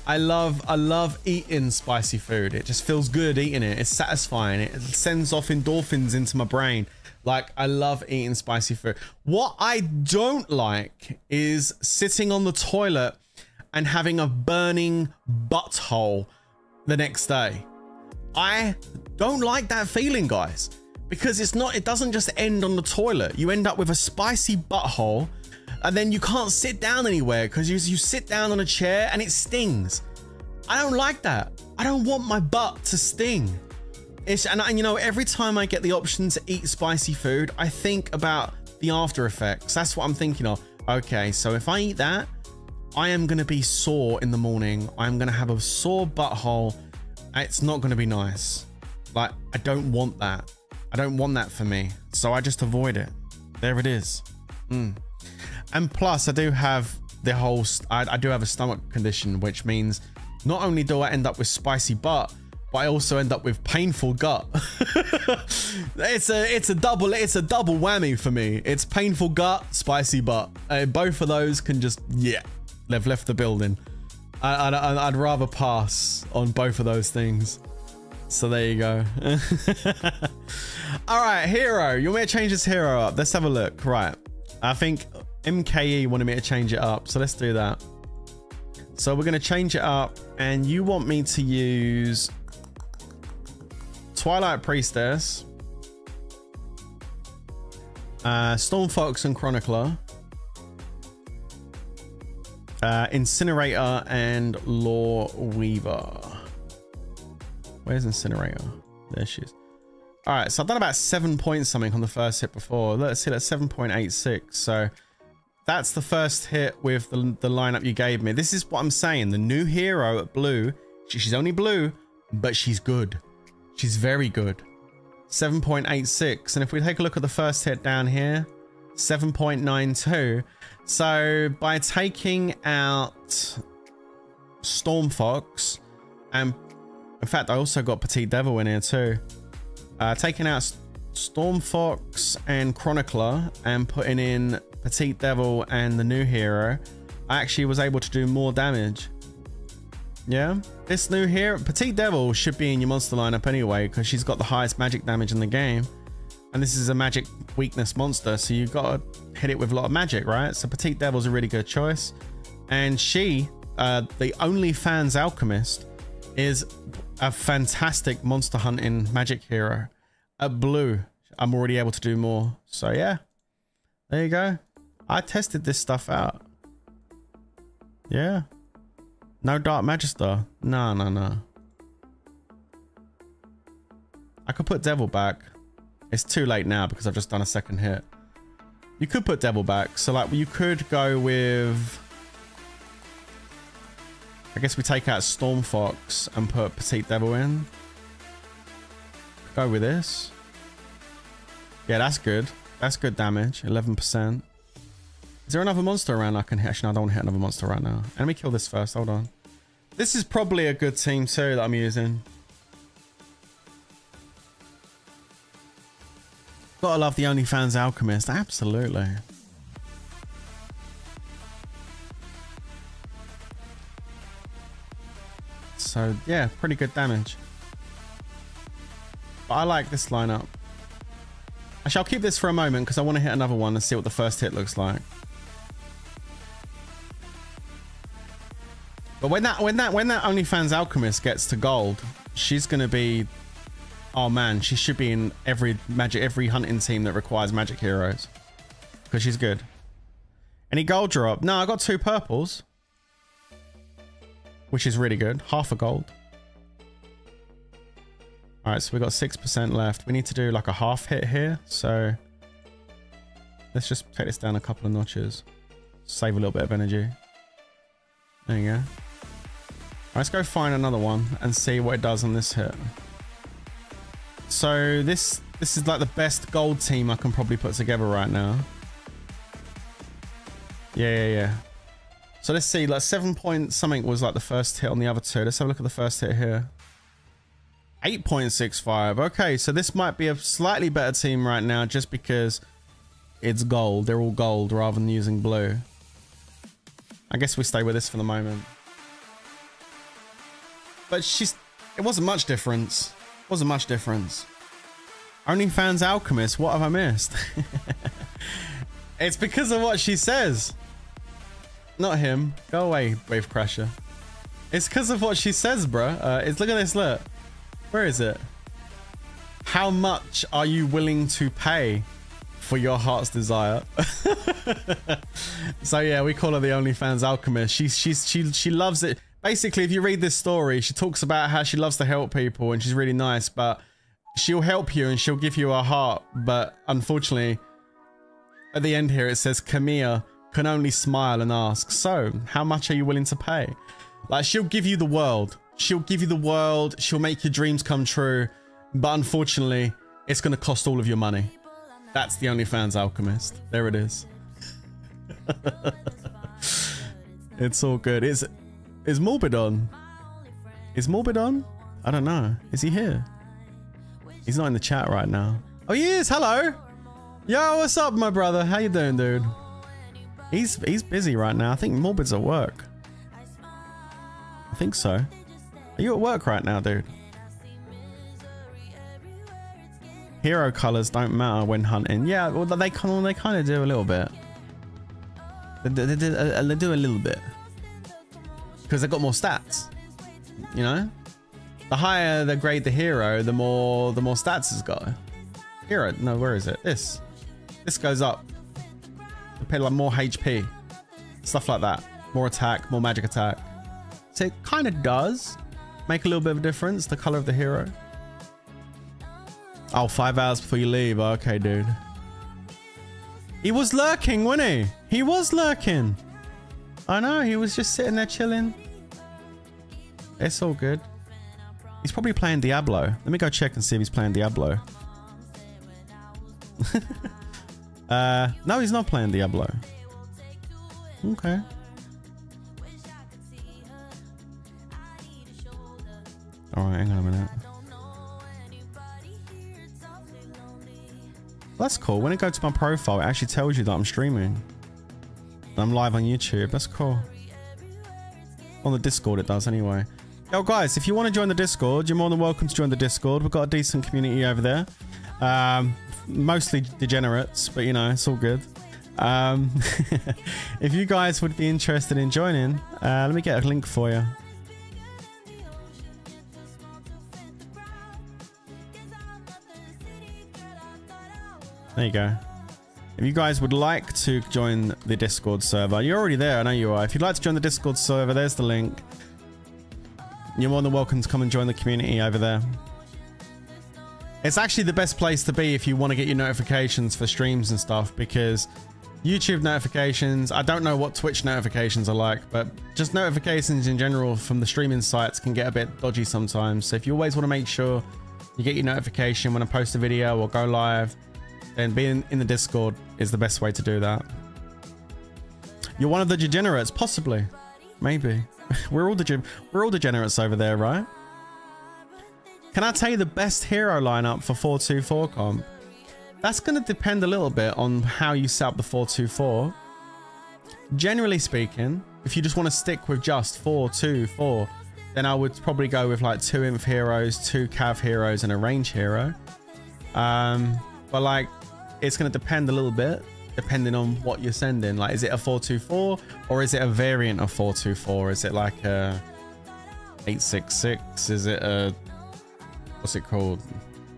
I love, I love eating spicy food. It just feels good eating it. It's satisfying. It sends off endorphins into my brain. Like, I love eating spicy food. What I don't like is sitting on the toilet and having a burning butthole the next day. I don't like that feeling, guys, because it's not, it doesn't just end on the toilet. You end up with a spicy butthole and then you can't sit down anywhere because you, you sit down on a chair and it stings. I don't like that. I don't want my butt to sting. It's, and, and you know, every time I get the option to eat spicy food, I think about the after effects. That's what I'm thinking of. Okay, so if I eat that, I am going to be sore in the morning. I'm going to have a sore butthole. It's not going to be nice. Like, I don't want that. I don't want that for me. So I just avoid it. There it is. Mm. And plus, I do have the whole, I, I do have a stomach condition, which means not only do I end up with spicy butt, but I also end up with painful gut. <laughs> it's a it's a double it's a double whammy for me. It's painful gut, spicy butt. Uh, both of those can just yeah, they've left the building. I, I, I'd rather pass on both of those things. So there you go. <laughs> All right, hero. You want me to change this hero up? Let's have a look. Right. I think MKE wanted me to change it up. So let's do that. So we're going to change it up. And you want me to use Twilight Priestess, uh, Stormfox and Chronicler, uh, Incinerator and Lore Weaver. Where's Incinerator? There she is. All right, so I've done about seven points something on the first hit before. Let's see, that's 7.86. So that's the first hit with the, the lineup you gave me. This is what I'm saying. The new hero at blue, she's only blue, but she's good. She's very good. 7.86. And if we take a look at the first hit down here, 7.92. So by taking out Storm Fox and in fact, I also got Petite Devil in here too. Uh, taking out Storm Fox and Chronicler and putting in Petite Devil and the new hero, I actually was able to do more damage. Yeah, this new hero, Petite Devil, should be in your monster lineup anyway because she's got the highest magic damage in the game. And this is a magic weakness monster, so you've got to hit it with a lot of magic, right? So Petite Devil's a really good choice. And she, uh, the OnlyFans Alchemist, is a fantastic monster hunting magic hero. At blue, I'm already able to do more. So yeah, there you go. I tested this stuff out. Yeah. No Dark Magister. No, no, no. I could put Devil back. It's too late now because I've just done a second hit. You could put Devil back. So like you could go with... I guess we take out Storm Fox and put Petite Devil in. Go with this. Yeah, that's good. That's good damage. 11%. Is there another monster around I can hit? Actually, no, I don't want to hit another monster right now. Let me kill this first. Hold on. This is probably a good team too that I'm using. Gotta love the OnlyFans Alchemist. Absolutely. So, yeah, pretty good damage. But I like this lineup. I shall keep this for a moment because I want to hit another one and see what the first hit looks like. But when that when that when that OnlyFans alchemist gets to gold, she's gonna be oh man, she should be in every magic every hunting team that requires magic heroes. Because she's good. Any gold drop? No, I got two purples. Which is really good. Half a gold. Alright, so we got 6% left. We need to do like a half hit here. So let's just take this down a couple of notches. Save a little bit of energy. There you go. Let's go find another one and see what it does on this hit. So this this is like the best gold team I can probably put together right now. Yeah, yeah, yeah. So let's see, like seven point something was like the first hit on the other two. Let's have a look at the first hit here. 8.65. Okay, so this might be a slightly better team right now just because it's gold. They're all gold rather than using blue. I guess we stay with this for the moment. But she's... It wasn't much difference. Wasn't much difference. OnlyFans Alchemist, what have I missed? <laughs> it's because of what she says. Not him. Go away, Wave Crasher. It's because of what she says, bruh. Uh, it's look at this, look. Where is it? How much are you willing to pay for your heart's desire? <laughs> so yeah, we call her the OnlyFans alchemist. She's she's she she loves it. Basically, if you read this story, she talks about how she loves to help people and she's really nice, but she'll help you and she'll give you a heart. But unfortunately, at the end here it says Camilla can only smile and ask, so how much are you willing to pay? Like she'll give you the world She'll give you the world. She'll make your dreams come true. But unfortunately, it's going to cost all of your money. That's the OnlyFans Alchemist. There it is. <laughs> it's all good. Is is Morbid on? Is Morbid on? I don't know. Is he here? He's not in the chat right now. Oh, he is. Hello. Yo, what's up, my brother? How you doing, dude? He's he's busy right now. I think Morbid's at work. I think so. Are you at work right now, dude? Hero colors don't matter when hunting. Yeah, well, they kind of, they kind of do a little bit. They, they, they, uh, they do a little bit. Because they've got more stats. You know? The higher the grade the hero, the more the more stats it's got. Hero, no, where is it? This. This goes up. They pay like more HP. Stuff like that. More attack, more magic attack. So it kind of does make a little bit of a difference, the color of the hero. Oh, five hours before you leave. Okay, dude. He was lurking, wasn't he? He was lurking. I know, he was just sitting there chilling. It's all good. He's probably playing Diablo. Let me go check and see if he's playing Diablo. <laughs> uh, no, he's not playing Diablo. Okay. Alright, hang on a minute. That's cool. When it goes to my profile, it actually tells you that I'm streaming. I'm live on YouTube. That's cool. On the Discord, it does anyway. Yo, guys, if you want to join the Discord, you're more than welcome to join the Discord. We've got a decent community over there. Um, mostly degenerates, but you know, it's all good. Um, <laughs> if you guys would be interested in joining, uh, let me get a link for you. There you go. If you guys would like to join the Discord server, you're already there, I know you are. If you'd like to join the Discord server, there's the link. You're more than welcome to come and join the community over there. It's actually the best place to be if you want to get your notifications for streams and stuff because YouTube notifications, I don't know what Twitch notifications are like, but just notifications in general from the streaming sites can get a bit dodgy sometimes. So if you always want to make sure you get your notification when I post a video or go live, then being in the Discord is the best way to do that. You're one of the degenerates, possibly. Maybe. <laughs> we're all degen we're all degenerates over there, right? Can I tell you the best hero lineup for 424 comp? That's going to depend a little bit on how you set up the 424. Generally speaking, if you just want to stick with just 424, then I would probably go with like two inf heroes, two cav heroes, and a range hero. Um, but like it's going to depend a little bit depending on what you're sending. Like, is it a 424 or is it a variant of 424? Is it like a 866? Is it a, what's it called?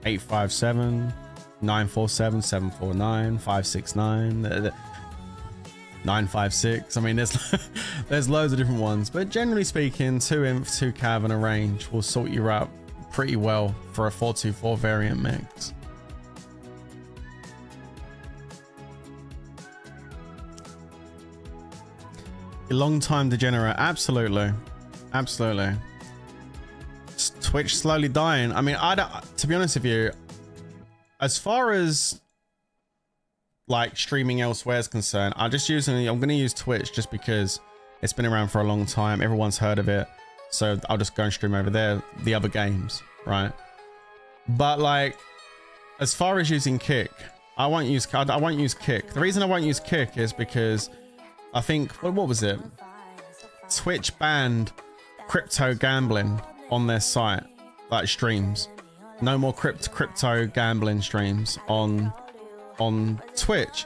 857, 947, 749, 569, 956. I mean, there's <laughs> there's loads of different ones, but generally speaking, 2 inf, 2 cav, and a range will sort you out pretty well for a 424 variant mix. A long time degenerate. Absolutely. Absolutely. Twitch slowly dying. I mean, I don't, to be honest with you, as far as like streaming elsewhere is concerned, I'm just using, I'm going to use Twitch just because it's been around for a long time. Everyone's heard of it. So I'll just go and stream over there, the other games, right? But like, as far as using Kick, I won't use, I won't use Kick. The reason I won't use Kick is because I think, what, what was it? Twitch banned crypto gambling on their site, like streams. No more crypt crypto gambling streams on on Twitch.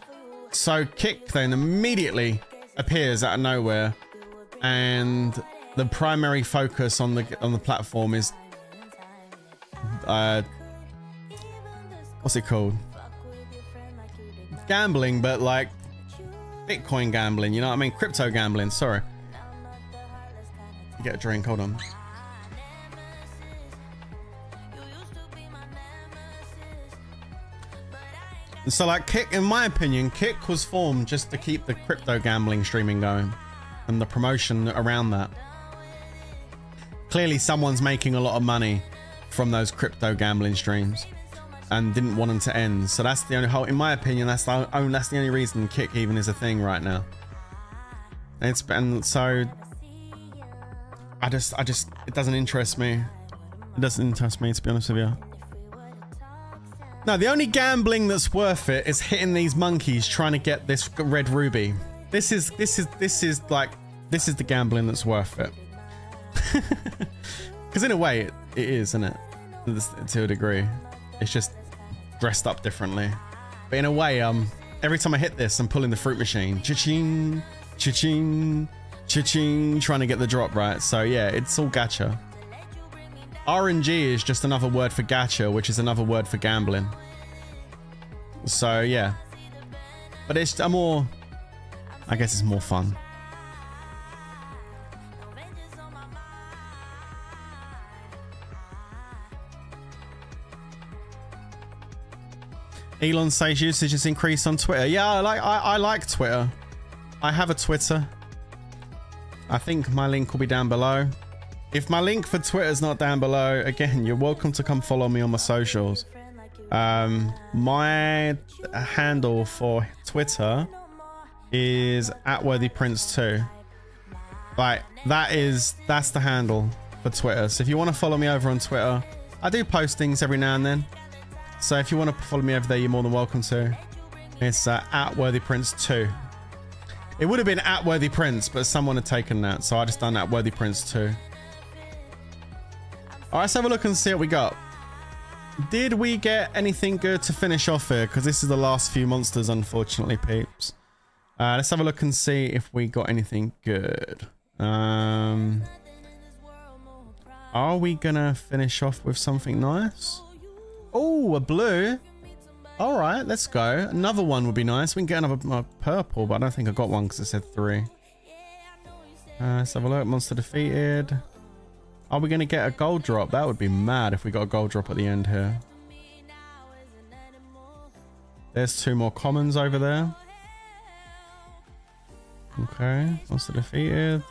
So Kick then immediately appears out of nowhere, and the primary focus on the on the platform is uh what's it called? Gambling, but like Bitcoin gambling, you know what I mean? Crypto gambling, sorry. You get a drink, hold on. So like Kick, in my opinion, Kick was formed just to keep the crypto gambling streaming going and the promotion around that. Clearly someone's making a lot of money from those crypto gambling streams and didn't want them to end. So that's the only whole, in my opinion, that's the that's the only reason Kick even is a thing right now. It's been so I just, I just, it doesn't interest me. It doesn't interest me to be honest with you. Now, the only gambling that's worth it is hitting these monkeys trying to get this red ruby. This is, this is, this is like, this is the gambling that's worth it. <laughs> Because in a way, it, it is, isn't it? To a degree. It's just dressed up differently. But in a way, um, every time I hit this, I'm pulling the fruit machine. Cha-ching, cha-ching, cha-ching, trying to get the drop right. So yeah, it's all gacha. RNG is just another word for gacha, which is another word for gambling. So yeah. But it's a more, I guess it's more fun. Elon says usage has increased on Twitter. Yeah, I like I, I like Twitter. I have a Twitter. I think my link will be down below. If my link for Twitter is not down below, again, you're welcome to come follow me on my socials. Um, my handle for Twitter is at Worthy Prince 2. Like that is that's the handle for Twitter. So if you want to follow me over on Twitter, I do post things every now and then. So if you want to follow me over there, you're more than welcome to. It's uh, at Worthy Prince 2. It would have been at Worthy Prince, but someone had taken that. So I just done at Worthy Prince 2. All right, let's have a look and see what we got. Did we get anything good to finish off here? Because this is the last few monsters, unfortunately, peeps. Uh, let's have a look and see if we got anything good. Um, are we going to finish off with something nice? Oh, a blue. All right, let's go. Another one would be nice. We can get another uh, purple, but I don't think I got one because it said three. Uh, let's have a look. Monster defeated. Are we going to get a gold drop? That would be mad if we got a gold drop at the end here. There's two more commons over there. Okay, monster defeated.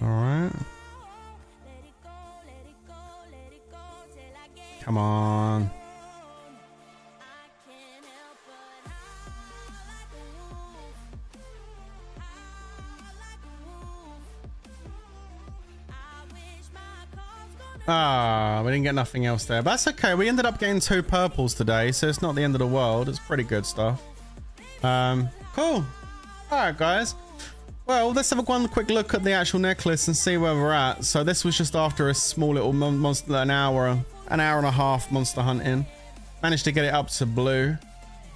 All right. Come on. Ah, we didn't get nothing else there. But that's okay. We ended up getting two purples today, so it's not the end of the world. It's pretty good stuff. Um, cool. All right, guys. Well, let's have a one quick look at the actual necklace and see where we're at. So this was just after a small little monster, an hour an hour and a half monster hunting. Managed to get it up to blue.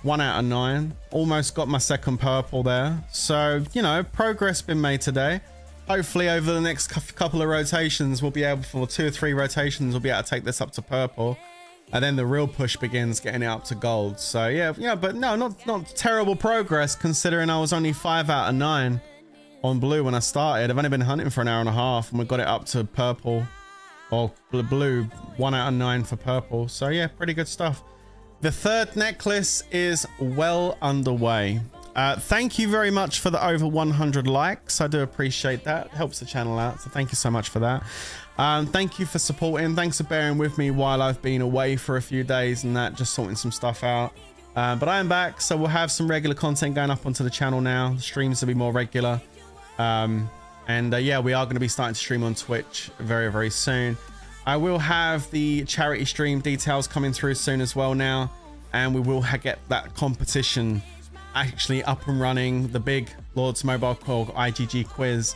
One out of nine. Almost got my second purple there. So, you know, progress been made today. Hopefully over the next couple of rotations, we'll be able, for two or three rotations, we'll be able to take this up to purple. And then the real push begins getting it up to gold. So yeah, yeah, but no, not, not terrible progress considering I was only five out of nine on blue when I started. I've only been hunting for an hour and a half and we got it up to purple or blue, one out of nine for purple. So yeah, pretty good stuff. The third necklace is well underway. Uh, thank you very much for the over 100 likes. I do appreciate that. It helps the channel out. So thank you so much for that. Um, thank you for supporting. Thanks for bearing with me while I've been away for a few days and that, just sorting some stuff out. Uh, but I am back, so we'll have some regular content going up onto the channel now. The streams will be more regular. Um, and uh, yeah, we are going to be starting to stream on Twitch very, very soon. I will have the charity stream details coming through soon as well now. And we will get that competition actually up and running. The big Lords Mobile Call IGG quiz,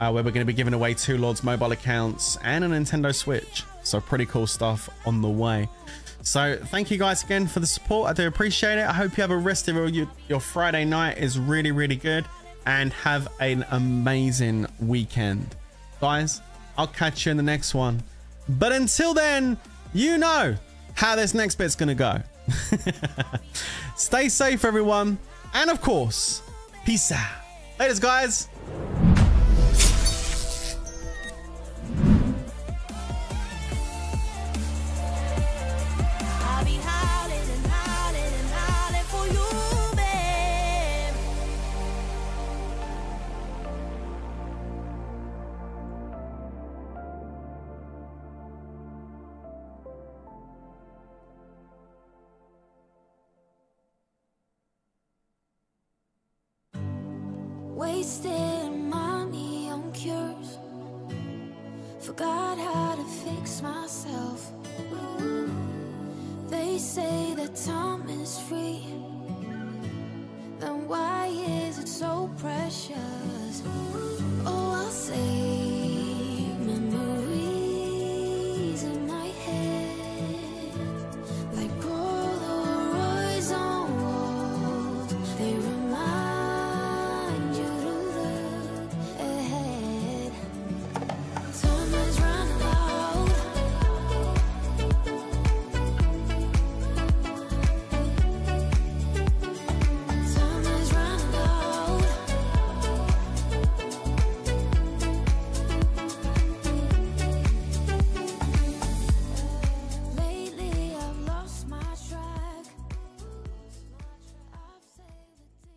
uh, where we're going to be giving away two Lords Mobile accounts and a Nintendo Switch. So pretty cool stuff on the way. So thank you guys again for the support. I do appreciate it. I hope you have a rest of your, your Friday night is really, really good and have an amazing weekend. Guys, I'll catch you in the next one. But until then, you know how this next bit's gonna go. <laughs> Stay safe, everyone. And of course, peace out. Laters, guys.